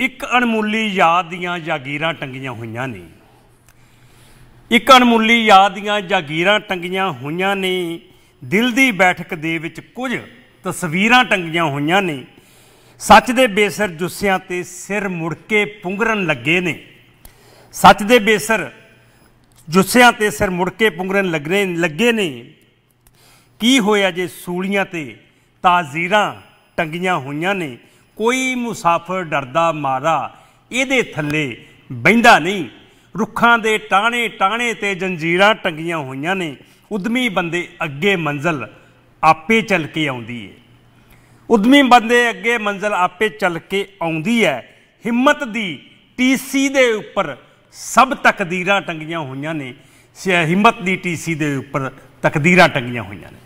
ਇੱਕ ਅਣਮੁੱਲੀ ਯਾਦ ਦੀਆਂ ਜਾਗੀਰਾਂ ਟੰਗੀਆਂ ਹੋਈਆਂ ਨੇ। ਇੱਕ ਅਣਮੁੱਲੀ ਯਾਦ ਦੀਆਂ ਜਾਗੀਰਾਂ ਟੰਗੀਆਂ ਹੋਈਆਂ ਨੇ। ਦਿਲ ਦੀ ਬੈਠਕ ਦੇ ਵਿੱਚ ਕੁਝ ਤਸਵੀਰਾਂ ਟੰਗੀਆਂ ਹੋਈਆਂ ਨੇ। ਸੱਚ ਦੇ ਬੇਸਰ ਜੁੱਸਿਆਂ ਤੇ ਸਿਰ ਮੁੜ ਕੇ ਪੁੰਗਰਨ ਲੱਗੇ ਨੇ। ਸੱਚ ਦੇ ਬੇਸਰ ਜੁੱਸਿਆਂ ਤੇ ਸਿਰ ਮੁੜ ਕੇ ਪੁੰਗਰਨ ਲੱਗਣੇ ਲੱਗੇ ਨੇ। ਕੀ ਹੋਇਆ ਜੇ ਸੂਲੀਆਂ ਤੇ ਤਾਜ਼ੀਰਾਂ ਟੰਗੀਆਂ ਹੋਈਆਂ ਨੇ? ਕੋਈ ਮੁਸਾਫਰ ਡਰਦਾ ਮਾਰਾ ਇਹਦੇ ਥੱਲੇ ਬੈੰਦਾ ਨਹੀਂ। ਰੁੱਖਾਂ ਦੇ ਟਾਣੇ ਟਾਣੇ ਤੇ ਜੰਜੀਰਾਂ ਟੰਗੀਆਂ ਹੋਈਆਂ ਨੇ। ਉਦਮੀ ਬੰਦੇ ਅੱਗੇ ਮੰਜ਼ਲ ਆਪੇ ਚੱਲ ਕੇ ਆਉਂਦੀ ਏ। ਉਦਮੀ ਬੰਦੇ ਅੱਗੇ ਮੰਜ਼ਲ ਆਪੇ ਚੱਲ ਕੇ ਆਉਂਦੀ ਹੈ ਹਿੰਮਤ ਦੀ ਟੀਸੀ ਦੇ ਉੱਪਰ ਸਭ ਤਕਦੀਰਾਂ ਟੰਗੀਆਂ ਹੋਈਆਂ ਨੇ। ਸ- ਹਿੰਮਤ ਦੀ ਟੀਸੀ ਦੇ ਉੱਪਰ ਤਕਦੀਰਾਂ ਟੰਗੀਆਂ ਹੋਈਆਂ ਨੇ।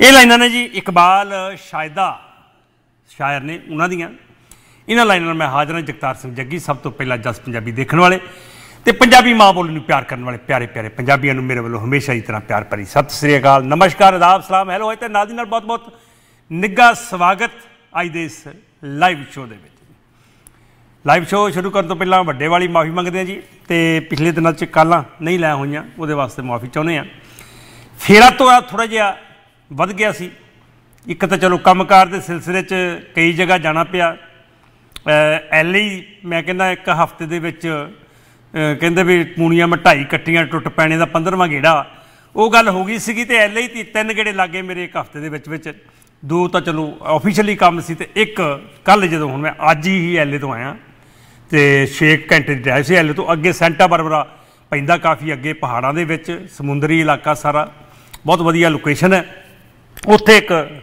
ਇਹ ਲਾਈਨਾਂ ਨੇ ਜੀ ਇਕਬਾਲ, ਸ਼ਾਇਦਾ ਸ਼ਾਇਰ ਨੇ ਉਹਨਾਂ ਦੀਆਂ। ਇਹਨਾਂ ਲਾਈਨਾਂ ਨਾਲ ਮੈਂ ਹਾਜ਼ਰ ਹਾਂ, ਜਗਤਾਰ ਸਿੰਘ ਜੱਗੀ, ਸਭ ਤੋਂ ਪਹਿਲਾਂ ਜਸ ਪੰਜਾਬੀ ਦੇਖਣ ਵਾਲੇ ਤੇ ਪੰਜਾਬੀ ਮਾਂ ਬੋਲੀ ਨੂੰ ਪਿਆਰ ਕਰਨ ਵਾਲੇ ਪਿਆਰੇ ਪਿਆਰੇ ਪੰਜਾਬੀਆਂ ਨੂੰ ਮੇਰੇ ਵੱਲੋਂ ਹਮੇਸ਼ਾ ਹੀ ਤਰ੍ਹਾਂ ਪਿਆਰ ਭਰੀ ਸਤਿ ਸ੍ਰੀ ਅਕਾਲ, ਨਮਸਕਾਰ, ਅਦਾਬ, ਸਲਾਮ, ਹੈਲੋ ਹੈ ਤੇ ਨਾਲ ਦੀ ਨਾਲ ਬਹੁਤ ਬਹੁਤ ਨਿੱਘਾ ਸਵਾਗਤ ਅੱਜ ਦੇ ਇਸ ਲਾਈਵ ਸ਼ੋਅ ਦੇ ਵਿੱਚ। ਲਾਈਵ ਸ਼ੋਅ ਸ਼ੁਰੂ ਕਰਨ ਤੋਂ ਪਹਿਲਾਂ ਵੱਡੇ ਵਾਲੀ ਮਾਫੀ ਮੰਗਦੇ ਹਾਂ ਜੀ ਤੇ ਪਿਛਲੇ ਦਿਨਾਂ 'ਚ ਕਾਲਾਂ ਨਹੀਂ ਲੈ ਹੋਈਆਂ, ਉਹਦੇ ਵਾਸਤੇ ਮਾਫੀ ਚਾਹੁੰਦੇ ਹਾਂ। ਫੇਰਾ ਤੋਂ ਥੋੜਾ ਜਿਹਾ ਵੱਧ ਗਿਆ ਸੀ। ਇੱਕ ਤਾਂ ਚਲੋ ਕੰਮਕਾਰ ਦੇ ਸਿਲਸਿਲੇ 'ਚ ਕਈ ਜਗ੍ਹਾ ਜਾਣਾ ਪਿਆ। ਐਲੀ ਮੈਂ ਕਹਿੰਦਾ ਇੱਕ ਹਫ਼ਤੇ ਦੇ ਵਿੱਚ ਕਹਿੰਦੇ ਵੀ ਪੂਣੀਆਂ ਮਠਾਈ ਕੱਟੀਆਂ ਟੁੱਟ ਪੈਣੇ ਦਾ 15ਵਾਂ ਗੇੜਾ। ਉਹ ਗੱਲ ਹੋ ਗਈ ਸੀਗੀ ਤੇ ਐਲੇ ਹੀ ਤਿੰਨ ਗੇੜੇ ਲੱਗੇ ਮੇਰੇ ਇੱਕ ਹਫ਼ਤੇ ਦੇ ਵਿੱਚ ਵਿੱਚ। ਦੋ ਤਾਂ ਚਲੋ ਆਫੀਸ਼ੀਅਲੀ ਕੰਮ ਸੀ ਤੇ ਇੱਕ ਕੱਲ ਜਦੋਂ ਹੁਣ ਮੈਂ ਅੱਜ ਹੀ ਐਲੇ ਤੋਂ ਆਇਆ ਤੇ 6 ਘੰਟੇ ਦੀ ਡਰਾਈਵ ਸੀ ਐਲੇ ਤੋਂ ਅੱਗੇ ਸੈਂਟਾ ਬਰਬਰਾ ਪੈਂਦਾ ਕਾਫੀ ਅੱਗੇ ਪਹਾੜਾਂ ਦੇ ਵਿੱਚ, ਸਮੁੰਦਰੀ ਇਲਾਕਾ ਸਾਰਾ। ਬਹੁਤ ਵਧੀਆ ਲੋਕੇਸ਼ਨ ਹੈ। ਉੱਥੇ ਇੱਕ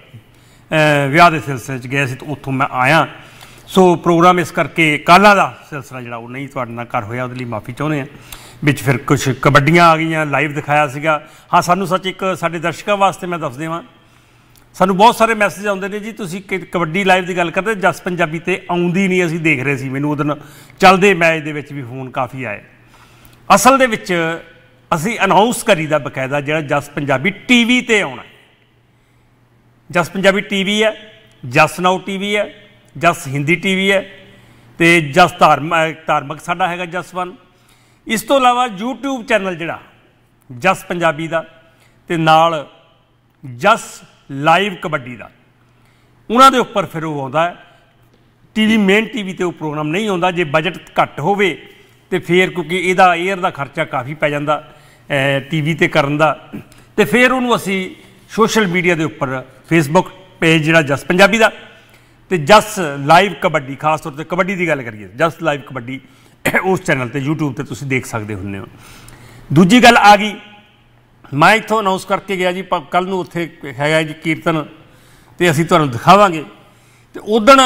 ਵਿਆਹ ਦੇ ਸਿਲਸਿਲੇ 'ਚ ਗਿਆ ਸੀ ਤੇ ਉੱਥੋਂ ਮੈਂ ਆਇਆ। ਸੋ ਪ੍ਰੋਗਰਾਮ ਇਸ ਕਰਕੇ ਕਾਲਾਂ ਦਾ ਸਿਲਸਿਲਾ ਜਿਹੜਾ ਉਹ ਨਹੀਂ ਤੁਹਾਡੇ ਨਾਲ ਕਰ ਹੋਇਆ, ਉਹਦੇ ਲਈ ਮਾਫੀ ਚਾਹੁੰਦੇ ਆ ਵਿੱਚ ਫਿਰ ਕੁਝ ਕਬੱਡੀਆਂ ਆ ਗਈਆਂ, ਲਾਈਵ ਦਿਖਾਇਆ ਸੀਗਾ। ਹਾਂ, ਸਾਨੂੰ ਸੱਚ ਇੱਕ ਸਾਡੇ ਦਰਸ਼ਕਾਂ ਵਾਸਤੇ ਮੈਂ ਦੱਸ ਦੇਵਾਂ। ਸਾਨੂੰ ਬਹੁਤ ਸਾਰੇ ਮੈਸੇਜ ਆਉਂਦੇ ਨੇ ਜੀ, ਤੁਸੀਂ ਕਿ- ਕਬੱਡੀ ਲਾਈਵ ਦੀ ਗੱਲ ਕਰਦੇ, ਜਸ ਪੰਜਾਬੀ ਤੇ ਆਉਂਦੀ ਨਹੀਂ ਅਸੀਂ ਦੇਖ ਰਹੇ ਸੀ। ਮੈਨੂੰ ਉਹਦਨ ਚੱਲਦੇ ਮੈਚ ਦੇ ਵਿੱਚ ਵੀ ਫੋਨ ਕਾਫੀ ਆਏ। ਅਸਲ ਦੇ ਵਿੱਚ ਅਸੀਂ ਅਨਾਉਂਸ ਕਰੀਦਾ ਬਕਾਇਦਾ ਜਿਹੜਾ ਜਸ ਪੰਜਾਬੀ ਟੀਵੀ ਤੇ ਆਉਣਾ। ਜਸ ਪੰਜਾਬੀ ਟੀਵੀ ਹੈ, ਜਸ ਨਾਉ ਟੀਵੀ ਹੈ, ਜਸ ਹਿੰਦੀ ਟੀਵੀ ਹੈ ਤੇ ਜਸ ਧਾਰਮਿਕ ਧਾਰਮਿਕ ਸਾਡਾ ਹੈਗਾ ਜਸ ਵਨ। ਇਸ ਤੋਂ ਇਲਾਵਾ YouTube ਚੈਨਲ ਜਿਹੜਾ, ਜਸ ਪੰਜਾਬੀ ਦਾ ਤੇ ਨਾਲ ਜਸ ਲਾਈਵ ਕਬੱਡੀ ਦਾ। ਉਹਨਾਂ ਦੇ ਉੱਪਰ ਫਿਰ ਉਹ ਆਉਂਦਾ ਹੈ। ਟੀਵੀ ਮੇਨ ਟੀਵੀ ਤੇ ਉਹ ਪ੍ਰੋਗਰਾਮ ਨਹੀਂ ਆਉਂਦਾ। ਜੇ ਬਜਟ ਘੱਟ ਹੋਵੇ ਤੇ ਫਿਰ ਕਿਉਂਕਿ ਇਹਦਾ 에ਅਰ ਦਾ ਖਰਚਾ ਕਾਫੀ ਪੈ ਜਾਂਦਾ ਟੀਵੀ ਤੇ ਕਰਨ ਦਾ। ਤੇ ਫਿਰ ਉਹਨੂੰ ਅਸੀਂ ਸੋਸ਼ਲ ਮੀਡੀਆ ਦੇ ਉੱਪਰ ਫੇਸਬੁੱਕ ਪੇਜ ਜਿਹੜਾ ਜਸ ਪੰਜਾਬੀ ਦਾ ਤੇ ਜਸ ਲਾਈਵ ਕਬੱਡੀ, ਖਾਸ ਤੌਰ ਤੇ ਕਬੱਡੀ ਦੀ ਗੱਲ ਕਰੀਏ, ਜਸ ਲਾਈਵ ਕਬੱਡੀ ਉਸ ਚੈਨਲ ਤੇ, YouTube ਤੇ ਤੁਸੀਂ ਦੇਖ ਸਕਦੇ ਹੁੰਦੇ ਹੋ। ਦੂਜੀ ਗੱਲ ਆ ਗਈ, ਮੈਂ ਇੱਥੋਂ ਅਨਾਉਂਸ ਕਰਕੇ ਗਿਆ ਜੀ ਕੱਲ ਨੂੰ ਉੱਥੇ ਹੈਗਾ ਜੀ ਕੀਰਤਨ ਤੇ ਅਸੀਂ ਤੁਹਾਨੂੰ ਦਿਖਾਵਾਂਗੇ। ਤੇ ਉਦਣ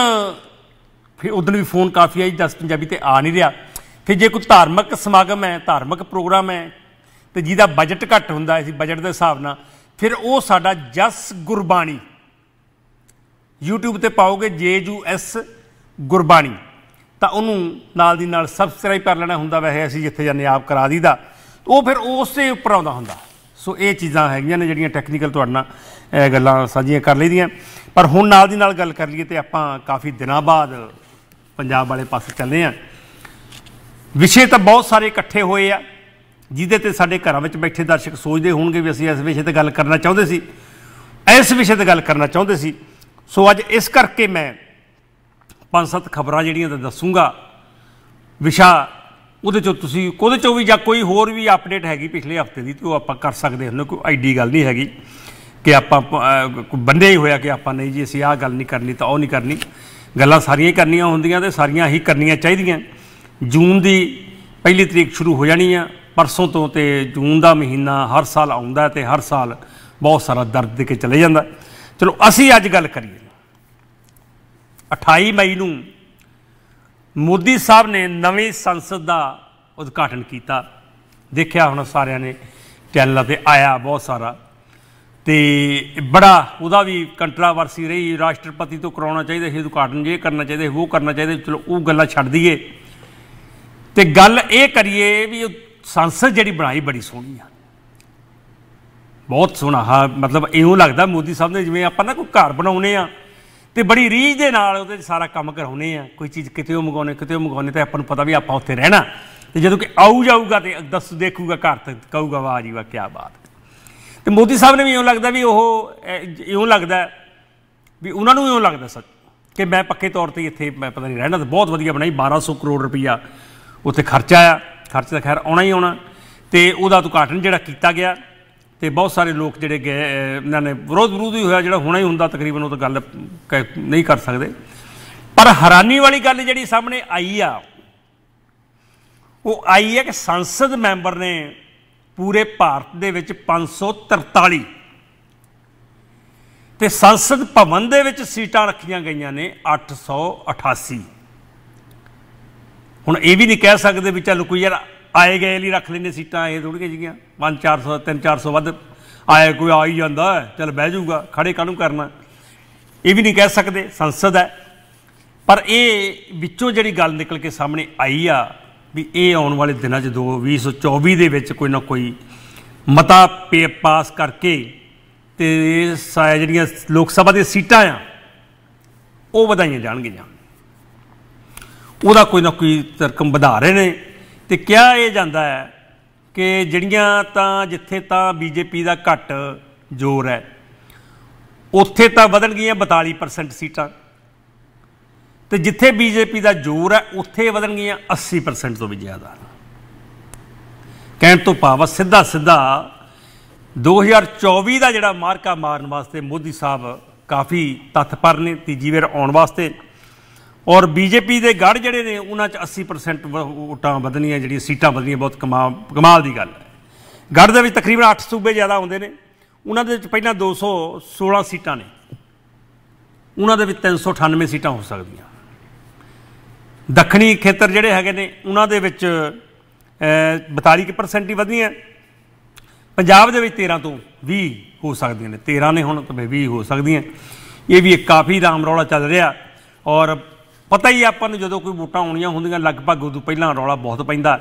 ਫਿਰ ਉਦਣ ਵੀ ਫੋਨ ਕਾਫੀ ਆਈ, ਜਸ ਪੰਜਾਬੀ ਤੇ ਆ ਨਹੀਂ ਰਿਹਾ। ਫਿਰ ਜੇ ਕੋਈ ਧਾਰਮਿਕ ਸਮਾਗਮ ਹੈ, ਧਾਰਮਿਕ ਪ੍ਰੋਗਰਾਮ ਹੈ, ਤੇ ਜਿਹਦਾ ਬਜਟ ਘੱਟ ਹੁੰਦਾ ਅਸੀਂ ਬਜਟ ਦੇ ਹਿਸਾਬ ਨਾਲ ਫਿਰ ਉਹ ਸਾਡਾ ਜਸ ਗੁਰਬਾਣੀ। YouTube ਤੇ ਪਾਓਗੇ ਜੇਯੂਐਸ ਗੁਰਬਾਣੀ। ਤਾਂ ਉਹਨੂੰ ਨਾਲ ਦੀ ਨਾਲ ਸਬਸਕ੍ਰਾਈਬ ਕਰ ਲੈਣਾ ਹੁੰਦਾ ਵੈਸੇ ਅਸੀਂ ਜਿੱਥੇ ਜਾਂਦੇ ਆਪ ਕਰਾ ਦੀਦਾ ਉਹ ਫਿਰ ਉਸੇ ਉੱਪਰ ਆਉਂਦਾ ਹੁੰਦਾ। ਸੋ ਇਹ ਚੀਜ਼ਾਂ ਹੈਗੀਆਂ ਨੇ ਜਿਹੜੀਆਂ ਟੈਕਨੀਕਲ ਤੁਹਾਡੇ ਨਾਲ ਗੱਲਾਂ ਸਾਂਝੀਆਂ ਕਰ ਲਈਆਂ ਪਰ ਹੁਣ ਨਾਲ ਦੀ ਨਾਲ ਗੱਲ ਕਰ ਲਈਏ ਤੇ ਆਪਾਂ ਕਾਫੀ ਦਿਨਾਂ ਬਾਅਦ ਪੰਜਾਬ ਵਾਲੇ ਪਾਸੇ ਚੱਲੇ ਆ ਵਿਸ਼ੇ ਤਾਂ ਬਹੁਤ ਸਾਰੇ ਇਕੱਠੇ ਹੋਏ ਆ। ਜਿਹਦੇ ਤੇ ਸਾਡੇ ਘਰਾਂ ਵਿੱਚ ਬੈਠੇ ਦਰਸ਼ਕ ਸੋਚਦੇ ਹੋਣਗੇ ਵੀ ਅਸੀਂ ਇਸ ਵਿਸ਼ੇ ਤੇ ਗੱਲ ਕਰਨਾ ਚਾਹੁੰਦੇ ਸੀ। ਇਸ ਵਿਸ਼ੇ ਤੇ ਗੱਲ ਕਰਨਾ ਚਾਹੁੰਦੇ ਸੀ। ਸੋ ਅੱਜ ਇਸ ਕਰਕੇ ਮੈਂ ਪੰਜ ਸੱਤ ਖਬਰਾਂ ਜਿਹੜੀਆਂ ਤਾਂ ਦੱਸੂਗਾ। ਵਿਸ਼ਾ ਉਹਦੇ ਚੋਂ ਤੁਸੀਂ ਉਹਦੇ ਚੋਂ ਵੀ ਜਾਂ ਕੋਈ ਹੋਰ ਵੀ ਅਪਡੇਟ ਹੈਗੀ ਪਿਛਲੇ ਹਫ਼ਤੇ ਦੀ ਤੇ ਉਹ ਆਪਾਂ ਕਰ ਸਕਦੇ ਹਾਂ। ਕੋਈ ਆਈਡੀ ਗੱਲ ਨਹੀਂ ਹੈਗੀ ਕਿ ਆਪਾਂ ਅਹ, ਬੰਦੇ ਹੀ ਹੋਇਆ ਕਿ ਆਪਾਂ ਨਹੀਂ ਜੀ ਅਸੀਂ ਆਹ ਗੱਲ ਨਹੀਂ ਕਰਨੀ ਤਾਂ ਉਹ ਨਹੀਂ ਕਰਨੀ। ਗੱਲਾਂ ਸਾਰੀਆਂ ਹੀ ਕਰਨੀਆਂ ਹੁੰਦੀਆਂ ਤੇ ਸਾਰੀਆਂ ਹੀ ਕਰਨੀਆਂ ਚਾਹੀਦੀਆਂ। ਜੂਨ ਦੀ ਪਹਿਲੀ ਤਰੀਕ ਸ਼ੁਰੂ ਹੋ ਜਾਣੀ ਆ। ਪਰਸੋਂ ਤੋਂ ਤੇ ਜੂਨ ਦਾ ਮਹੀਨਾ ਹਰ ਸਾਲ ਆਉਂਦਾ ਹੈ ਤੇ ਹਰ ਸਾਲ ਬਹੁਤ ਸਾਰਾ ਦਰਦ ਦੇ ਕੇ ਚਲੇ ਜਾਂਦਾ ਚਲੋ, ਅਸੀਂ ਅੱਜ ਗੱਲ ਕਰੀਏ। 28 ਮਈ ਨੂੰ ਮੋਦੀ ਸਾਹਿਬ ਨੇ ਨਵੀਂ ਸੰਸਦ ਦਾ ਉਦਘਾਟਨ ਕੀਤਾ। ਦੇਖਿਆ ਹੁਣ ਸਾਰਿਆਂ ਨੇ, ਚੈਨਲਾਂ ਤੇ ਆਇਆ ਬਹੁਤ ਸਾਰਾ। ਤੇ ਬੜਾ ਉਹਦਾ ਵੀ ਕੰਟਰਾਵਰਸੀ ਰਹੀ, ਰਾਸ਼ਟਰਪਤੀ ਤੋਂ ਕਰਾਉਣਾ ਚਾਹੀਦਾ ਸੀ, ਉਦਘਾਟਨ ਜੇ ਕਰਨਾ ਚਾਹੀਦਾ ਉਹ ਕਰਨਾ ਚਾਹੀਦਾ ਚਲੋ, ਉਹ ਗੱਲਾਂ ਛੱਡ ਦਈਏ। ਤੇ ਗੱਲ ਇਹ ਕਰੀਏ ਵੀ ਸੰਸਦ ਜਿਹੜੀ ਬਣਾਈ ਬੜੀ ਸੋਹਣੀ ਆ। ਬਹੁਤ ਸੋਹਣਾ, ਹਾਂ, ਮਤਲਬ ਇਉਂ ਲੱਗਦਾ ਮੋਦੀ ਸਾਹਿਬ ਨੇ ਜਿਵੇਂ ਆਪਾਂ ਨਾ ਕੋਈ ਘਰ ਬਣਾਉਨੇ ਆ ਤੇ ਬੜੀ ਰੀਝ ਦੇ ਨਾਲ ਉਹਦੇ 'ਚ ਸਾਰਾ ਕੰਮ ਕਰਾਉਨੇ ਆ। ਕੋਈ ਚੀਜ਼ ਕਿਤੇ ਉਹ ਮੰਗਾਉਣੇ ਕਿਤੇ ਉਹ ਮੰਗਾਉਣੇ ਤੇ ਆਪਾਂ ਨੂੰ ਪਤਾ ਵੀ ਆਪਾਂ ਉੱਥੇ ਰਹਿਣਾ। ਤੇ ਜਦੋਂ ਕਿ ਆਊ ਜਾਊਗਾ ਤੇ ਦੱਸ ਦੇਖੂਗਾ ਘਰ ਤੇ, ਕਹੂਗਾ, ਵਾਹ ਜੀ ਵਾਹ ਕੀ ਬਾਤ ਤੇ ਮੋਦੀ ਸਾਹਿਬ ਨੇ ਵੀ ਇਉਂ ਲੱਗਦਾ ਵੀ ਉਹ ਇਉਂ ਲੱਗਦਾ ਵੀ ਉਹਨਾਂ ਨੂੰ ਇਉਂ ਲੱਗਦਾ ਸੱਚ ਕਿ ਮੈਂ ਪੱਕੇ ਤੌਰ ਤੇ ਇੱਥੇ, ਮੈਂ ਪਤਾ ਨਹੀਂ ਰਹਿਣਾ ਤੇ ਬਹੁਤ ਵਧੀਆ ਬਣਾਈ 1200 ਕਰੋੜ ਰੁਪਈਆ ਉੱਥੇ ਖਰਚਾ ਆ ਖਰਚ ਤਾਂ ਖੈਰ ਆਉਣਾ ਹੀ ਆਉਣਾ। ਤੇ ਉਹਦਾ ਉਦਘਾਟਨ ਜਿਹੜਾ ਕੀਤਾ ਗਿਆ, ਤੇ ਬਹੁਤ ਸਾਰੇ ਲੋਕ ਜਿਹੜੇ ਗਏ ਇਹਨਾਂ ਨੇ ਵਿਰੋਧ ਵਿਰੋਧ ਹੀ ਹੋਇਆ, ਜਿਹੜਾ ਹੋਣਾ ਹੀ ਹੁੰਦਾ ਤਕਰੀਬਨ, ਉਹ ਤਾਂ ਗੱਲ ਕ- ਨਹੀਂ ਕਰ ਸਕਦੇ। ਪਰ ਹੈਰਾਨੀ ਵਾਲੀ ਗੱਲ ਜਿਹੜੀ ਸਾਹਮਣੇ ਆਈ ਆ, ਉਹ ਆਈ ਹੈ ਕਿ ਸੰਸਦ ਮੈਂਬਰ ਨੇ ਪੂਰੇ ਭਾਰਤ ਦੇ ਵਿੱਚ 543 ਤੇ ਸੰਸਦ ਭਵਨ ਦੇ ਵਿੱਚ ਸੀਟਾਂ ਰੱਖੀਆਂ ਗਈਆਂ ਨੇ 888 ਹੁਣ ਇਹ ਵੀ ਨਹੀਂ ਕਹਿ ਸਕਦੇ ਵੀ ਚੱਲ ਕੋਈ ਯਾਰ ਆਏ ਗਏ ਲਈ ਰੱਖ ਲੈਂਦੇ ਸੀਟਾਂ, ਇਹ ਥੋੜੀਆਂ ਜਿਹੀਆਂ। 5 400 3 400 ਵੱਧ ਆਏ, ਕੋਈ ਆ ਹੀ ਜਾਂਦਾ ਚੱਲ ਬਹਿ ਜਾਊਗਾ ਖੜੇ ਕਾਹਨੂੰ ਕਰਨਾ? ਇਹ ਵੀ ਨਹੀਂ ਕਹਿ ਸਕਦੇ, ਸੰਸਦ ਹੈ। ਪਰ ਇਹ ਵਿੱਚੋਂ ਜਿਹੜੀ ਗੱਲ ਨਿਕਲ ਕੇ ਸਾਹਮਣੇ ਆਈ ਆ ਵੀ ਇਹ ਆਉਣ ਵਾਲੇ ਦਿਨਾਂ 'ਚ ਦੋ 2024 ਦੇ ਵਿੱਚ ਕੋਈ ਨਾ ਕੋਈ ਮਤਾ ਪੇ ਪਾਸ ਕਰਕੇ ਤੇ ਜਿਹੜੀਆਂ ਲੋਕ ਸਭਾ ਦੀਆਂ ਸੀਟਾਂ ਆ, ਉਹ ਵਧਾਈਆਂ ਜਾਣਗੀਆਂ। ਉਹਦਾ ਕੋਈ ਨਾ ਕੋਈ ਤਰਕਮ ਵਧਾ ਰਹੇ ਨੇ। ਤੇ ਕਿਹਾ ਇਹ ਜਾਂਦਾ ਹੈ ਕਿ ਜਿਹੜੀਆਂ ਤਾਂ ਜਿੱਥੇ ਤਾਂ ਬੀਜੇਪੀ ਦਾ ਘੱਟ ਜ਼ੋਰ ਹੈ, ਉੱਥੇ ਤਾਂ ਵਧਣਗੀਆਂ 42% ਸੀਟਾਂ। ਤੇ ਜਿੱਥੇ ਬੀਜੇਪੀ ਦਾ ਜ਼ੋਰ ਹੈ, ਉੱਥੇ ਵਧਣਗੀਆਂ 80% ਤੋਂ ਵੀ ਜ਼ਿਆਦਾ। ਕਹਿਣ ਤੋਂ ਭਾਵ ਆ ਸਿੱਧਾ ਸਿੱਧਾ 2024 ਦਾ ਜਿਹੜਾ ਮਾਰਕਾ ਮਾਰਨ ਵਾਸਤੇ ਮੋਦੀ ਸਾਹਿਬ ਕਾਫੀ ਤਤਪਰ ਨੇ, ਤੀਜੀ ਵਾਰ ਆਉਣ ਵਾਸਤੇ ਔਰ ਬੀਜੇਪੀ ਦੇ ਗੜ ਜਿਹੜੇ ਨੇ ਉਹਨਾਂ 'ਚ 80% ਵ- ਵੋਟਾਂ ਵਧਣੀਆਂ ਜਿਹੜੀਆਂ ਸੀਟਾਂ ਵਧਣੀਆਂ ਬਹੁਤ ਕਮਾ ਕਮਾਲ ਦੀ ਗੱਲ ਹੈ। ਗੜ ਦੇ ਵਿੱਚ ਤਕਰੀਬਨ 8 ਸੂਬੇ ਜ਼ਿਆਦਾ ਆਉਂਦੇ ਨੇ। ਉਹਨਾਂ ਦੇ ਵਿੱਚ ਪਹਿਲਾਂ 216 ਸੀਟਾਂ ਨੇ। ਉਹਨਾਂ ਦੇ ਵਿੱਚ 398 ਸੀਟਾਂ ਹੋ ਸਕਦੀਆਂ। ਦੱਖਣੀ ਖੇਤਰ ਜਿਹੜੇ ਹੈਗੇ ਨੇ ਉਹਨਾਂ ਦੇ ਵਿੱਚ ਅਹ, 42% ਹੀ ਵਧੀਆਂ। ਪੰਜਾਬ ਦੇ ਵਿੱਚ 13 ਤੋਂ 20 ਹੋ ਸਕਦੀਆਂ ਨੇ। 13 ਨੇ ਹੁਣ ਤੇ 20 ਹੋ ਸਕਦੀਆਂ। ਇਹ ਵੀ ਇੱਕ ਕਾਫੀ ਰਾਮ ਰੌਲਾ ਚੱਲ ਰਿਹਾ। ਔਰ ਪਤਾ ਹੀ ਆਪਾਂ ਨੂੰ ਜਦੋਂ ਕੋਈ ਵੋਟਾਂ ਆਉਣੀਆਂ ਹੁੰਦੀਆਂ, ਲਗਭਗ ਉਦੋਂ ਪਹਿਲਾਂ ਰੌਲਾ ਬਹੁਤ ਪੈਂਦਾ।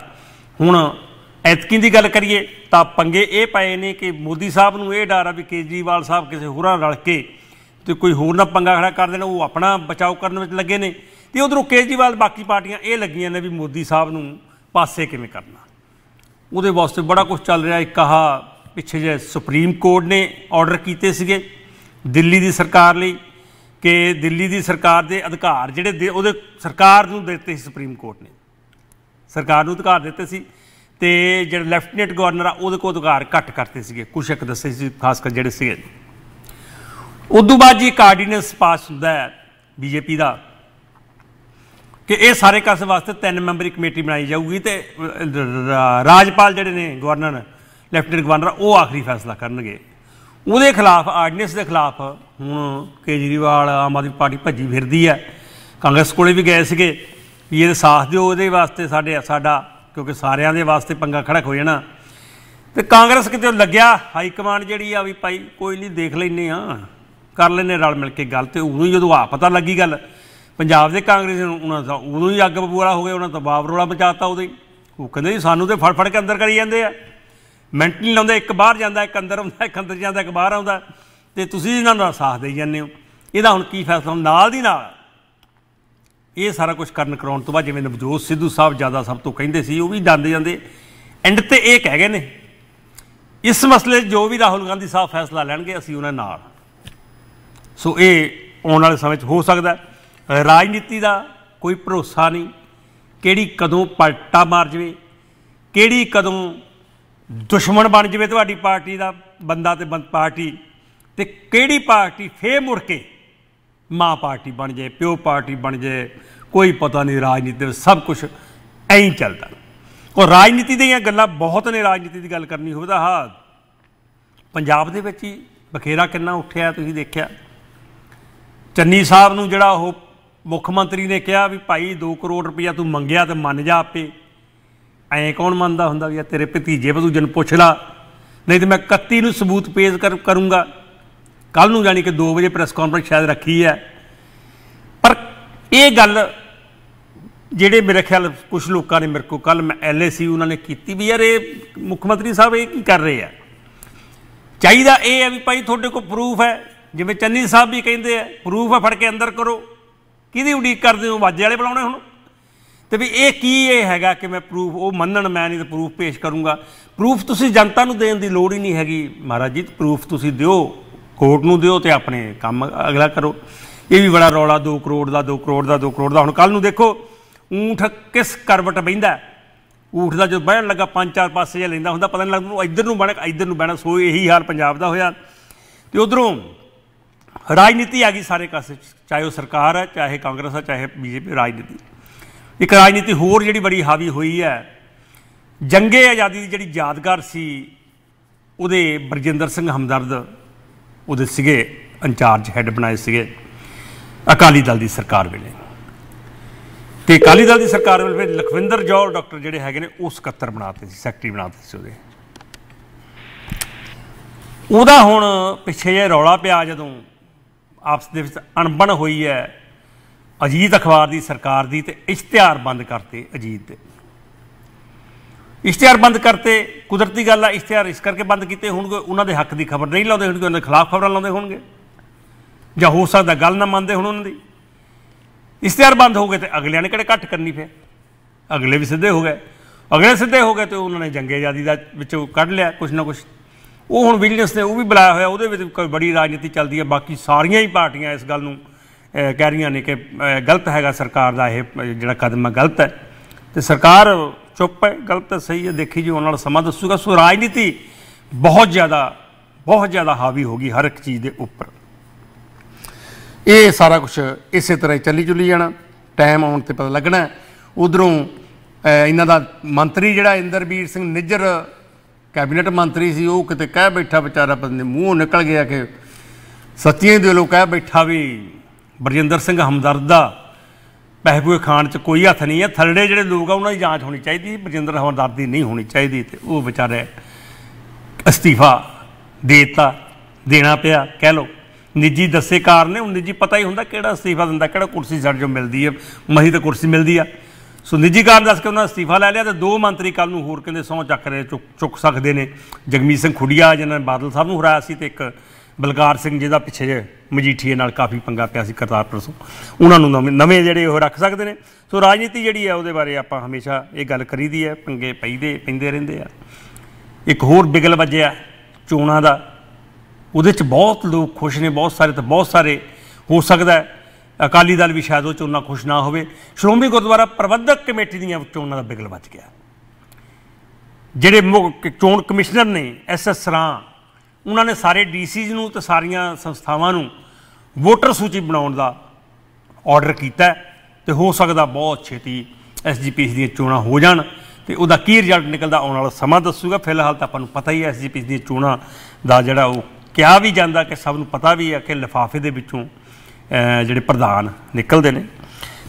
ਹੁਣ ਐਤਕੀ ਦੀ ਗੱਲ ਕਰੀਏ ਤਾਂ ਪੰਗੇ ਇਹ ਪਏ ਨੇ ਕਿ ਮੋਦੀ ਸਾਹਿਬ ਨੂੰ ਇਹ ਡਰ ਆ ਵੀ ਕੇਜਰੀਵਾਲ ਸਾਹਿਬ ਕਿਸੇ ਹੋਰਾਂ ਰਲ ਕੇ ਤੇ ਕੋਈ ਹੋਰ ਨਾ ਪੰਗਾ ਖੜਾ ਕਰ ਦੇਣ, ਉਹ ਆਪਣਾ ਬਚਾਓ ਕਰਨ ਵਿੱਚ ਲੱਗੇ ਨੇ। ਤੇ ਉਧਰੋਂ ਕੇਜਰੀਵਾਲ, ਬਾਕੀ ਪਾਰਟੀਆਂ ਇਹ ਲੱਗੀਆਂ ਨੇ ਵੀ ਮੋਦੀ ਸਾਹਿਬ ਨੂੰ ਪਾਸੇ ਕਿਵੇਂ ਕਰਨਾ। ਉਹਦੇ ਵਾਸਤੇ ਬੜਾ ਕੁਝ ਚੱਲ ਰਿਹਾ। ਇੱਕ ਆਹ ਪਿੱਛੇ ਜੇ ਸੁਪਰੀਮ ਕੋਰਟ ਨੇ ਆਰਡਰ ਕੀਤੇ ਸੀਗੇ, ਦਿੱਲੀ ਦੀ ਸਰਕਾਰ ਲਈ। ਕਿ ਦਿੱਲੀ ਦੀ ਸਰਕਾਰ ਦੇ ਅਧਿਕਾਰ ਜਿਹੜੇ ਦੇ- ਉਹਦੇ ਸਰਕਾਰ ਨੂੰ ਦਿੱਤੇ ਸੀ ਸੁਪਰੀਮ ਕੋਰਟ ਨੇ। ਸਰਕਾਰ ਨੂੰ ਅਧਿਕਾਰ ਦਿੱਤੇ ਸੀ ਤੇ ਜਿਹੜਾ ਲੈਫਟੀਨੈਂਟ ਗਵਰਨਰ ਆ, ਉਹਦੇ ਕੋਲ ਅਧਿਕਾਰ ਘੱਟ ਕਰਤੇ ਸੀਗੇ। ਕੁਛ ਇੱਕ ਦੱਸੇ ਸੀ, ਖਾਸ ਕਰ ਜਿਹੜੇ ਸੀਗੇ। ਉਦੋਂ ਬਾਅਦ ਜੀ ਇੱਕ ਆਰਡੀਨੈਂਸ ਪਾਸ ਹੁੰਦਾ ਹੈ ਬੀਜੇਪੀ ਦਾ ਕਿ ਇਹ ਸਾਰੇ ਕਸ ਵਾਸਤੇ ਤਿੰਨ ਮੈਂਬਰੀ ਕਮੇਟੀ ਬਣਾਈ ਜਾਊਗੀ ਤੇ ਰਾਜਪਾਲ ਜਿਹੜੇ ਨੇ ਗਵਰਨਰ, ਲੈਫਟੀਨੈਂਟ ਗਵਰਨਰ ਉਹ ਆਖਰੀ ਫੈਸਲਾ ਕਰਨਗੇ। ਉਹਦੇ ਖਿਲਾਫ, ਆਰਡੀਨੈਂਸ ਦੇ ਖਿਲਾਫ ਹੁਣ ਕੇਜਰੀਵਾਲ ਆਮ ਆਦਮੀ ਪਾਰਟੀ ਭੱਜੀ ਫਿਰਦੀ ਹੈ। ਕਾਂਗਰਸ ਕੋਲੇ ਵੀ ਗਏ ਸੀਗੇ ਵੀ ਇਹਦੇ ਸਾਥ ਦਿਓ, ਉਹਦੇ ਵਾਸਤੇ ਸਾਡੇ, ਸਾਡਾ, ਕਿਉਂਕਿ ਸਾਰਿਆਂ ਦੇ ਵਾਸਤੇ ਪੰਗਾ ਖੜਾ ਹੋ ਜਾਣਾ। ਤੇ ਕਾਂਗਰਸ ਕਿਤੇ ਲੱਗਿਆ, ਹਾਈ ਕਮਾਂਡ ਜਿਹੜੀ ਆ ਵੀ ਭਾਈ ਕੋਈ ਨਹੀਂ, ਦੇਖ ਲੈਨੇ ਆ ਕਰ ਲੈਨੇ ਰਲ ਮਿਲ ਕੇ ਗੱਲ ਤੇ ਉਦੋਂ ਹੀ ਜਦੋਂ ਆ ਪਤਾ ਲੱਗੀ ਗੱਲ, ਪੰਜਾਬ ਦੇ ਕਾਂਗਰਸ ਨੂੰ, ਉਹਨਾਂ ਦਾ ਉਦੋਂ ਹੀ ਅੱਗ ਬਬੂਲਾ ਹੋ ਗਏ ਉਹਨਾਂ ਤਾਂ ਬਾਬ ਰੋਲਾ ਬਚਾਤਾ ਉਹਦੇ। ਹੀ। ਉਹ ਕਹਿੰਦੇ ਜੀ, ਸਾਨੂੰ ਤੇ ਫੜ ਫੜ ਕੇ ਅੰਦਰ ਕਰੀ ਜਾਂਦੇ ਆ। ਮਿੰਟ ਨਹੀਂ ਲਾਉਂਦੇ, ਇੱਕ ਬਾਹਰ ਜਾਂਦਾ, ਇੱਕ ਅੰਦਰ ਆਉਂਦਾ, ਇੱਕ ਅੰਦਰ ਜਾਂਦਾ, ਇੱਕ ਬਾਹਰ ਆਉਂਦਾ। ਤੇ ਤੁਸੀਂ ਇਹਨਾਂ ਦਾ ਸਾਥ ਦੇਈ ਜਾਂਦੇ ਹੋ। ਇਹਦਾ ਹੁਣ ਕੀ ਫੈਸਲਾ? ਹੁਣ ਨਾਲ ਦੀ ਨਾਲ। ਇਹ ਸਾਰਾ ਕੁਝ ਕਰਨ ਕਰਾਉਣ ਤੋਂ ਬਾਅਦ ਜਿਵੇਂ ਨਵਜੋਤ ਸਿੱਧੂ ਸਾਹਿਬ ਜ਼ਿਆਦਾ ਸਭ ਤੋਂ ਕਹਿੰਦੇ ਸੀ, ਉਹ ਵੀ ਜਾਂਦੇ ਜਾਂਦੇ। ਐਂਡ ਤੇ ਇਹ ਕਹਿ ਗਏ ਨੇ, ਇਸ ਮਸਲੇ 'ਚ ਜੋ ਵੀ ਰਾਹੁਲ ਗਾਂਧੀ ਸਾਹਿਬ ਫੈਸਲਾ ਲੈਣਗੇ, ਅਸੀਂ ਉਹਨਾਂ ਨਾਲ। ਸੋ ਇਹ ਆਉਣ ਵਾਲੇ ਸਮੇਂ 'ਚ ਹੋ ਸਕਦਾ ਰਾਜਨੀਤੀ ਦਾ ਕੋਈ ਭਰੋਸਾ ਨਹੀਂ। ਕਿਹੜੀ ਕਦੋਂ ਪਲਟਾ ਮਾਰ ਜਵੇ, ਕਿਹੜੀ ਕਦੋਂ ਦੁਸ਼ਮਣ ਬਣ ਜਵੇ ਤੁਹਾਡੀ ਪਾਰਟੀ ਦਾ ਬੰਦਾ ਤੇ ਬੰਦ ਪਾਰਟੀ ਤੇ ਕਿਹੜੀ ਪਾਰਟੀ ਫੇਰ ਮੁੜ ਕੇ ਮਾਂ ਪਾਰਟੀ ਬਣ ਜਾਏ, ਪਿਓ ਪਾਰਟੀ ਬਣ ਜਾਏ, ਕੋਈ ਪਤਾ ਨਹੀਂ ਰਾਜਨੀਤੀ ਵਿੱਚ ਸਭ ਕੁਝ ਐਂ ਹੀ ਚੱਲਦਾ। ਉਹ ਰਾਜਨੀਤੀ ਦੀਆਂ ਗੱਲਾਂ ਬਹੁਤ ਨੇ, ਰਾਜਨੀਤੀ ਦੀ ਗੱਲ ਕਰਨੀ ਹੋਵੇ ਤਾਂ ਹਾਂ ਪੰਜਾਬ ਦੇ ਵਿੱਚ ਹੀ ਬਖੇਰਾ ਕਿੰਨਾ ਉੱਠਿਆ ਤੁਸੀਂ ਦੇਖਿਆ। ਚੰਨੀ ਸਾਹਿਬ ਨੂੰ ਜਿਹੜਾ ਉਹ ਮੁੱਖ ਮੰਤਰੀ ਨੇ ਕਿਹਾ ਵੀ ਭਾਈ 2 ਕਰੋੜ ਰੁਪਇਆ ਤੂੰ ਮੰਗਿਆ ਤੇ ਮੰਨ ਜਾ ਆਪੇ। ਐਂ ਕੌਣ ਮੰਨਦਾ ਹੁੰਦਾ ਵੀ ਆ ਤੇਰੇ ਭਤੀਜੇ ਭਤੂਜੇ ਨੂੰ ਪੁੱਛ ਲਾ। ਨਹੀਂ ਤੇ ਮੈਂ 31 ਨੂੰ ਸਬੂਤ ਪੇਸ਼ ਕਰ, ਕਰੂੰਗਾ। ਕੱਲ ਨੂੰ ਜਾਣੀ ਕਿ 2 ਵਜੇ ਪ੍ਰੈਸ ਕਾਨਫਰੰਸ ਸ਼ਾਇਦ ਰੱਖੀ ਹੈ। ਪਰ ਇਹ ਗੱਲ ਜਿਹੜੇ ਮੇਰੇ ਖਿਆਲ ਕੁਝ ਲੋਕਾਂ ਨੇ ਮੇਰੇ ਕੋਲ ਕੱਲ ਮੈਂ ਐਲਏਸੀ ਉਹਨਾਂ ਨੇ ਕੀਤੀ ਵੀ ਯਾਰ ਇਹ ਮੁੱਖ ਮੰਤਰੀ ਸਾਹਿਬ ਇਹ ਕੀ ਕਰ ਰਹੇ ਆ? ਚਾਹੀਦਾ ਇਹ ਹੈ ਵੀ ਭਾਈ ਤੁਹਾਡੇ ਕੋਲ ਪ੍ਰੂਫ ਹੈ। ਜਿਵੇਂ ਚੰਨੀ ਸਾਹਿਬ ਵੀ ਕਹਿੰਦੇ ਆ ਪ੍ਰੂਫ ਆ ਫੜ ਕੇ ਅੰਦਰ ਕਰੋ। ਕਿਹਦੀ ਉਡੀਕ ਕਰਦੇ ਹੋ? ਵਾਜੇ ਵਾਲੇ ਬੁਲਾਉਣੇ ਹੁਣ? ਤੇ ਵੀ ਇਹ ਕੀ ਇਹ ਹੈਗਾ ਕਿ ਮੈਂ ਪ੍ਰੂਫ ਉਹ ਮੰਨਣ ਮੈਂ ਨਹੀਂ ਤੇ ਪ੍ਰੂਫ ਪੇਸ਼ ਕਰੂੰਗਾ। ਪ੍ਰੂਫ ਤੁਸੀਂ ਜਨਤਾ ਨੂੰ ਦੇਣ ਦੀ ਲੋੜ ਹੀ ਨਹੀਂ ਹੈਗੀ ਮਹਾਰਾਜ ਜੀ ਪ੍ਰੂਫ ਤੁਸੀਂ ਦਿਓ ਕੋਰਟ ਨੂੰ ਦਿਓ ਤੇ ਆਪਣੇ ਕੰਮ ਅਗਲਾ ਕਰੋ। ਇਹ ਵੀ ਬੜਾ ਰੌਲਾ 2 ਕਰੋੜ ਦਾ 2 ਕਰੋੜ ਦਾ 2 ਕਰੋੜ ਦਾ। ਹੁਣ ਕੱਲ ਨੂੰ ਦੇਖੋ, ਊਂਠ ਕਿਸ ਕਰਵਟ ਬਹਿੰਦਾ ਹੈ। ਊਠ ਦਾ ਜੋ ਬਹਿਣ ਲੱਗਾ, ਪੰਜ ਚਾਰ ਪਾਸੇ ਜਿਹਾ ਲੈਂਦਾ ਹੁੰਦਾ, ਪਤਾ ਨਹੀਂ ਲੱਗਦਾ ਉਹ ਇੱਧਰ ਨੂੰ ਬਣਾ ਇੱਧਰ ਨੂੰ ਬਹਿਣਾ, ਸੋ ਇਹੀ ਹਾਲ ਪੰਜਾਬ ਦਾ ਹੋਇਆ। ਤੇ ਉਧਰੋਂ ਰਾਜਨੀਤੀ ਆ ਗਈ ਸਾਰੇ ਕਾਸੇ 'ਚ, ਚਾਹੇ ਉਹ ਸਰਕਾਰ ਹੈ, ਚਾਹੇ ਕਾਂਗਰਸ ਹੈ, ਚਾਹੇ ਬੀਜੇਪੀ, ਰਾਜਨੀਤੀ। ਇੱਕ ਰਾਜਨੀਤੀ ਹੋਰ ਜਿਹੜੀ ਬੜੀ ਹਾਵੀ ਹੋਈ ਹੈ। ਜੰਗੇ ਆਜ਼ਾਦੀ ਦੀ ਜਿਹੜੀ ਯਾਦਗਾਰ ਸੀ, ਉਹਦੇ ਬਰਜਿੰਦਰ ਸਿੰਘ ਹਮਦਰਦ ਉਹਦੇ ਸੀਗੇ, ਇੰਚਾਰਜ ਹੈੱਡ ਬਣਾਏ ਸੀਗੇ ਅਕਾਲੀ ਦਲ ਦੀ ਸਰਕਾਰ ਵੇਲੇ। ਤੇ ਅਕਾਲੀ ਦਲ ਦੀ ਸਰਕਾਰ ਵੇਲੇ ਫਿਰ ਲਖਵਿੰਦਰ ਜੌਲ ਡਾਕਟਰ ਜਿਹੜੇ ਹੈਗੇ ਨੇ, ਉਹ ਸਕੱਤਰ ਬਣਾਤੇ ਸੀ, ਸੈਕਟਰੀ ਬਣਾਤੇ ਸੀ ਉਹਦੇ। ਉਹਦਾ ਹੁਣ ਪਿੱਛੇ ਜੇ ਰੌਲਾ ਪਿਆ ਜਦੋਂ ਆਪਸ ਦੇ ਵਿੱਚ ਅਣਬਣ ਹੋਈ ਹੈ। ਅਜੀਤ ਅਖਬਾਰ ਦੀ ਸਰਕਾਰ ਦੀ ਤੇ ਇਸ਼ਤਿਹਾਰ ਬੰਦ ਕਰਤੇ ਅਜੀਤ ਦੇ। ਇਸ਼ਤਿਹਾਰ ਬੰਦ ਕਰਤੇ, ਕੁਦਰਤੀ ਗੱਲ ਆ, ਇਸ਼ਤਿਹਾਰ ਇਸ ਕਰਕੇ ਬੰਦ ਕੀਤੇ ਹੋਣਗੇ, ਉਹਨਾਂ ਦੇ ਹੱਕ ਦੀ ਖਬਰ ਨਹੀਂ ਲਾਉਂਦੇ ਹੋਣਗੇ, ਉਹਨਾਂ ਦੇ ਖਿਲਾਫ ਖਬਰਾਂ ਲਾਉਂਦੇ ਹੋਣਗੇ। ਜਾਂ ਹੋ ਸਕਦਾ ਗੱਲ ਨਾ ਮੰਨਦੇ ਹੋਣ ਉਹਨਾਂ ਦੀ। ਇਸ਼ਤਿਹਾਰ ਬੰਦ ਹੋ ਗਏ ਤੇ ਅਗਲਿਆਂ ਨੇ ਕਿਹੜੇ ਘੱਟ ਕਰਨੀ ਫਿਰ? ਅਗਲੇ ਵੀ ਸਿੱਧੇ ਹੋ ਗਏ। ਅਗਲੇ ਸਿੱਧੇ ਹੋ ਗਏ ਤੇ ਉਹਨਾਂ ਨੇ ਜੰਗੇ ਆਜ਼ਾਦੀ ਦਾ ਵਿੱਚੋਂ ਕੱਢ ਲਿਆ, ਕੁਛ ਨਾ ਕੁਛ। ਉਹ ਹੁਣ ਵਿਜੀਲੈਂਸ ਨੇ ਉਹ ਵੀ ਬੁਲਾਇਆ ਹੋਇਆ, ਉਹਦੇ ਵਿੱਚ ਕੋਈ ਬੜੀ ਰਾਜਨੀਤੀ ਚੱਲਦੀ ਹੈ ਬਾਕੀ ਸਾਰੀਆਂ ਹੀ ਪਾਰਟੀਆਂ ਇਸ ਗੱਲ ਨੂੰ ਕਹਿ ਰਹੀਆਂ ਨੇ ਕਿ ਗਲਤ ਹੈਗਾ ਸਰਕਾਰ ਦਾ ਇਹ ਜਿਹੜਾ ਕਦਮ ਹੈ, ਗਲਤ ਹੈ। ਤੇ ਸਰਕਾਰ ਚੁੱਪ ਹੈ, ਗਲਤ ਹੈ ਸਹੀ ਹੈ, ਦੇਖੀ ਜੀ, ਉਹਨਾਂ ਨਾਲ ਸਮਾਂ ਦੱਸੂਗਾ। ਸੋ ਰਾਜਨੀਤੀ ਬਹੁਤ ਜ਼ਿਆਦਾ ਬਹੁਤ ਜ਼ਿਆਦਾ ਹਾਵੀ ਹੋ ਗਈ ਹਰ ਇੱਕ ਚੀਜ਼ ਦੇ ਉੱਪਰ। ਇਹ ਸਾਰਾ ਕੁਝ ਇਸੇ ਤਰ੍ਹਾਂ ਹੀ ਚੱਲੀ ਚੁੱਲੀ ਜਾਣਾ। ਟਾਈਮ ਆਉਣ ਤੇ ਪਤਾ ਲੱਗਣਾ। ਉਧਰੋਂ ਇਹਨਾਂ ਦਾ ਮੰਤਰੀ ਜਿਹੜਾ ਇੰਦਰਬੀਰ ਸਿੰਘ ਨਿੱਜਰ, ਕੈਬਨਿਟ ਮੰਤਰੀ ਸੀ, ਉਹ ਕਿਤੇ ਕਹਿ ਬੈਠਾ ਵਿਚਾਰਾ, ਪਤਾ ਮੂੰਹੋਂ ਨਿਕਲ ਗਿਆ ਕਿ ਸੱਚੀਆਂ ਦੇ ਲੋਕ ਕਹਿ ਬੈਠਾ ਵੀ ਬਰਜਿੰਦਰ ਸਿੰਘ ਹਮਦਰਦ ਦਾ ਪਹਿਬੂਏ ਖਾਨ ਚ ਕੋਈ ਹੱਥ ਨਹੀਂ ਹੈ। ਥੱਲੜੇ ਜਿਹੜੇ ਲੋਕ ਆ, ਉਹਨਾਂ ਦੀ ਜਾਂਚ ਹੋਣੀ ਚਾਹੀਦੀ। ਬਰਜਿੰਦਰ ਹਮਦਰਦ ਦੀ ਨਹੀਂ ਹੋਣੀ ਚਾਹੀਦੀ ਤੇ ਉਹ ਵਿਚਾਰੇ ਅਸਤੀਫਾ ਦੇਤਾ, ਦੇਣਾ ਪਿਆ। ਕਹਿ ਲਓ, ਨਿੱਜੀ ਦੱਸੇ ਕਾਰਨ ਨੇ ਉਹ ਨਿੱਜੀ ਪਤਾ ਹੀ ਹੁੰਦਾ ਕਿਹੜਾ ਅਸਤੀਫਾ ਦਿੰਦਾ, ਕਿਹੜਾ ਕੁਰਸੀ ਸਾਡੇ ਜੋ ਮਿਲਦੀ ਹੈ, ਮਹੀ ਤਾਂ ਕੁਰਸੀ ਮਿਲਦੀ ਆ। ਸੋ ਨਿੱਜੀ ਕਾਰਨ ਦੱਸ ਕੇ ਉਹਨਾਂ ਅਸਤੀਫਾ ਲੈ ਲਿਆ ਤੇ ਦੋ ਮੰਤਰੀ ਕੱਲ ਨੂੰ ਹੋਰ ਕਹਿੰਦੇ ਸਹੁੰ ਚੱਕ ਰਹੇ, ਚੁੱਕ ਚੁੱਕ ਸਕਦੇ ਨੇ। ਜਗਮੀਤ ਸਿੰਘ ਖੁੱਡੀਆ, ਜਿਹਨਾਂ ਨੇ ਬਾਦਲ ਸਾਹਿਬ ਨੂੰ ਹਰਾਇਆ ਸੀ ਤੇ ਇੱਕ ਬਲਕਾਰ ਸਿੰਘ ਜਿਹਦਾ ਪਿੱਛੇ ਜੇ ਮਜੀਠੀਏ ਨਾਲ ਕਾਫੀ ਪੰਗਾ ਪਿਆ ਸੀ ਕਰਤਾਰਪੁਰ ਤੋਂ। ਉਹਨਾਂ ਨੂੰ ਨਵੇਂ ਨਵੇਂ ਜਿਹੜੇ ਉਹ ਰੱਖ ਸਕਦੇ ਨੇ। ਸੋ ਰਾਜਨੀਤੀ ਜਿਹੜੀ ਹੈ ਉਹਦੇ ਬਾਰੇ ਆਪਾਂ ਹਮੇਸ਼ਾ ਇਹ ਗੱਲ ਕਰੀਦੀ ਹੈ, ਪੰਗੇ ਪਈਦੇ ਪੈਂਦੇ ਰਹਿੰਦੇ ਆ। ਇੱਕ ਹੋਰ ਬਿਗਲ ਵੱਜਿਆ ਚੋਣਾਂ ਦਾ। ਉਹਦੇ ਚ ਬਹੁਤ ਲੋਕ ਖੁਸ਼ ਨੇ, ਬਹੁਤ ਸਾਰੇ ਤੇ ਬਹੁਤ ਸਾਰੇ ਹੋ ਸਕਦਾ ਅਕਾਲੀ ਦਲ ਵੀ ਸ਼ਾਇਦ ਉਹ ਚੋਣਾਂ ਖੁਸ਼ ਨਾ ਹੋਵੇ। ਸ਼੍ਰੋਮਣੀ ਗੁਰਦੁਆਰਾ ਪ੍ਰਬੰਧਕ ਕਮੇਟੀ ਦੀਆਂ ਚੋਣਾਂ ਦਾ ਬਿਗਲ ਵੱਜ ਗਿਆ। ਜਿਹੜੇ ਮੁੱਖ ਚੋਣ ਕਮਿਸ਼ਨਰ ਨੇ ਐਸ ਐਸ ਰਾਂ ਉਹਨਾਂ ਨੇ ਸਾਰੇ ਡੀਸੀਜ਼ ਨੂੰ ਤੇ ਸਾਰੀਆਂ ਸੰਸਥਾਵਾਂ ਨੂੰ ਵੋਟਰ ਸੂਚੀ ਬਣਾਉਣ ਦਾ ਆਰਡਰ ਕੀਤਾ ਹੈ ਤੇ ਹੋ ਸਕਦਾ ਬਹੁਤ ਛੇਤੀ ਐਸਜੀਪੀਸੀ ਦੀਆਂ ਚੋਣਾਂ ਹੋ ਜਾਣ ਤੇ ਉਹਦਾ ਕੀ ਰਿਜ਼ਲਟ ਨਿਕਲਦਾ ਆਉਣ ਵਾਲਾ ਸਮਾਂ ਦੱਸੂਗਾ। ਫਿਲਹਾਲ ਤਾਂ ਆਪਾਂ ਨੂੰ ਪਤਾ ਹੀ ਹੈ ਐਸਜੀਪੀਸੀ ਦੀਆਂ ਚੋਣਾਂ ਦਾ ਜਿਹੜਾ ਉਹ ਕਿਹਾ ਵੀ ਜਾਂਦਾ ਕਿ ਸਭ ਨੂੰ ਪਤਾ ਵੀ ਹੈ ਕਿ ਲਿਫਾਫੇ ਦੇ ਵਿੱਚੋਂ ਜਿਹੜੇ ਪ੍ਰਧਾਨ ਨਿਕਲਦੇ ਨੇ।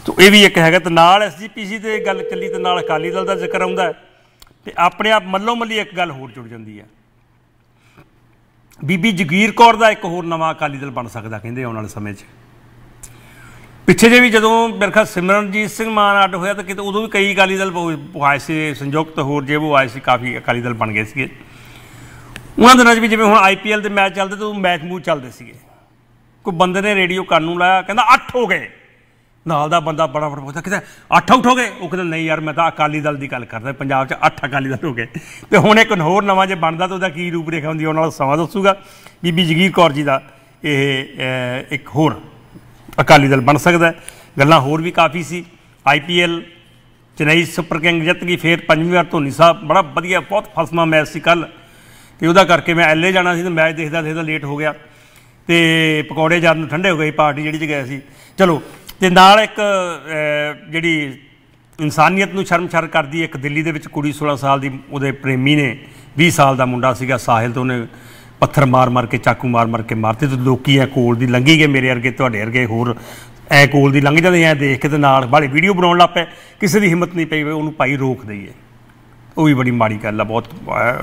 ਤੋ ਇਹ ਵੀ ਇੱਕ ਹੈਗਾ ਤੇ ਨਾਲ ਐਸਜੀਪੀਸੀ ਤੇ ਗੱਲ ਚੱਲੀ ਤੇ ਨਾਲ ਅਕਾਲੀ ਦਲ ਦਾ ਜ਼ਿਕਰ ਆਉਂਦਾ ਹੈ ਤੇ ਆਪਣੇ ਆਪ ਮੱਲੋ ਮੱਲੀ ਇੱਕ ਗੱਲ ਹੋਰ ਜੁੜ ਜਾਂਦੀ ਹੈ। ਬੀਬੀ ਜਗੀਰ ਕੌਰ ਦਾ ਇੱਕ ਹੋਰ ਨਵਾਂ ਅਕਾਲੀ ਦਲ ਬਣ ਸਕਦਾ, ਕਹਿੰਦੇ ਆਉਣ ਵਾਲੇ ਸਮੇਂ 'ਚ। ਪਿੱਛੇ ਜੇ ਵੀ ਜਦੋਂ ਮੇਰੇ ਖਿਆਲ ਸਿਮਰਨਜੀਤ ਸਿੰਘ ਮਾਨ ਅੱਡ ਹੋਇਆ ਤਾਂ ਕਿਤੇ ਉਦੋਂ ਵੀ ਕਈ ਅਕਾਲੀ ਦਲ ਆਏ ਸੀ, ਸੰਯੁਕਤ ਹੋਰ ਜੇ ਉਹ ਆਏ ਸੀ, ਕਾਫੀ ਅਕਾਲੀ ਦਲ ਬਣ ਗਏ ਸੀਗੇ। ਉਹਨਾਂ ਦਿਨਾਂ 'ਚ ਵੀ ਜਿਵੇਂ ਹੁਣ ਆਈਪੀਐਲ ਦੇ ਮੈਚ ਚੱਲਦੇ ਤਾਂ ਉਹ ਮੈਚ ਮੂਚ ਚੱਲਦੇ ਸੀਗੇ। ਕੋਈ ਬੰਦੇ ਨੇ ਰੇਡੀਓ ਕੰਨ ਨੂੰ ਲਾਇਆ, ਕਹਿੰਦਾ 8 ਹੋ ਗਏ। ਨਾਲ ਦਾ ਬੰਦਾ ਬੜਾ ਫਟ ਪੁੱਛਦਾ, ਕਿਤੇ ਅੱਠ ਆਊਟ ਹੋ ਗਏ? ਉਹ ਕਹਿੰਦਾ, ਨਹੀਂ ਯਾਰ, ਮੈਂ ਤਾਂ ਅਕਾਲੀ ਦਲ ਦੀ ਗੱਲ ਕਰਦਾ, ਪੰਜਾਬ 'ਚ ਅੱਠ ਅਕਾਲੀ ਦਲ ਹੋ ਗਏ। ਤੇ ਹੁਣ ਇੱਕ ਹੋਰ ਨਵਾਂ ਜੇ ਬਣਦਾ ਤਾਂ ਉਹਦਾ ਕੀ ਰੂਪ ਰੇਖਾ ਹੁੰਦੀ ਉਹਨਾਂ ਨਾਲ ਸਮਾਂ ਦੱਸੂਗਾ। ਬੀਬੀ ਜਗੀਰ ਕੌਰ ਜੀ ਦਾ ਇਹ ਇੱਕ ਹੋਰ ਅਕਾਲੀ ਦਲ ਬਣ ਸਕਦਾ ਗੱਲਾਂ ਹੋਰ ਵੀ ਕਾਫੀ ਸੀ। ਆਈਪੀਐਲ ਚੇਨਈ ਸੁਪਰ ਕਿੰਗ ਜਿੱਤ ਗਈ, ਫੇਰ ਪੰਜਵੀਂ ਵਾਰ ਧੋਨੀ ਸਾਹਿਬ, ਬੜਾ ਵਧੀਆ, ਬਹੁਤ ਫਸਮਾ ਮੈਚ ਸੀ ਕੱਲ ਤੇ ਉਹਦਾ ਕਰਕੇ ਮੈਂ ਐਲਏ ਜਾਣਾ ਸੀ ਤੇ ਮੈਚ ਦੇਖਦਾ ਦੇਖਦਾ ਲੇਟ ਹੋ ਗਿਆ। ਤੇ ਪਕੌੜੇ ਜਦ ਨੂੰ ਠੰਡੇ ਹੋ ਗਏ, ਪਾਰਟੀ ਜਿਹੜੀ ਚ ਗਏ ਸੀ। ਚਲੋ ਤੇ ਨਾਲ ਇੱਕ ਜਿਹੜੀ ਇਨਸਾਨੀਅਤ ਨੂੰ ਸ਼ਰਮਸ਼ਰ ਕਰਦੀ ਇੱਕ ਦਿੱਲੀ ਦੇ ਵਿੱਚ ਕੁੜੀ 16 ਸਾਲ ਦੀ, ਉਹਦੇ ਪ੍ਰੇਮੀ ਨੇ 20 ਸਾਲ ਦਾ ਮੁੰਡਾ ਸੀਗਾ ਸਾਹਿਲ ਤੋਂ ਉਹਨੇ ਪੱਥਰ ਮਾਰ ਮਾਰ ਕੇ, ਚਾਕੂ ਮਾਰ ਮਾਰ ਕੇ ਮਾਰਤੇ ਤੇ ਲੋਕੀ ਐ ਕੋਲ ਦੀ ਲੰਘੀ ਗਏ, ਮੇਰੇ ਵਰਗੇ, ਤੁਹਾਡੇ ਵਰਗੇ ਹੋਰ ਐ ਕੋਲ ਦੀ ਲੰਘ ਜਾਂਦੇ ਐ ਦੇਖ ਕੇ ਤੇ ਨਾਲ ਬਾਲੇ ਵੀਡੀਓ ਬਣਾਉਣ ਲੱਗ ਪਏ। ਕਿਸੇ ਦੀ ਹਿੰਮਤ ਨਹੀਂ ਪਈ ਵੀ ਉਹਨੂੰ ਭਾਈ ਰੋਕ ਦਈਏ। ਉਹ ਵੀ ਬੜੀ ਮਾੜੀ ਗੱਲ ਆ, ਬਹੁਤ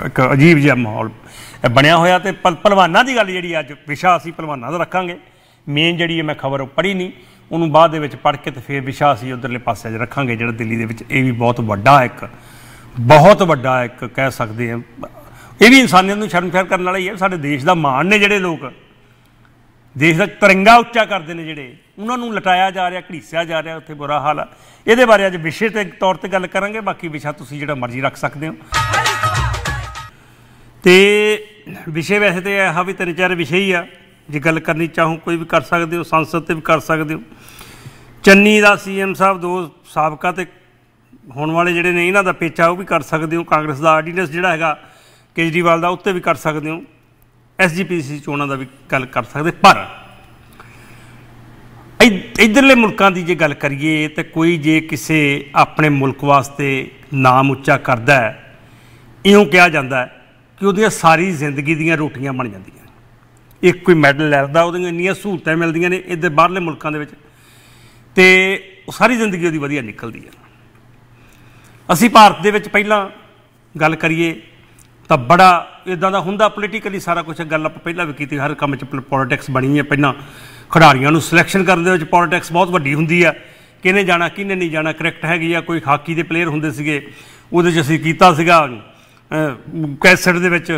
ਇੱਕ ਅਜੀਬ ਜਿਹਾ ਮਾਹੌਲ ਬਣਿਆ ਹੋਇਆ ਤੇ ਪਲ- ਪਹਿਲਵਾਨਾਂ ਦੀ ਗੱਲ ਜਿਹੜੀ ਅੱਜ, ਵਿਸ਼ਾ ਅਸੀਂ ਪਹਿਲਵਾਨਾਂ ਦਾ ਰੱਖਾਂਗੇ। ਮੇਨ ਜਿਹੜੀ ਹੈ ਮੈਂ ਖਬਰ ਪੜ੍ਹੀ ਨਹੀਂ। ਉਹਨੂੰ ਬਾਅਦ ਦੇ ਵਿੱਚ ਪੜ੍ਹ ਕੇ ਤੇ ਫਿਰ ਵਿਸ਼ਾ ਅਸੀਂ ਉਧਰਲੇ ਪਾਸੇ 'ਚ ਰੱਖਾਂਗੇ, ਜਿਹੜਾ ਦਿੱਲੀ ਦੇ ਵਿੱਚ ਇਹ ਵੀ ਬਹੁਤ ਵੱਡਾ ਇੱਕ, ਬਹੁਤ ਵੱਡਾ ਇੱਕ ਕਹਿ ਸਕਦੇ ਹਾਂ। ਇਹ ਵੀ ਇਨਸਾਨੀਅਤ ਨੂੰ ਸ਼ਰਮਸ਼ਾਰ ਕਰਨ ਵਾਲਾ ਹੀ ਹੈ, ਸਾਡੇ ਦੇਸ਼ ਦਾ ਮਾਣ ਨੇ ਜਿਹੜੇ ਲੋਕ, ਦੇਸ਼ ਦਾ ਤਿਰੰਗਾ ਉੱਚਾ ਕਰਦੇ ਨੇ ਜਿਹੜੇ, ਉਹਨਾਂ ਨੂੰ ਲਟਾਇਆ ਜਾ ਰਿਹਾ, ਘੜੀਸਿਆ ਜਾ ਰਿਹਾ ਉੱਥੇ ਬੁਰਾ ਹਾਲ ਆ। ਇਹਦੇ ਬਾਰੇ ਅੱਜ ਵਿਸ਼ੇ ਤੇ ਤੌਰ ਤੇ ਗੱਲ ਕਰਾਂਗੇ, ਬਾਕੀ ਵਿਸ਼ਾ ਤੁਸੀਂ ਜਿਹੜਾ ਮਰਜ਼ੀ ਰੱਖ ਸਕਦੇ ਹੋ। ਤੇ ਵਿਸ਼ੇ ਵੈਸੇ ਤੇ ਇਹ ਵੀ ਤਿੰਨ ਚਾਰ ਵਿਸ਼ੇ ਹੀ ਆ। ਜੇ ਗੱਲ ਕਰਨੀ ਚਾਹੋ, ਕੋਈ ਵੀ ਕਰ ਸਕਦੇ ਹੋ, ਸੰਸਦ ਤੇ ਵੀ ਕਰ ਸਕਦੇ ਹੋ। ਚੰਨੀ ਦਾ ਸੀਐਮ ਸਾਹਿਬ, ਦੋ ਸਾਬਕਾ ਤੇ ਹੋਣ ਵਾਲੇ ਜਿਹੜੇ ਨੇ, ਇਹਨਾਂ ਦਾ ਪੇਚਾ ਉਹ ਵੀ ਕਰ ਸਕਦੇ ਹੋ। ਕਾਂਗਰਸ ਦਾ ਆਰਡੀਨੈਂਸ ਜਿਹੜਾ ਹੈਗਾ, ਕੇਜਰੀਵਾਲ ਦਾ, ਉੱਤੇ ਵੀ ਕਰ ਸਕਦੇ ਹੋ। ਐਸਜੀਪੀਸੀ ਚੋਣਾਂ ਦਾ ਵੀ ਗੱਲ ਕਰ ਸਕਦੇ। ਪਰ ਇ- ਇੱਧਰਲੇ ਮੁਲਕਾਂ ਦੀ ਜੇ ਗੱਲ ਕਰੀਏ, ਤਾਂ ਕੋਈ ਜੇ ਕਿਸੇ ਆਪਣੇ ਮੁਲਕ ਵਾਸਤੇ ਨਾਮ ਉੱਚਾ ਕਰਦਾ ਹੈ, ਇਉਂ ਕਿਹਾ ਜਾਂਦਾ ਹੈ ਕਿ ਉਹਦੀਆਂ ਸਾਰੀ ਜ਼ਿੰਦਗੀ ਦੀਆਂ ਰੋਟੀਆਂ ਬਣ ਜਾਂਦੀਆਂ। ਇੱਕ ਕੋਈ ਮੈਡਲ ਲੈਦਾ, ਉਹਦੀਆਂ ਇੰਨੀਆਂ ਸਹੂਲਤਾਂ ਮਿਲਦੀਆਂ ਨੇ ਇੱਧਰ ਬਾਹਰਲੇ ਮੁਲਕਾਂ ਦੇ ਵਿੱਚ, ਤੇ ਸਾਰੀ ਜ਼ਿੰਦਗੀ ਉਹਦੀ ਵਧੀਆ ਨਿਕਲਦੀ ਹੈ ਅਸੀਂ ਭਾਰਤ ਦੇ ਵਿੱਚ ਪਹਿਲਾਂ ਗੱਲ ਕਰੀਏ, ਤਾਂ ਬੜਾ ਇਦਾਂ ਦਾ ਹੁੰਦਾ ਪੋਲੀਟੀਕਲੀ ਸਾਰਾ ਕੁਝ ਗੱਲ ਆਪਾਂ ਪਹਿਲਾਂ ਵੀ ਕੀਤੀ, ਹਰ ਕੰਮ 'ਚ ਪੋਲਿਟਿਕਸ ਬਣੀ ਹੈ ਪਹਿਲਾਂ। ਖਿਡਾਰੀਆਂ ਨੂੰ ਸਿਲੈਕਸ਼ਨ ਕਰਨ ਦੇ ਵਿੱਚ ਪੋਲਿਟਿਕਸ ਬਹੁਤ ਵੱਡੀ ਹੁੰਦੀ ਆ। ਕਿਹਨੇ ਜਾਣਾ, ਕਿਹਨੇ ਨਹੀਂ ਜਾਣਾ ਕ੍ਰਿਕਟ ਹੈਗੀ ਆ, ਕੋਈ ਹਾਕੀ ਦੇ ਪਲੇਅਰ ਹੁੰਦੇ ਸੀਗੇ, ਉਹਦੇ 'ਚ ਅਸੀਂ ਕੀਤਾ ਸੀਗਾ ਕੈਸਟ ਦੇ ਵਿੱਚ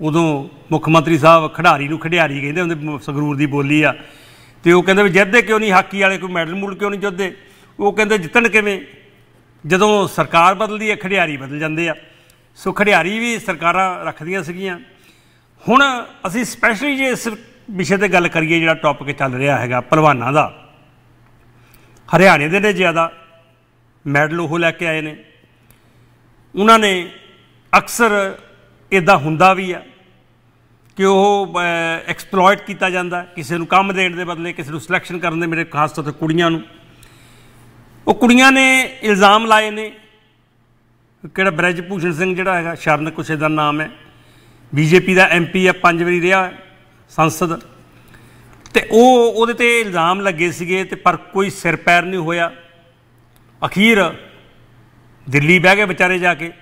ਉਦੋਂ ਮੁੱਖ ਮੰਤਰੀ ਸਾਹਿਬ ਖਿਡਾਰੀ ਨੂੰ ਖਿਡਾਰੀ ਕਹਿੰਦੇ ਹੁੰਦੇ ਸੰਗਰੂਰ ਦੀ ਬੋਲੀ ਆ। ਤੇ ਉਹ ਕਹਿੰਦੇ ਵੀ ਜਿੱਤਦੇ ਕਿਉਂ ਨਹੀਂ, ਹਾਕੀ ਵਾਲੇ ਕੋਈ ਮੈਡਲ ਮੂਲ ਕਿਉਂ ਨਹੀਂ ਜਿੱਤਦੇ? ਉਹ ਕਹਿੰਦੇ ਜਿੱਤਣ ਕਿਵੇਂ? ਜਦੋਂ ਸਰਕਾਰ ਬਦਲਦੀ ਹੈ ਖਿਡਾਰੀ ਬਦਲ ਜਾਂਦੇ ਆ। ਸੋ ਖਿਡਾਰੀ ਵੀ ਸਰਕਾਰਾਂ ਰੱਖਦੀਆਂ ਸੀਗੀਆਂ। ਹੁਣ ਅਸੀਂ ਸਪੈਸ਼ਲੀ ਜੇ ਇਸ ਵਿਸ਼ੇ ਤੇ ਗੱਲ ਕਰੀਏ, ਜਿਹੜਾ ਟੌਪਿਕ ਚੱਲ ਰਿਹਾ ਹੈਗਾ ਪਹਿਲਵਾਨਾਂ ਦਾ। ਹਰਿਆਣੇ ਦੇ ਨੇ ਜ਼ਿਆਦਾ, ਮੈਡਲ ਉਹ ਲੈ ਕੇ ਆਏ ਨੇ। ਉਹਨਾਂ ਨੇ ਅਕਸਰ ਇਦਾਂ ਹੁੰਦਾ ਵੀ ਆ ਕਿ ਉਹ ਐਕਸਪਲੋਇਟ ਕੀਤਾ ਜਾਂਦਾ, ਕਿਸੇ ਨੂੰ ਕੰਮ ਦੇਣ ਦੇ ਬਦਲੇ, ਕਿਸੇ ਨੂੰ ਸਿਲੈਕਸ਼ਨ ਕਰਨ ਦੇ ਮੇਰੇ, ਖਾਸ ਤੌਰ ਤੇ ਕੁੜੀਆਂ ਨੂੰ। ਉਹ ਕੁੜੀਆਂ ਨੇ ਇਲਜ਼ਾਮ ਲਾਏ ਨੇ, ਕਿਹੜਾ ਬ੍ਰਜ ਭੂਸ਼ਣ ਸਿੰਘ ਜਿਹੜਾ ਹੈਗਾ, ਸ਼ਰਨ ਕੁਛ ਦਾ ਨਾਮ ਹੈ। ਬੀਜੇਪੀ ਦਾ ਐਮਪੀ ਆ, ਪੰਜ ਵਾਰੀ ਰਿਹਾ, ਸੰਸਦ। ਤੇ ਉਹ, ਉਹਦੇ ਤੇ ਇਲਜ਼ਾਮ ਲੱਗੇ ਸੀਗੇ, ਤੇ ਪਰ ਕੋਈ ਸਿਰ ਪੈਰ ਨਹੀਂ ਹੋਇਆ। ਅਖੀਰ ਦਿੱਲੀ ਬਹਿ ਗਏ ਵਿਚਾਰੇ ਜਾ ਕੇ।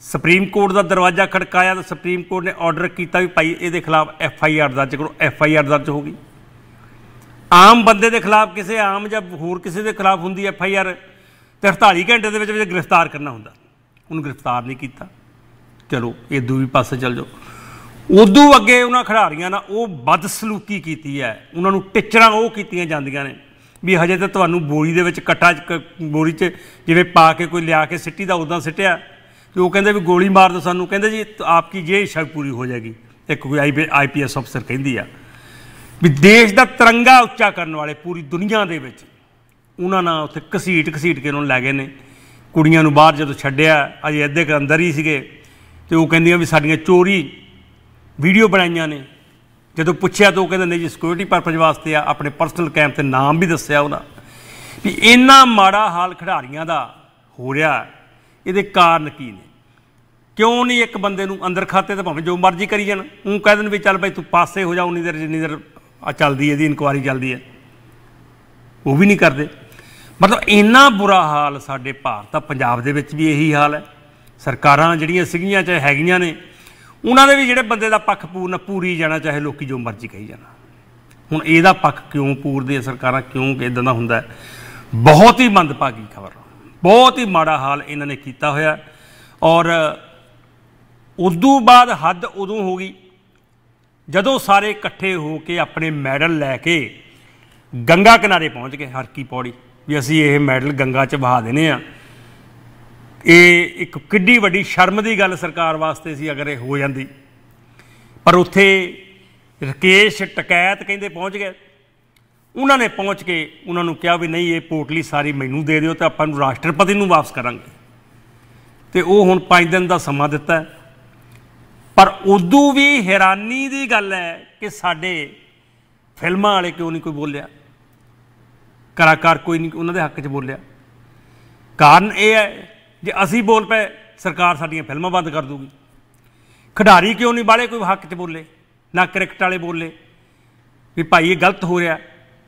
ਸੁਪਰੀਮ ਕੋਰਟ ਦਾ ਦਰਵਾਜ਼ਾ ਖੜਕਾਇਆ ਤਾਂ ਸੁਪਰੀਮ ਕੋਰਟ ਨੇ ਆਰਡਰ ਕੀਤਾ ਵੀ ਭਾਈ ਇਹਦੇ ਖਿਲਾਫ ਐਫ ਆਈ ਆਰ ਦਰਜ ਕਰੋ, ਐਫ ਆਈ ਆਰ ਦਰਜ ਹੋ ਗਈ। ਆਮ ਬੰਦੇ ਦੇ ਖਿਲਾਫ ਕਿਸੇ, ਆਮ ਜਾਂ ਹੋਰ ਕਿਸੇ ਦੇ ਖਿਲਾਫ ਹੁੰਦੀ ਐਫ ਆਈ ਆਰ ਤੇ 48 ਘੰਟੇ ਦੇ ਵਿੱਚ ਵਿੱਚ ਗ੍ਰਿਫਤਾਰ ਕਰਨਾ ਹੁੰਦਾ। ਉਹਨੂੰ ਗ੍ਰਿਫਤਾਰ ਨਹੀਂ ਕੀਤਾ। ਚਲੋ ਇਹ ਦੂਜੀ ਪਾਸੇ ਚੱਲ ਜਾਓ। ਉਦੋਂ ਅੱਗੇ ਉਹਨਾਂ ਖਿਡਾਰੀਆਂ ਨਾਲ ਉਹ ਬਦਸਲੂਕੀ ਕੀਤੀ ਹੈ। ਉਹਨਾਂ ਨੂੰ ਟਿਚਰਾਂ ਉਹ ਕੀਤੀਆਂ ਜਾਂਦੀਆਂ ਨੇ ਵੀ ਹਜੇ ਤਾਂ ਤੁਹਾਨੂੰ ਬੋਰੀ ਦੇ ਵਿੱਚ ਕੱਟਾ ਚ- ਕ- ਬੋਰੀ 'ਚ ਜਿਵੇਂ ਪਾ ਕੇ ਕੋਈ ਲਿਆ ਕੇ ਸਿੱਟੀ ਦਾ ਉਦਾਂ ਸਿੱਟਿਆ। ਤੇ ਉਹ ਕਹਿੰਦੇ ਵੀ ਗੋਲੀ ਮਾਰ ਦੋ ਸਾਨੂੰ। ਕਹਿੰਦੇ ਜੀ ਤ- ਆਪਕੀ ਜੇ ਇੱਛਾ ਪੂਰੀ ਹੋ ਜਾਏਗੀ। ਇੱਕ ਕੋਈ ਆਈਪੀਐਸ ਅਫਸਰ ਕਹਿੰਦੀ ਆ ਵੀ ਦੇਸ਼ ਦਾ ਤਿਰੰਗਾ ਉੱਚਾ ਕਰਨ ਵਾਲੇ ਪੂਰੀ ਦੁਨੀਆ ਦੇ ਵਿੱਚ ਉਹਨਾਂ ਨਾਲ ਉੱਥੇ ਘਸੀਟ ਘਸੀਟ ਕੇ ਉਹਨਾਂ ਨੂੰ ਲੈ ਗਏ ਨੇ। ਕੁੜੀਆਂ ਨੂੰ ਬਾਹਰ ਜਦੋਂ ਛੱਡਿਆ, ਅਜੇ ਅੱਧੇ ਕੁ ਅੰਦਰ ਹੀ ਸੀਗੇ। ਤੇ ਉਹ ਕਹਿੰਦੀਆਂ ਵੀ ਸਾਡੀਆਂ ਚੋਰੀ ਵੀਡੀਓ ਬਣਾਈਆਂ ਨੇ। ਜਦੋਂ ਪੁੱਛਿਆ ਤਾਂ ਉਹ ਕਹਿੰਦੇ, ਨਹੀਂ ਜੀ ਸਿਕਿਉਰਿਟੀ ਪਰਪਸ ਵਾਸਤੇ ਆ, ਆਪਣੇ ਪਰਸਨਲ ਕੈਂਪ ਤੇ ਨਾਮ ਵੀ ਦੱਸਿਆ ਉਹਦਾ। ਵੀ ਇੰਨਾ ਮਾੜਾ ਹਾਲ ਖਿਡਾਰੀਆਂ ਦਾ ਹੋ ਰਿਹਾ। ਇਹਦੇ ਕਾਰਨ ਕੀ ਨੇ? ਕਿਉਂ ਨਹੀਂ ਇੱਕ ਬੰਦੇ ਨੂੰ ਅੰਦਰ ਖਾਤੇ ਤੇ ਭਾਵੇਂ ਜੋ ਮਰਜ਼ੀ ਕਰੀ ਜਾਣ? ਉਹ ਕਹਿ ਦੇਣ ਵੀ ਚੱਲ ਭਾਈ ਤੂੰ ਪਾਸੇ ਹੋ ਜਾ, ਉਨੀ ਦੇਰ, ਜਿੰਨੀ ਦੇਰ ਆ ਚੱਲਦੀ ਇਹਦੀ ਇਨਕੁਆਰੀ ਚੱਲਦੀ ਹੈ। ਉਹ ਵੀ ਨਹੀਂ ਕਰਦੇ। ਮਤਲਬ ਇੰਨਾ ਬੁਰਾ ਹਾਲ ਸਾਡੇ ਭਾਰਤ ਆ, ਪੰਜਾਬ ਦੇ ਵਿੱਚ ਵੀ ਇਹੀ ਹਾਲ ਹੈ। ਸਰਕਾਰਾਂ ਜਿਹੜੀਆਂ ਸੀਗੀਆਂ, ਚਾਹੇ ਹੈਗੀਆਂ ਨੇ, ਉਹਨਾਂ ਦੇ ਵੀ ਜਿਹੜੇ ਬੰਦੇ ਦਾ ਪੱਖ ਪੂਰਨ, ਪੂਰੀ ਜਾਣਾ, ਚਾਹੇ ਲੋਕੀ ਜੋ ਮਰਜ਼ੀ ਕਹੀ ਜਾਣਾ। ਹੁਣ ਇਹਦਾ ਪੱਖ ਕਿਉਂ ਪੂਰਦੇ ਆ ਸਰਕਾਰਾਂ? ਕਿਉਂ ਕਿ ਇਦਾਂ ਦਾ ਹੁੰਦਾ? ਬਹੁਤ ਹੀ ਮੰਦਭਾਗੀ ਖਬਰ ਬਹੁਤ ਹੀ ਮਾੜਾ ਹਾਲ ਇਹਨਾਂ ਨੇ ਕੀਤਾ ਹੋਇਆ। ਔਰ ਉਦੋਂ ਬਾਅਦ ਹੱਦ ਉਦੋਂ ਹੋ ਗਈ, ਜਦੋਂ ਸਾਰੇ ਇਕੱਠੇ ਹੋ ਕੇ ਆਪਣੇ ਮੈਡਲ ਲੈ ਕੇ ਗੰਗਾ ਕਿਨਾਰੇ ਪਹੁੰਚ ਗਏ ਹਰਕੀ ਪੌੜੀ, ਵੀ ਅਸੀਂ ਇਹ ਮੈਡਲ ਗੰਗਾ 'ਚ ਵਹਾ ਦੇਣੇ ਆ। ਇਹ ਇੱਕ ਕਿੱਡੀ ਵੱਡੀ ਸ਼ਰਮ ਦੀ ਗੱਲ ਸਰਕਾਰ ਵਾਸਤੇ ਸੀ ਅਗਰ ਇਹ ਹੋ ਜਾਂਦੀ। ਪਰ ਉੱਥੇ ਰਕੇਸ਼ ਟਕੈਤ ਕਹਿੰਦੇ ਪਹੁੰਚ ਗਏ। ਉਹਨਾਂ ਨੇ ਪਹੁੰਚ ਕੇ ਉਹਨਾਂ ਨੂੰ ਕਿਹਾ ਵੀ ਨਹੀਂ, ਇਹ ਪੋਟਲੀ ਸਾਰੀ ਮੈਨੂੰ ਦੇ ਦਿਓ ਤੇ ਆਪਾਂ ਨੂੰ ਰਾਸ਼ਟਰਪਤੀ ਨੂੰ ਵਾਪਸ ਕਰਾਂਗੇ। ਤੇ ਉਹ ਹੁਣ 5 ਦਿਨ ਦਾ ਸਮਾਂ ਦਿੱਤਾ ਪਰ ਉਦੋਂ ਵੀ ਹੈਰਾਨੀ ਦੀ ਗੱਲ ਹੈ ਕਿ ਸਾਡੇ ਫਿਲਮਾਂ ਵਾਲੇ ਕਿਉਂ ਨਹੀਂ ਕੋਈ ਬੋਲਿਆ? ਕਲਾਕਾਰ ਕੋਈ ਨਹੀਂ, ਉਹਨਾਂ ਦੇ ਹੱਕ 'ਚ ਬੋਲਿਆ। ਕਾਰਨ ਇਹ ਹੈ, ਜੇ ਅਸੀਂ ਬੋਲ ਪਏ, ਸਰਕਾਰ ਸਾਡੀਆਂ ਫਿਲਮਾਂ ਬੰਦ ਕਰ ਦੂਗੀ। ਖਿਡਾਰੀ ਕਿਉਂ ਨਹੀਂ ਬਾਲੇ ਕੋਈ ਹੱਕ 'ਚ ਬੋਲੇ, ਨਾ ਕ੍ਰਿਕਟ ਵਾਲੇ ਬੋਲੇ। ਵੀ ਭਾਈ ਇਹ ਗਲਤ ਹੋ ਰਿਹਾ।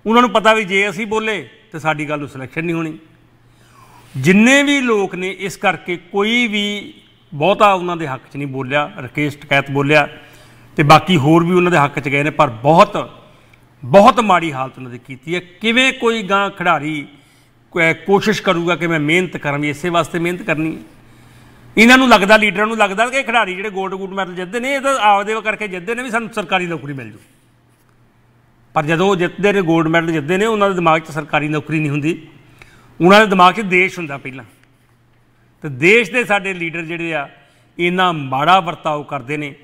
ਉਹਨਾਂ ਨੂੰ ਪਤਾ ਵੀ ਜੇ ਅਸੀਂ ਬੋਲੇ ਤੇ ਸਾਡੀ ਗੱਲ ਨੂੰ ਸਿਲੈਕਸ਼ਨ ਨਹੀਂ ਹੋਣੀ। ਜਿੰਨੇ ਵੀ ਲੋਕ ਨੇ ਇਸ ਕਰਕੇ ਕੋਈ ਵੀ ਬਹੁਤਾ ਉਹਨਾਂ ਦੇ ਹੱਕ 'ਚ ਨਹੀਂ ਬੋਲਿਆ, ਰਕੇਸ਼ ਟਕੈਤ ਬੋਲਿਆ ਤੇ ਬਾਕੀ ਹੋਰ ਵੀ ਉਹਨਾਂ ਦੇ ਹੱਕ 'ਚ ਗਏ ਨੇ, ਪਰ ਬਹੁਤ ਬਹੁਤ ਮਾੜੀ ਹਾਲਤ ਉਹਨਾਂ ਦੀ ਕੀਤੀ ਹੈ। ਕਿਵੇਂ ਕੋਈ ਗਾਂ ਖਿਡਾਰੀ ਕੋ- ਕੋਸ਼ਿਸ਼ ਕਰੂਗਾ ਕਿ ਮੈਂ ਮਿਹਨਤ ਕਰਾਂ, ਵੀ ਇਸੇ ਵਾਸਤੇ ਮਿਹਨਤ ਕਰਨੀ ਹੈ? ਇਹਨਾਂ ਨੂੰ ਲੱਗਦਾ, ਲੀਡਰਾਂ ਨੂੰ ਲੱਗਦਾ ਕਿ ਖਿਡਾਰੀ ਜਿਹੜੇ ਗੋਲਡ ਗੋਲਡ ਮੈਡਲ ਜਿੱਤਦੇ ਨੇ, ਇਹ ਤਾਂ ਆਪਦੇ ਕਰਕੇ ਜਿੱਤਦੇ ਨੇ ਵੀ ਸਾਨੂੰ ਸਰਕਾਰੀ ਨੌਕਰੀ ਮਿਲ ਜੂ। ਪਰ ਜਦੋਂ ਉਹ ਜਿੱਤਦੇ ਨੇ 골ਡ ਮੈਡਲ ਜਿੱਤਦੇ ਨੇ, ਉਹਨਾਂ ਦੇ ਦਿਮਾਗ 'ਚ ਸਰਕਾਰੀ ਨੌਕਰੀ ਨਹੀਂ ਹੁੰਦੀ। ਉਹਨਾਂ ਦੇ ਦਿਮਾਗ 'ਚ ਦੇਸ਼ ਹੁੰਦਾ ਪਹਿਲਾਂ। ਤੇ ਦੇਸ਼ ਦੇ ਸਾਡੇ ਲੀਡਰ ਜਿਹੜੇ ਆ, ਇੰਨਾ ਮਾੜਾ ਵਰਤਾਓ ਕਰਦੇ ਨੇ।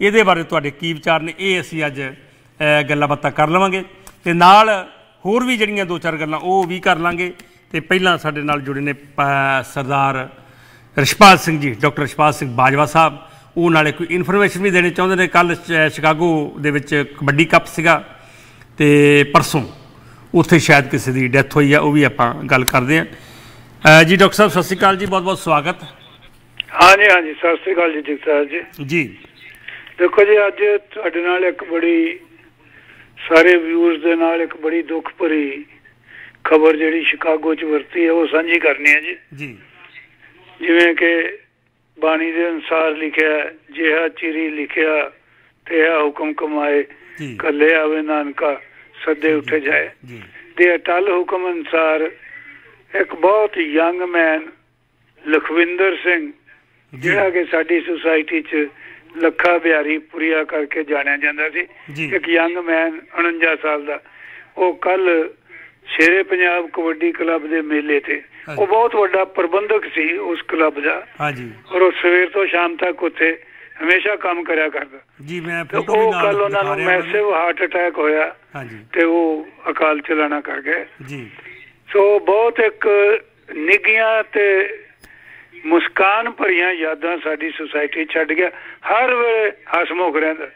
ਇਹਦੇ ਬਾਰੇ ਤੁਹਾਡੇ ਕੀ ਵਿਚਾਰ ਨੇ? ਇਹ ਅਸੀਂ ਅੱਜ ਗੱਲਾਂ ਬਾਤਾਂ ਕਰ ਲਵਾਂਗੇ। ਤੇ ਨਾਲ ਹੋਰ ਵੀ ਜਿਹੜੀਆਂ ਦੋ ਚਾਰ ਗੱਲਾਂ, ਉਹ ਵੀ ਕਰ ਲਾਂਗੇ। ਤੇ ਪਹਿਲਾਂ ਸਾਡੇ ਨਾਲ ਜੁੜੇ ਨੇ ਸਰਦਾਰ ਰਿਸ਼ਪਾਲ ਸਿੰਘ ਜੀ, ਡਾਕਟਰ ਰਿਸ਼ਪਾਲ ਸਿੰਘ ਬਾਜਵਾ ਸਾਹਿਬ। ਉਹ ਨਾਲੇ ਕੋਈ ਇਨਫੋਰਮੇਸ਼ਨ ਵੀ ਦੇਣੀ ਚਾਹੁੰਦੇ ਨੇ। ਕੱਲ ਸ਼ਿਕਾਗੋ ਦੇ ਵਿੱਚ ਕਬੱਡੀ ਕੱਪ ਸੀਗਾ। ਤੇ ਪਰਸੋਂ ਉੱਥੇ ਸ਼ਾਇਦ ਕਿਸੇ ਦੀ ਡੈਥ ਹੋਈ ਆ ਉਹ ਵੀ ਆਪਾਂ ਗੱਲ ਕਰਦੇ ਹਾਂ। ਜੀ ਡਾਕਟਰ ਸਾਹਿਬ ਸਤਿ ਸ਼੍ਰੀ ਅਕਾਲ ਜੀ ਬਹੁਤ ਬਹੁਤ ਸਵਾਗਤ। ਹਾਂਜੀ ਹਾਂਜੀ ਸਤਿ ਸ੍ਰੀ ਅਕਾਲ ਜੀ ਜਗਤਾਰ ਜੀ। ਜੀ। ਦੇਖੋ ਜੀ ਅੱਜ ਤੁਹਾਡੇ ਨਾਲ ਇੱਕ ਬੜੀ ਸਾਰੇ ਵਿਊਅਰਸ ਦੇ ਨਾਲ ਇੱਕ ਬੜੀ ਦੁੱਖ ਭਰੀ ਖਬਰ ਜਿਹੜੀ ਸ਼ਿਕਾਗੋ ਚ ਵਰਤੀ ਹੈ ਉਹ ਸਾਂਝੀ ਕਰਨੀ ਹੈ ਜੀ। ਜੀ। ਜਿਵੇਂ ਕਿ ਬਾਣੀ ਦੇ ਅਨਸਾਰ ਲਿਖਿਆ ਜਿਹਾ ਚਿਰੀ ਲਿਖਿਆ ਤੇ ਆ ਹੁਕਮ ਕਮਾਏ। ਕੱਲੇ ਆਵੇ ਨਾਨਕਾ ਸੱਦੇ ਉੱਠੇ ਜਾਏ। ਦੇ ਅਟਲ ਹੁਕਮ ਅਨਸਾਰ ਇੱਕ ਬਹੁਤ ਯੰਗ ਮੈਨ ਲਖਵਿੰਦਰ ਸਿੰਘ ਜਿਹੜਾ ਕਿ ਸਾਡੀ ਸੁਸਾਇਟੀ 'ਚ ਲੱਖਾ ਬਿਹਾਰੀ ਪੁਰੀਆ ਕਰਕੇ ਜਾਣਿਆ ਜਾਂਦਾ ਸੀ ਇੱਕ ਯੰਗ ਮੈਨ 49 ਸਾਲ ਦਾ। ਉਹ ਕੱਲ ਸ਼ੇਰੇ ਪੰਜਾਬ ਕਬੱਡੀ ਕਲੱਬ ਦੇ ਮੇਲੇ ਤੇ ਉਹ ਬਹੁਤ ਵੱਡਾ ਪ੍ਰਬੰਧਕ ਸੀ ਉਸ ਕਲੱਬ ਦਾ। ਹਾਂਜੀ। ਔਰ ਉਹ ਸਵੇਰ ਤੋਂ ਸ਼ਾਮ ਤੱਕ ਉੱਥੇ ਹਮੇਸ਼ਾ ਕੰਮ ਕਰਿਆ ਕਰਦਾ। ਜੀ ਮੈਂ ਫੋਟੋ ਵੀ ਨਾਲ ਕੱਲ ਉਹਨਾਂ ਨੂੰ ਮੈਸਿਵ ਹਾਰਟ ਅਟੈਕ ਹੋਇਆ ਹਾਂਜੀ। ਤੇ ਉਹ ਅਕਾਲ ਚਲਾਣਾ ਕਰ ਗਏ। ਜੀ। ਸੋ ਬਹੁਤ ਇੱਕ ਨਿੱਘੀਆਂ ਤੇ ਮੁਸਕਾਨ ਭਰੀਆਂ ਯਾਦਾਂ ਸਾਡੀ ਸੁਸਾਇਟੀ ਛੱਡ ਗਿਆ। ਹਰ ਵੇਲੇ ਹਸਮੁਖ ਰਹਿੰਦਾ।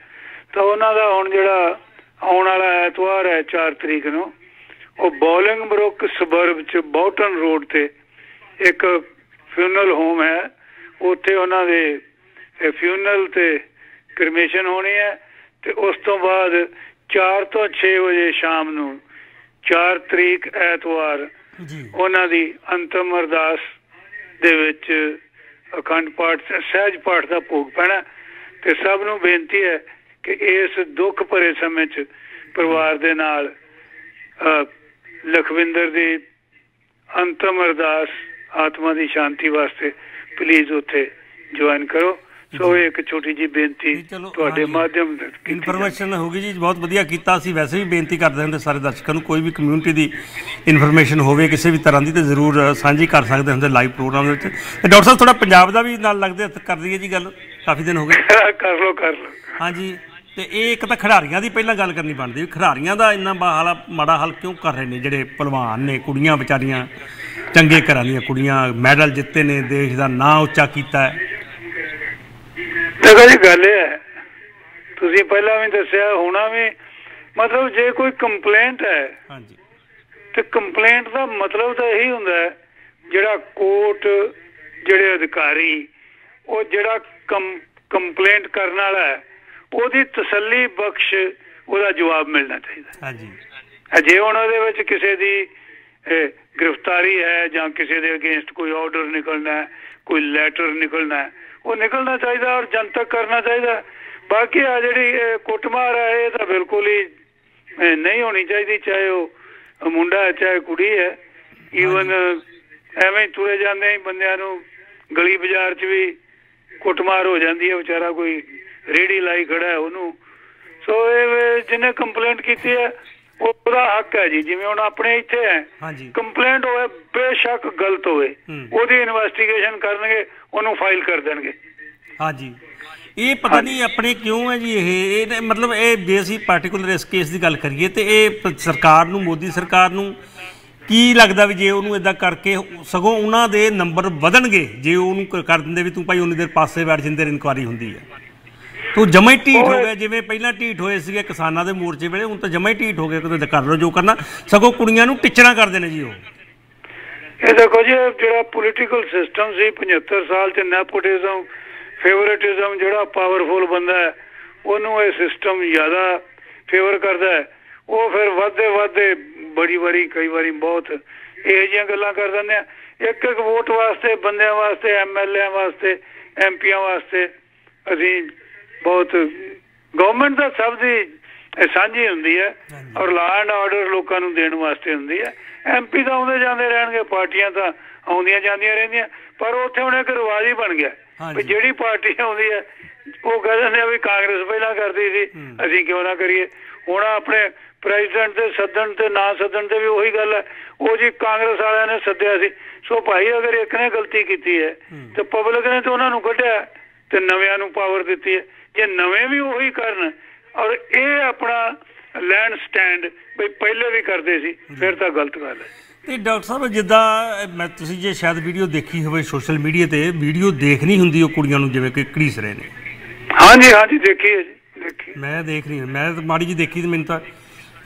ਤਾਂ ਉਹਨਾਂ ਦਾ ਹੁਣ ਜਿਹੜਾ ਆਉਣ ਵਾਲਾ ਐਤਵਾਰ ਹੈ 4 ਤਰੀਕ ਨੂੰ ਉਹ ਬੋਲਿੰਗਬਰੁਕ ਸਬਰਬ ਚ ਬੌਟਨ ਰੋਡ ਤੇ ਇੱਕ ਫਿਊਨਰਲ ਹੋਮ ਹੈ। ਉੱਥੇ ਉਹਨਾਂ ਦੇ ਫਿਊਨਰਲ ਤੇ ਕ੍ਰਿਮੇਸ਼ਨ ਹੋਣੀ ਹੈ ਤੇ ਉਸ ਤੋਂ ਬਾਅਦ 4 ਤੋਂ 6 ਵਜੇ ਸ਼ਾਮ ਨੂੰ 4 ਤਰੀਕ ਐਤਵਾਰ ਜੀ। ਉਹਨਾਂ ਦੀ ਅੰਤਮ ਅਰਦਾਸ ਦੇ ਵਿੱਚ ਅਖੰਡ ਪਾਠ ਸਹਿਜ ਪਾਠ ਦਾ ਭੋਗ ਪੈਣਾ। ਤੇ ਸਭ ਨੂੰ ਬੇਨਤੀ ਹੈ ਕਿ ਇਸ ਦੁੱਖ ਭਰੇ ਸਮੇਂ 'ਚ ਪਰਿਵਾਰ ਦੇ ਨਾਲ ਲਖਵਿੰਦਰ ਦੀ ਅੰਤਮ ਅਰਦਾਸ ਆਤਮਾ ਦੀ ਸ਼ਾਂਤੀ ਵਾਸਤੇ ਪਲੀਜ਼ ਉੱਥੇ ਜੁਆਇਨ ਕਰੋ। ਸੋ ਇਹ ਇੱਕ ਛੋਟੀ ਜੀ ਬੇਨਤੀ ਤੁਹਾਡੇ। ਮਾਧਿਅਮ। ਇਨਫੋਰਮੇਸ਼ਨ ਹੋਗੀ ਜੀ ਬਹੁਤ ਵਧੀਆ ਕੀਤਾ ਸੀ ਵੈਸੇ ਵੀ ਬੇਨਤੀ ਕਰਦੇ ਹੁੰਦੇ ਸਾਰੇ ਦਰਸ਼ਕਾਂ ਨੂੰ ਕੋਈ ਵੀ ਕਮਿਊਨਿਟੀ ਦੀ ਇਨਫੋਰਮੇਸ਼ਨ ਹੋਵੇ ਕਿਸੇ ਵੀ ਤਰ੍ਹਾਂ ਦੀ ਤੇ ਜ਼ਰੂਰ ਸਾਂਝੀ ਕਰ ਸਕਦੇ ਹੁੰਦੇ ਲਾਈਵ ਪ੍ਰੋਗਰਾਮ ਦੇ ਵਿੱਚ। ਤੇ ਡਾਕਟਰ ਸਾਹਿਬ ਥੋੜਾ ਪੰਜਾਬ ਦਾ ਵੀ ਨਾਲ ਲੱਗਦੇ ਹੱਥ ਕਰ ਲਈਏ ਜੀ ਗੱਲ ਕਾਫੀ ਦਿਨ ਹੋ ਗਏ। ਕਰ ਲੋ ਕਰ ਲੋ ਹਾਂਜੀ ਤੇ ਇਹ ਇੱਕ ਤਾਂ ਖਿਡਾਰੀਆਂ ਦੀ ਪਹਿਲਾਂ ਗੱਲ ਕਰਨੀ ਬਣਦੀ ਵੀ ਖਿਡਾਰੀਆਂ ਦਾ ਇੰਨਾ ਹਾਲਾ ਮਾੜਾ ਹਾਲ ਕਿਉਂ ਕਰ ਰਹੇ ਨੇ ਜਿਹੜੇ ਪਹਿਲਵਾਨ ਨੇ ਕੁੜੀਆਂ ਵਿਚਾਰੀਆਂ ਚੰਗੇ ਘਰਾਂ ਦੀਆਂ ਕੁੜੀਆਂ ਮੈਡਲ ਜਿੱਤੇ ਨੇ ਦੇਸ਼ ਦਾ ਨਾਂ ਉੱਚਾ ਕੀਤਾ ਹੈ। ਦੇਖੋ ਜੀ ਗੱਲ ਇਹ ਹੈ। ਤੁਸੀਂ ਪਹਿਲਾਂ ਵੀ ਦੱਸਿਆ ਹੋਣਾ ਵੀ ਮਤਲਬ ਜੇ ਕੋਈ ਕੰਪਲੇਂਟ ਹੈ ਹਾਂਜੀ। ਤੇ ਕੰਪਲੇਂਟ ਦਾ ਮਤਲਬ ਤਾਂ ਇਹੀ ਹੁੰਦਾ ਹੈ ਜਿਹੜਾ ਕੋਰਟ ਜਿਹੜੇ ਅਧਿਕਾਰੀ ਉਹ ਜਿਹੜਾ ਕੰਪਲੇਂਟ ਕਰਨ ਵਾਲਾ ਹੈ ਉਹਦੀ ਤਸੱਲੀ ਬਖਸ਼ ਉਹਦਾ ਜਵਾਬ ਮਿਲਣਾ ਚਾਹੀਦਾ ਹਾਂਜੀ। ਹੈ। ਜੇ ਹੁਣ ਉਹਦੇ ਵਿੱਚ ਕਿਸੇ ਦੀ ਗ੍ਰਿਫਤਾਰੀ ਹੈ ਜਾਂ ਕਿਸੇ ਦੇ ਅਗੇਂਸਟ ਕੋਈ ਆਰਡਰ ਨਿਕਲਣਾ ਹੈ ਕੋਈ ਲੈਟਰ ਨਿਕਲਣਾ ਹੈ ਉਹ ਨਿਕਲਣਾ ਚਾਹੀਦਾ ਔਰ ਜਨਤਕ ਕਰਨਾ ਚਾਹੀਦਾ। ਬਾਕੀ ਆ ਜਿਹੜੀ ਕੁੱਟਮਾਰ ਹੈ ਇਹ ਤਾਂ ਬਿਲਕੁਲ ਹੀ ਨਹੀਂ ਹੋਣੀ ਚਾਹੀਦੀ, ਚਾਹੇ ਉਹ ਮੁੰਡਾ ਹੈ, ਚਾਹੇ ਕੁੜੀ ਹੈ। ਈਵਨ ਐਵੇਂ ਤੁਰੇ ਜਾਂਦੇ ਹੀ ਬੰਦਿਆਂ ਨੂੰ ਗਲੀ ਬਾਜ਼ਾਰ 'ਚ ਵੀ ਕੁੱਟਮਾਰ ਹੋ ਜਾਂਦੀ ਹੈ, ਵਿਚਾਰਾ ਕੋਈ ਰੇੜੀ ਲਾਈ ਖੜਾ ਹੈ ਉਹਨੂੰ। ਸੋ ਇਹ ਜਿਹਨੇ ਕੰਪਲੇਂਟ ਕੀਤੀ ਹੈ ਉਹਦਾ ਹੱਕ ਹੈ ਜੀ ਜਿਵੇਂ ਹੁਣ ਆਪਣੇ ਇੱਥੇ ਹੈ ਕੰਪਲੇਂਟ ਹੋਵੇ ਬੇਸ਼ੱਕ ਗਲਤ ਹੋਵੇ। ਉਹਦੀ ਇਨਵੈਸਟੀਗੇਸ਼ਨ ਕਰਨਗੇ ਉਹਨੂੰ ਫਾਈਲ ਕਰ ਦੇਣਗੇ। ਹਾਂਜੀ। ਇਹ ਪਤਾ ਨਹੀਂ ਆਪਣੇ ਕਿਉਂ ਹੈ ਜੀ ਇਹ? ਇਹ ਮਤਲਬ ਇਹ ਜੇ ਅਸੀਂ ਪਾਰਟਿਕੂਲਰ ਇਸ ਕੇਸ ਦੀ ਗੱਲ ਕਰੀਏ ਤੇ ਇਹ ਸਰਕਾਰ ਨੂੰ ਮੋਦੀ ਸਰਕਾਰ ਨੂੰ ਕੀ ਲੱਗਦਾ ਵੀ ਜੇ ਉਹਨੂੰ ਇਦਾਂ ਕਰਕੇ ਸਗੋਂ ਉਹਨਾਂ ਦੇ ਨੰਬਰ ਵਧਣਗੇ ਜੇ ਉਹਨੂੰ ਕਰ ਦਿੰਦੇ ਵੀ ਤੂੰ ਭਾਈ ਉਨੀ ਦੇਰ ਪਾਸੇ ਬੈਠ ਜਿੰਦੇ ਇਨਕੁਆਰੀ ਹੁੰਦੀ ਹੈ। ਤੂੰ ਜਮਾ ਹੀ ਢੀਠ ਹੋ ਗਿਆ ਜਿਵੇਂ ਪਹਿਲਾਂ ਢੀਠ ਹੋਏ ਸੀਗੇ ਕਿਸਾਨਾਂ ਦੇ ਮੋਰਚੇ ਵੇਲੇ ਹੁਣ ਤਾਂ ਜਮਾ ਹੀ ਢੀਠ ਹੋ ਗਏ ਕਿਤੇ ਕਰ ਲਓ ਜੋ ਕਰਨਾ ਸਗੋਂ ਕੁੜੀਆਂ ਨੂੰ ਟਿਚਣਾ ਕਰਦੇ ਨੇ ਜੀ ਉਹ। ਇਹ ਦੇਖੋ ਜੀ ਜਿਹੜਾ ਪੋਲੀਟੀਕਲ ਸਿਸਟਮ ਸੀ 75 ਸਾਲ ਚ ਨੈਪੋਟਿਜ਼ਮ ਫੇਵਰਿਟਿਜ਼ਮ ਜਿਹੜਾ ਪਾਵਰਫੁਲ ਬੰਦਾ ਹੈ ਉਹਨੂੰ ਇਹ ਸਿਸਟਮ ਜ਼ਿਆਦਾ ਫੇਵਰ ਕਰਦਾ ਹੈ। ਉਹ ਫਿਰ ਵੱਧਦੇ ਵੱਧਦੇ ਬੜੀ ਵਾਰੀ ਕਈ ਵਾਰੀ ਬਹੁਤ ਇਹੋ ਜਿਹੀਆਂ ਗੱਲਾਂ ਕਰ ਦਿੰਦੇ ਆ। ਇੱਕ ਇੱਕ ਵੋਟ ਵਾਸਤੇ ਬੰਦਿਆਂ ਵਾਸਤੇ ਐਮਐਲਏ ਵਾਸਤੇ ਐਮਪੀਆਂ ਵਾਸਤੇ ਅਸੀਂ ਬਹੁਤ ਗਵਰਨਮੈਂਟ ਦਾ ਸਭ ਦੀ ਸਾਂਝੀ ਹੁੰਦੀ ਹੈ ਔਰ ਲਾ ਐਂਡ ਆਰਡਰ ਲੋਕਾਂ ਨੂੰ ਦੇਣ ਵਾਸਤੇ ਹੁੰਦੀ ਹੈ। ਐਮਪੀ ਤਾਂ ਆਉਂਦੇ ਜਾਂਦੇ ਰਹਿਣਗੇ ਪਾਰਟੀਆਂ ਤਾਂ ਆਉਂਦੀਆਂ ਜਾਂਦੀਆਂ ਰਹਿੰਦੀਆਂ ਪਰ ਉੱਥੇ ਹੁਣ ਇੱਕ ਰਿਵਾਜ ਹੀ ਬਣ ਗਿਆ। ਵੀ ਜਿਹੜੀ ਪਾਰਟੀ ਆਉਂਦੀ ਹੈ ਉਹ ਕਹਿ ਦਿੰਦੇ ਆ ਵੀ ਕਾਂਗਰਸ ਪਹਿਲਾਂ ਕਰਦੀ ਸੀ। ਅਸੀਂ ਕਿਉਂ ਨਾ ਕਰੀਏ। ਹੁਣ ਆਪਣੇ ਪ੍ਰੈਜ਼ੀਡੈਂਟ ਦੇ ਸੱਦਣ ਤੇ ਨਾ ਸੱਦਣ ਤੇ ਵੀ ਉਹੀ ਗੱਲ ਹੈ ਉਹ ਜੀ ਕਾਂਗਰਸ ਵਾਲਿਆਂ ਨੇ ਸੱਦਿਆ ਸੀ। ਸੋ ਭਾਈ ਅਗਰ ਇੱਕ ਨੇ ਗਲਤੀ ਕੀਤੀ ਹੈ ਤੇ ਪਬਲਿਕ ਨੇ ਤੇ ਉਹਨਾਂ ਨੂੰ ਕੱਢਿਆ ਤੇ ਨਵਿਆਂ ਨੂੰ ਪਾਵਰ ਦਿੱਤੀ ਹੈ। ਜੇ ਨਵੇਂ ਵੀ ਉਹੀ ਕਰਨ ਔਰ ਇਹ ਆਪਣਾ ਲੈਂਡ ਸਟੈਂਡ ਵੀ ਪਹਿਲੇ ਵੀ ਕਰਦੇ ਸੀ ਫਿਰ ਤਾਂ ਗਲਤ ਗੱਲ ਹੈ। ਤੇ ਡਾਕਟਰ ਸਾਹਿਬ ਜਿੱਦਾਂ ਮੈਂ ਤੁਸੀਂ ਜੇ ਸ਼ਾਇਦ ਵੀਡੀਓ ਦੇਖੀ ਹੋਵੇ ਸੋਸ਼ਲ ਮੀਡੀਆ ਤੇ ਵੀਡੀਓ ਦੇਖਣੀ ਹੁੰਦੀ ਉਹ ਕੁੜੀਆਂ ਨੂੰ ਜਿਵੇਂ ਕਿ ਘੜੀਸ ਰਹੇ ਨੇ। ਹਾਂਜੀ ਹਾਂਜੀ ਦੇਖੀਏ ਜੀ ਦੇਖੀ ਮੈਂ ਦੇਖ ਰਹੀ ਹਾਂ। ਮੈਂ ਤਾਂ ਮਾੜੀ ਜੀ ਦੇਖੀ ਤੇ ਮੈਨੂੰ ਤਾਂ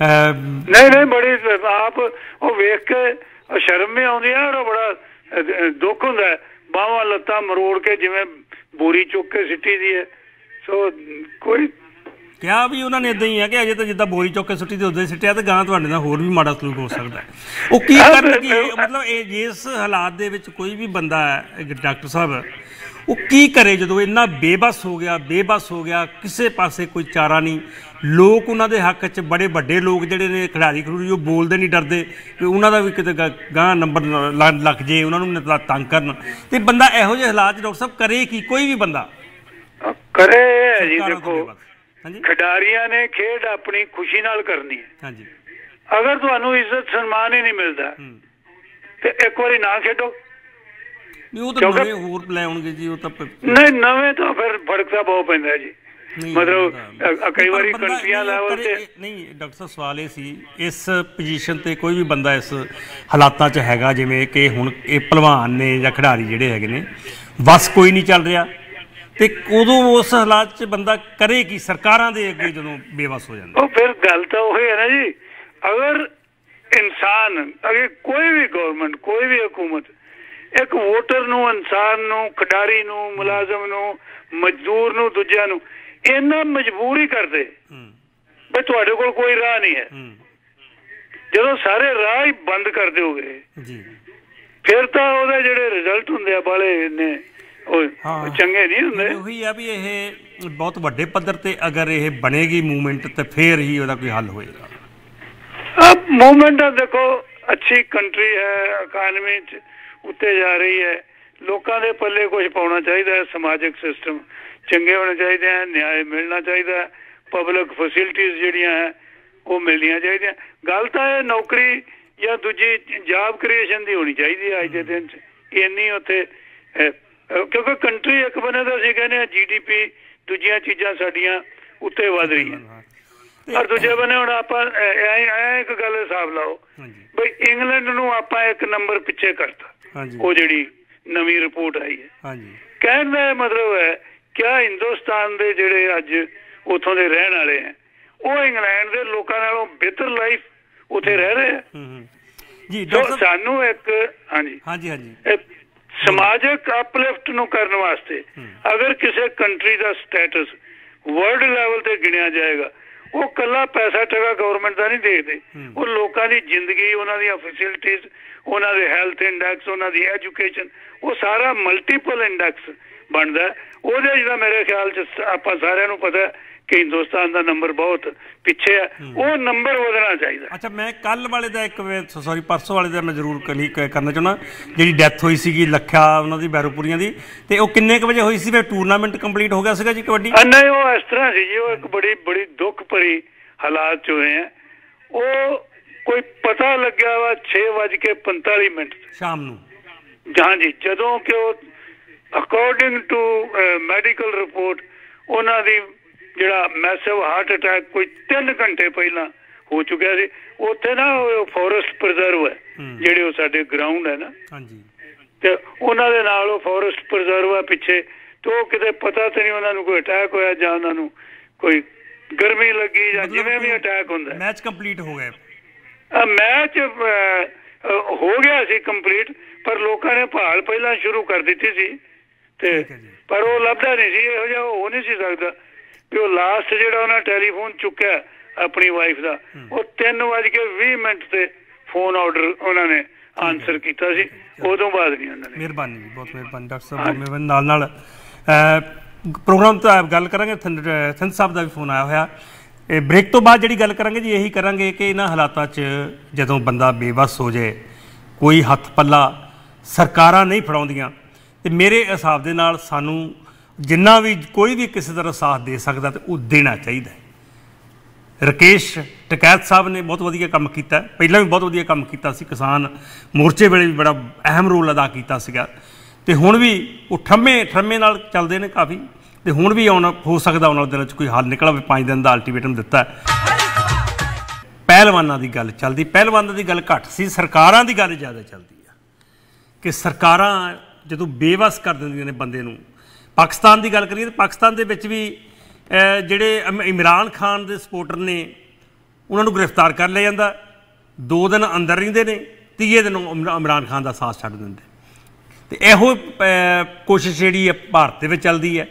ਨਹੀਂ ਨਹੀਂ ਬੜੀ ਆਪ ਉਹ ਵੇਖ ਕੇ ਸ਼ਰਮ ਵੀ ਆਉਂਦੀ ਹੈ ਔਰ ਬੜਾ ਦੁੱਖ ਹੁੰਦਾ ਬਾਹਾਂ ਲੱਤਾਂ ਮਰੋੜ ਕੇ ਜਿਵੇਂ ਬੋਰੀ ਚੁੱਕ ਕੇ ਸਿੱਟੀ ਦੀ ਹੈ। ਸੋ ਕੋਈ ਕਿਹਾ ਵੀ ਉਹਨਾਂ ਨੇ ਇਦਾਂ ਹੀ ਆ ਕਿ ਅਜੇ ਤਾਂ ਜਿੱਦਾਂ ਬੋਰੀ ਚੁੱਕ ਕੇ ਸੁੱਟੀ ਤੇ ਉਦੋਂ ਹੀ ਸਿੱਟਿਆ ਤੇ ਗਾਂ ਤੁਹਾਡੇ ਨਾਲ ਹੋਰ ਵੀ ਮਾੜਾ ਸਲੂਕ ਹੋ ਸਕਦਾ। ਉਹ ਕੀ ਕਰਨਗੇ ਬਿਲਕੁਲ। ਮਤਲਬ ਇਹ ਜਿਸ ਹਾਲਾਤ ਦੇ ਵਿੱਚ ਕੋਈ ਵੀ ਬੰਦਾ ਹੈ ਡਾਕਟਰ ਸਾਹਿਬ ਉਹ ਕੀ ਕਰੇ ਜਦੋਂ ਇੰਨਾ ਬੇਬਸ ਹੋ ਗਿਆ ਬੇਬਸ ਹੋ ਗਿਆ ਕਿਸੇ ਪਾਸੇ ਕੋਈ ਚਾਰਾ ਨਹੀਂ ਲੋਕ ਉਹਨਾਂ ਦੇ ਹੱਕ 'ਚ ਬੜੇ ਵੱਡੇ ਲੋਕ ਜਿਹੜੇ ਨੇ ਖਿਡਾਰੀ ਖਿਡੂਰੀ ਉਹ ਬੋਲਦੇ ਨਹੀਂ ਡਰਦੇ ਕਿ ਉਹਨਾਂ ਦਾ ਵੀ ਕਿਤੇ ਗ- ਨੰਬਰ ਲੱਗ ਜੇ ਉਹਨਾਂ ਨੂੰ ਤੰਗ ਕਰਨ ਤੇ ਬੰਦਾ ਇਹੋ ਜਿਹੇ ਹਾਲਾਤ 'ਚ ਡਾਕਟਰ ਸਾਹਿਬ ਕਰੇ ਕੀ ਕੋਈ ਵੀ ਬੰਦਾ ਕਰੇ ਜੀ ਦੇਖੋ ਖਿਡਾਰੀਆਂ ਨੇ ਖੇਡ ਆਪਣੀ ਖੁਸ਼ੀ ਨਾਲ ਕਰਨੀ ਹੈ। ਹਾਂਜੀ। ਅਗਰ ਤੁਹਾਨੂੰ ਇੱਜ਼ਤ ਸਨਮਾਨ ਹੀ ਨਹੀਂ ਮਿਲਦਾ ਤੇ ਇੱਕ ਵਾਰੀ ਨਾ ਖੇਡੋ। ਨਹੀਂ ਉਹ ਤਾਂ ਨਵੇਂ ਹੋਰ ਲੈ ਆਉਣਗੇ ਜੀ ਉਹ ਤਾਂ ਨਹੀਂ ਨਵੇਂ ਤਾਂ ਫਿਰ ਫ਼ਰਕ ਤਾਂ ਬਹੁਤ ਪੈਂਦਾ ਜੀ। ਮਤਲਬ ਕਈ ਵਾਰੀ ਕੰਟਰੀਆਂ ਲੈਵਲ ਤੇ ਨਹੀਂ ਡਾਕਟਰ ਸਾਹਿਬ ਸਵਾਲ ਇਹ ਸੀ ਇਸ ਪੋਜੀਸ਼ਨ ਤੇ ਕੋਈ ਵੀ ਬੰਦਾ ਇਸ ਹਾਲਾਤਾਂ 'ਚ ਹੈਗਾ ਜਿਵੇਂ ਕਿ ਹੁਣ ਇਹ ਪਹਿਲਵਾਨ ਨੇ ਜਾਂ ਖਿਡਾਰੀ ਜਿਹੜੇ ਹੈਗੇ ਨੇ ਬਸ ਕੋਈ ਨਹੀਂ ਚੱਲ ਰਿਹਾ। ਤੇ ਉਦੋਂ ਉਸ ਹਾਲਾਤ 'ਚ ਬੰਦਾ ਕਰੇ ਕੀ? ਸਰਕਾਰਾਂ ਦੇ ਅੱਗੇ ਜਦੋਂ ਬੇਵਸ ਹੋ ਜਾਂਦਾ? ਉਹ ਫਿਰ ਗੱਲ ਤਾਂ ਉਹ ਹੈ ਨਾ ਜੀ। ਅਗਰ ਇਨਸਾਨ ਅਗੇ ਕੋਈ ਵੀ ਗਵਰਨਮੈਂਟ ਕੋਈ ਵੀ ਹਕੂਮਤ ਇੱਕ ਵੋਟਰ ਨੂੰ ਇਨਸਾਨ ਨੂੰ ਖਿਡਾਰੀ ਨੂੰ ਮੁਲਾਜ਼ਮ ਨੂੰ ਮਜ਼ਦੂਰ ਨੂੰ ਦੂਜਿਆਂ ਨੂੰ ਇਹਨਾਂ ਮਜਬੂਰੀ ਕਰਦੇ ਵੀ ਤੁਹਾਡੇ ਕੋਲ ਕੋਈ ਰਾਹ ਨਹੀਂ ਹੈ। ਹੂੰ। ਜਦੋਂ ਸਾਰੇ ਰਾਹ ਹੀ ਬੰਦ ਕਰ ਦਿਓਗੇ ਜੀ। ਫਿਰ ਤਾਂ ਉਹਦੇ ਜਿਹੜੇ ਰਿਜ਼ਲਟ ਹੁੰਦੇ ਆ ਬਾਲੇ ਨੇ ਉਹ ਚੰਗੇ ਨਹੀਂ ਹੁੰਦੇ। ਉਹੀ ਆ ਵੀ ਇਹ ਬਹੁਤ ਵੱਡੇ ਪੱਧਰ ਤੇ ਅਗਰ ਇਹ ਬਣੇਗੀ ਮੂਵਮੈਂਟ ਤੇ ਫੇਰ ਹੀ ਉਹਦਾ ਕੋਈ ਹੱਲ ਹੋਏਗਾ। ਆ ਮੂਵਮੈਂਟ ਦੇਖੋ ਅੱਛੀ ਕੰਟਰੀ ਹੈ ਇਕਨੋਮੀ ਚ ਉੱਤੇ ਜਾ ਰਹੀ ਹੈ। ਲੋਕਾਂ ਦੇ ਪੱਲੇ ਕੁਝ ਪਾਉਣਾ ਚਾਹੀਦਾ ਹੈ ਸਮਾਜਿਕ ਸਿਸਟਮ ਚੰਗੇ ਹੋਣੇ ਚਾਹੀਦੇ ਆ ਨਿਆਂ ਮਿਲਣਾ ਚਾਹੀਦਾ ਪਬਲਿਕ ਫੈਸਿਲਿਟੀਆਂ ਜਿਹੜੀਆਂ ਹੈ ਉਹ ਮਿਲਣੀਆਂ ਚਾਹੀਦੀਆਂ। ਗੱਲ ਤਾਂ ਇਹ ਨੌਕਰੀ ਜਾਂ ਦੂਜੀ ਜੌਬ ਕ੍ਰੀਏਸ਼ਨ ਦੀ ਹੋਣੀ ਚਾਹੀਦੀ ਹੈ ਅੱਜ ਦੇ ਦਿਨ 'ਚ। ਇੰਨੀ ਉੱਥੇ ਕਿਉਂਕਿ ਕੰਟਰੀ ਇੱਕ ਬਣੇ ਤਾਂ ਅਸੀਂ ਕਹਿੰਦੇ ਆ ਜੀਡੀਪੀ ਦੂਜੀਆਂ ਚੀਜ਼ਾਂ ਸਾਡੀਆਂ ਉੱਤੇ ਵਧ ਰਹੀਆਂ। ਔਰ ਦੂਜੇ ਬੰਨੇ ਹੁਣ ਆਪਾਂ ਐ ਇੱਕ ਗੱਲ ਹਿਸਾਬ ਲਾਓ ਬਈ ਇੰਗਲੈਂਡ ਨੂੰ ਆਪਾਂ ਇੱਕ ਨੰਬਰ ਪਿੱਛੇ ਕਰਤਾ। ਉਹ ਜਿਹੜੀ ਨਵੀਂ ਰਿਪੋਰਟ ਆਈ ਹੈ। ਹਾਂਜੀ। ਕਹਿਣ ਦਾ ਮਤਲਬ ਹੈ ਕਿ ਹਿੰਦੁਸਤਾਨ ਦੇ ਜਿਹੜੇ ਅੱਜ ਉਥੋਂ ਦੇ ਰਹਿਣ ਵਾਲੇ ਹੈ ਉਹ ਇੰਗਲੈਂਡ ਦੇ ਲੋਕਾਂ ਨਾਲੋਂ ਬਿਹਤਰ ਲਾਈਫ ਉੱਥੇ ਰਹਿ ਰਹੇ ਹੈ। ਹੂੰ ਹੂੰ। ਜੀ ਸੋ ਸਾਨੂੰ ਇੱਕ ਹਾਂਜੀ। ਹਾਂਜੀ ਹਾਂਜੀ। ਸਮਾਜਿਕ ਅਪਲਿਫਟ ਨੂੰ ਕਰਨ ਵਾਸਤੇ ਅਗਰ ਕਿਸੇ ਕੰਟਰੀ ਦਾ ਸਟੇਟਸ ਵਰਲਡ ਲੈਵਲ ਤੇ ਗਿਣਿਆ ਜਾਏਗਾ ਉਹ ਕੱਲਾ ਪੈਸਾ ਟਕਾ ਗਵਰਨਮੈਂਟ ਦਾ ਨਹੀਂ ਦੇਖਦੇ। ਉਹ ਲੋਕਾਂ ਦੀ ਜ਼ਿੰਦਗੀ ਉਹਨਾਂ ਦੀਆਂ ਫੈਸਿਲਿਟੀਆਂ ਉਹਨਾਂ ਦੇ ਹੈਲਥ ਇੰਡੈਕਸ ਉਹਨਾਂ ਦੀ ਐਜੂਕੇਸ਼ਨ ਉਹ ਸਾਰਾ ਮਲਟੀਪਲ ਇੰਡੈਕਸ ਬਣਦਾ। ਉਹਦੇ ਜਿਹੜਾ ਮੇਰੇ ਖਿਆਲ ਚ ਆਪਾਂ ਸਾਰਿਆਂ ਨੂੰ ਪਤਾ ਕਿ ਹਿੰਦੁਸਤਾਨ ਦਾ ਨੰਬਰ ਬਹੁਤ ਪਿੱਛੇ ਹੈ। ਉਹ ਨੰਬਰ ਵਧਣਾ ਚਾਹੀਦਾ। ਅੱਛਾ ਮੈਂ ਕੱਲ ਵਾਲੇ ਦਾ ਇੱਕ ਸੌਰੀ ਪਰਸੋਂ ਵਾਲੇ ਦਾ ਮੈਂ ਜ਼ਰੂਰ ਕਲੀ ਕ- ਕਰਨਾ ਚਾਹੁੰਦਾ। ਜਿਹੜੀ ਡੈਥ ਹੋਈ ਸੀਗੀ ਲੱਖਾ ਉਹਨਾਂ ਦੀ ਬੈਰੋਪੁਰੀਆਂ ਦੀ ਤੇ ਉਹ ਕਿੰਨੇ ਕੁ ਵਜੇ ਹੋਈ ਸੀ? ਫਿਰ ਟੂਰਨਾਮੈਂਟ ਕੰਪਲੀਟ ਹੋ ਗਿਆ ਸੀਗਾ ਜੀ ਕਬੱਡੀ? ਨਹੀਂ ਉਹ ਇਸ ਤਰ੍ਹਾਂ ਸੀ ਜੀ ਉਹ ਇੱਕ ਬੜੀ ਬੜੀ ਦੁੱਖ ਭਰੀ ਹਾਲਾਤ ਚ ਹੋਏ ਆ। ਉਹ ਕੋਈ ਪਤਾ ਲੱਗਿਆ ਵਾ 6:45 ਮਿੰਟ। ਸ਼ਾਮ ਨੂੰ। ਜਾਂ ਜੀ ਜਦੋਂ ਕਿ ਉਹ ਅਕੋਰਡਿੰਗ ਟੂ ਮੈਡੀਕਲ ਰਿਪੋਰਟ ਉਹਨਾਂ ਦੀ ਜਿਹੜਾ ਮੈਸਿਵ ਹਾਰਟ ਅਟੈਕ ਕੋਈ 3 ਘੰਟੇ ਪਹਿਲਾਂ ਹੋ ਚੁੱਕਿਆ ਸੀ ਉੱਥੇ ਨਾ ਫੋਰੈਸਟ ਪ੍ਰੀਜ਼ਰਵ ਹੈ। ਜਿਹੜੇ ਉਹ ਸਾਡੇ ਗਰਾਊਂਡ ਹੈ ਨਾ ਹਾਂਜੀ ਤੇ ਉਹਨਾਂ ਦੇ ਨਾਲ ਉਹ ਫੋਰੈਸਟ ਪ੍ਰੀਜ਼ਰਵ ਆ ਪਿੱਛੇ ਤੇ ਉਹ ਕਿਤੇ ਪਤਾ ਤੇ ਨਹੀਂ ਉਹਨਾਂ ਨੂੰ ਕੋਈ ਅਟੈਕ ਹੋਇਆ ਜਾਂ ਉਹਨਾਂ ਨੂੰ ਕੋਈ ਗਰਮੀ ਲੱਗੀ ਜਾਂ ਜਿਵੇਂ ਵੀ ਅਟੈਕ ਹੁੰਦਾ। ਮੈਚ ਕੰਪਲੀਟ ਹੋ ਗਏ ਆ ਮੈਚ ਹੋ ਗਿਆ ਸੀ ਕੰਪਲੀਟ ਪਰ ਲੋਕਾਂ ਨੇ ਭਾਲ ਪਹਿਲਾਂ ਸ਼ੁਰੂ ਕਰ ਦਿੱਤੀ ਸੀ ਤੇ। ਪਰ ਉਹ ਲੱਭਦਾ ਨਹੀਂ ਸੀ ਇਹੋ ਜਿਹਾ ਹੋ ਨਹੀਂ ਸੀ ਸਕਦਾ ਕਿ ਉਹ ਲਾਸਟ ਜਿਹੜਾ ਉਹਨਾਂ ਟੈਲੀਫੋਨ ਚੁੱਕਿਆ ਆਪਣੀ ਵਾਈਫ ਦਾ ਉਹ 3:20 ਮਿੰਟ ਤੇ ਫੋਨ ਆਰਡਰ ਉਹਨਾਂ ਨੇ ਆਨਸਰ ਕੀਤਾ ਸੀ। ਉਦੋਂ ਬਾਅਦ ਨਹੀਂ ਉਹਨਾਂ ਨੇ। ਮਿਹਰਬਾਨੀ ਜੀ ਬਹੁਤ ਮਿਹਰਬਾਨੀ ਡਾਕਟਰ ਸਾਹਿਬ ਮਿਹਰਬਾਨੀ ਨਾਲ ਨਾਲ। ਪ੍ਰੋਗਰਾਮ ਤੋਂ ਗੱਲ ਕਰਾਂਗੇ ਥਿੰਦ ਸਾਹਿਬ ਦਾ ਵੀ ਫੋਨ ਆਇਆ ਹੋਇਆ। ਇਹ ਬ੍ਰੇਕ ਤੋਂ ਬਾਅਦ ਜਿਹੜੀ ਗੱਲ ਕਰਾਂਗੇ ਜੀ ਇਹੀ ਕਰਾਂਗੇ ਕਿ ਇਹਨਾਂ ਹਾਲਾਤਾਂ 'ਚ ਜਦੋਂ ਬੰਦਾ ਬੇਵਸ ਹੋ ਜਾਏ ਕੋਈ ਹੱਥ ਪੱਲਾ ਸਰਕਾਰਾਂ ਨਹੀਂ ਫੜਾਉਂਦੀਆਂ ਤੇ ਮੇਰੇ ਹਿਸਾਬ ਦੇ ਨਾਲ ਸਾਨੂੰ ਜਿੰਨਾ ਵੀ ਕੋਈ ਵੀ ਕਿਸੇ ਤਰ੍ਹਾਂ ਸਾਥ ਦੇ ਸਕਦਾ ਤੇ ਉਹ ਦੇਣਾ ਚਾਹੀਦਾ ਹੈ। ਰਕੇਸ਼ ਟਕੈਤ ਸਾਹਿਬ ਨੇ ਬਹੁਤ ਵਧੀਆ ਕੰਮ ਕੀਤਾ ਪਹਿਲਾਂ ਵੀ ਬਹੁਤ ਵਧੀਆ ਕੰਮ ਕੀਤਾ ਸੀ। ਕਿਸਾਨ ਮੋਰਚੇ ਵੇਲੇ ਵੀ ਬੜਾ ਅਹਿਮ ਰੋਲ ਅਦਾ ਕੀਤਾ ਸੀਗਾ। ਤੇ ਹੁਣ ਵੀ ਉਹ ਠੰਮੇ ਠੰਮੇ ਨਾਲ ਚੱਲਦੇ ਨੇ ਕਾਫੀ। ਤੇ ਹੁਣ ਵੀ ਆਉਣਾ, ਹੋ ਸਕਦਾ ਉਹਨਾਂ ਦਿਨਾਂ 'ਚ ਕੋਈ ਹੱਲ ਨਿਕਲ ਵੀ 5 ਦਿਨ ਦਾ ਅਲਟੀਮੇਟਮ ਦਿੱਤਾ ਪਹਿਲਵਾਨਾਂ ਦੀ ਗੱਲ ਚੱਲਦੀ। ਪਹਿਲਵਾਨਾਂ ਦੀ ਗੱਲ ਘੱਟ ਸੀ। ਸਰਕਾਰਾਂ ਦੀ ਗੱਲ ਜ਼ਿਆਦਾ ਚੱਲਦੀ ਆ। ਕਿ ਸਰਕਾਰਾਂ ਜਦੋਂ ਬੇਵਸ ਕਰ ਦਿੰਦੀਆਂ ਨੇ ਬੰਦੇ ਨੂੰ ਪਾਕਿਸਤਾਨ ਦੀ ਗੱਲ ਕਰੀਏ ਤਾਂ ਪਾਕਿਸਤਾਨ ਦੇ ਵਿੱਚ ਵੀ ਜਿਹੜੇ ਇਮਰਾਨ ਖਾਨ ਦੇ ਸਪੋਰਟਰ ਨੇ, ਉਹਨਾਂ ਨੂੰ ਗ੍ਰਿਫਤਾਰ ਕਰ ਲਿਆ ਜਾਂਦਾ। ਦੋ ਦਿਨ ਅੰਦਰ ਰਹਿੰਦੇ ਨੇ, ਤੀਏ ਦਿਨ ਇਮਰਾਨ ਖਾਨ ਦਾ ਸਾਥ ਛੱਡ ਦਿੰਦੇ। ਤੇ ਇਹੋ ਕੋਸ਼ਿਸ਼ ਜਿਹੜੀ ਹੈ ਭਾਰਤ ਦੇ ਵਿੱਚ ਚੱਲਦੀ ਹੈ।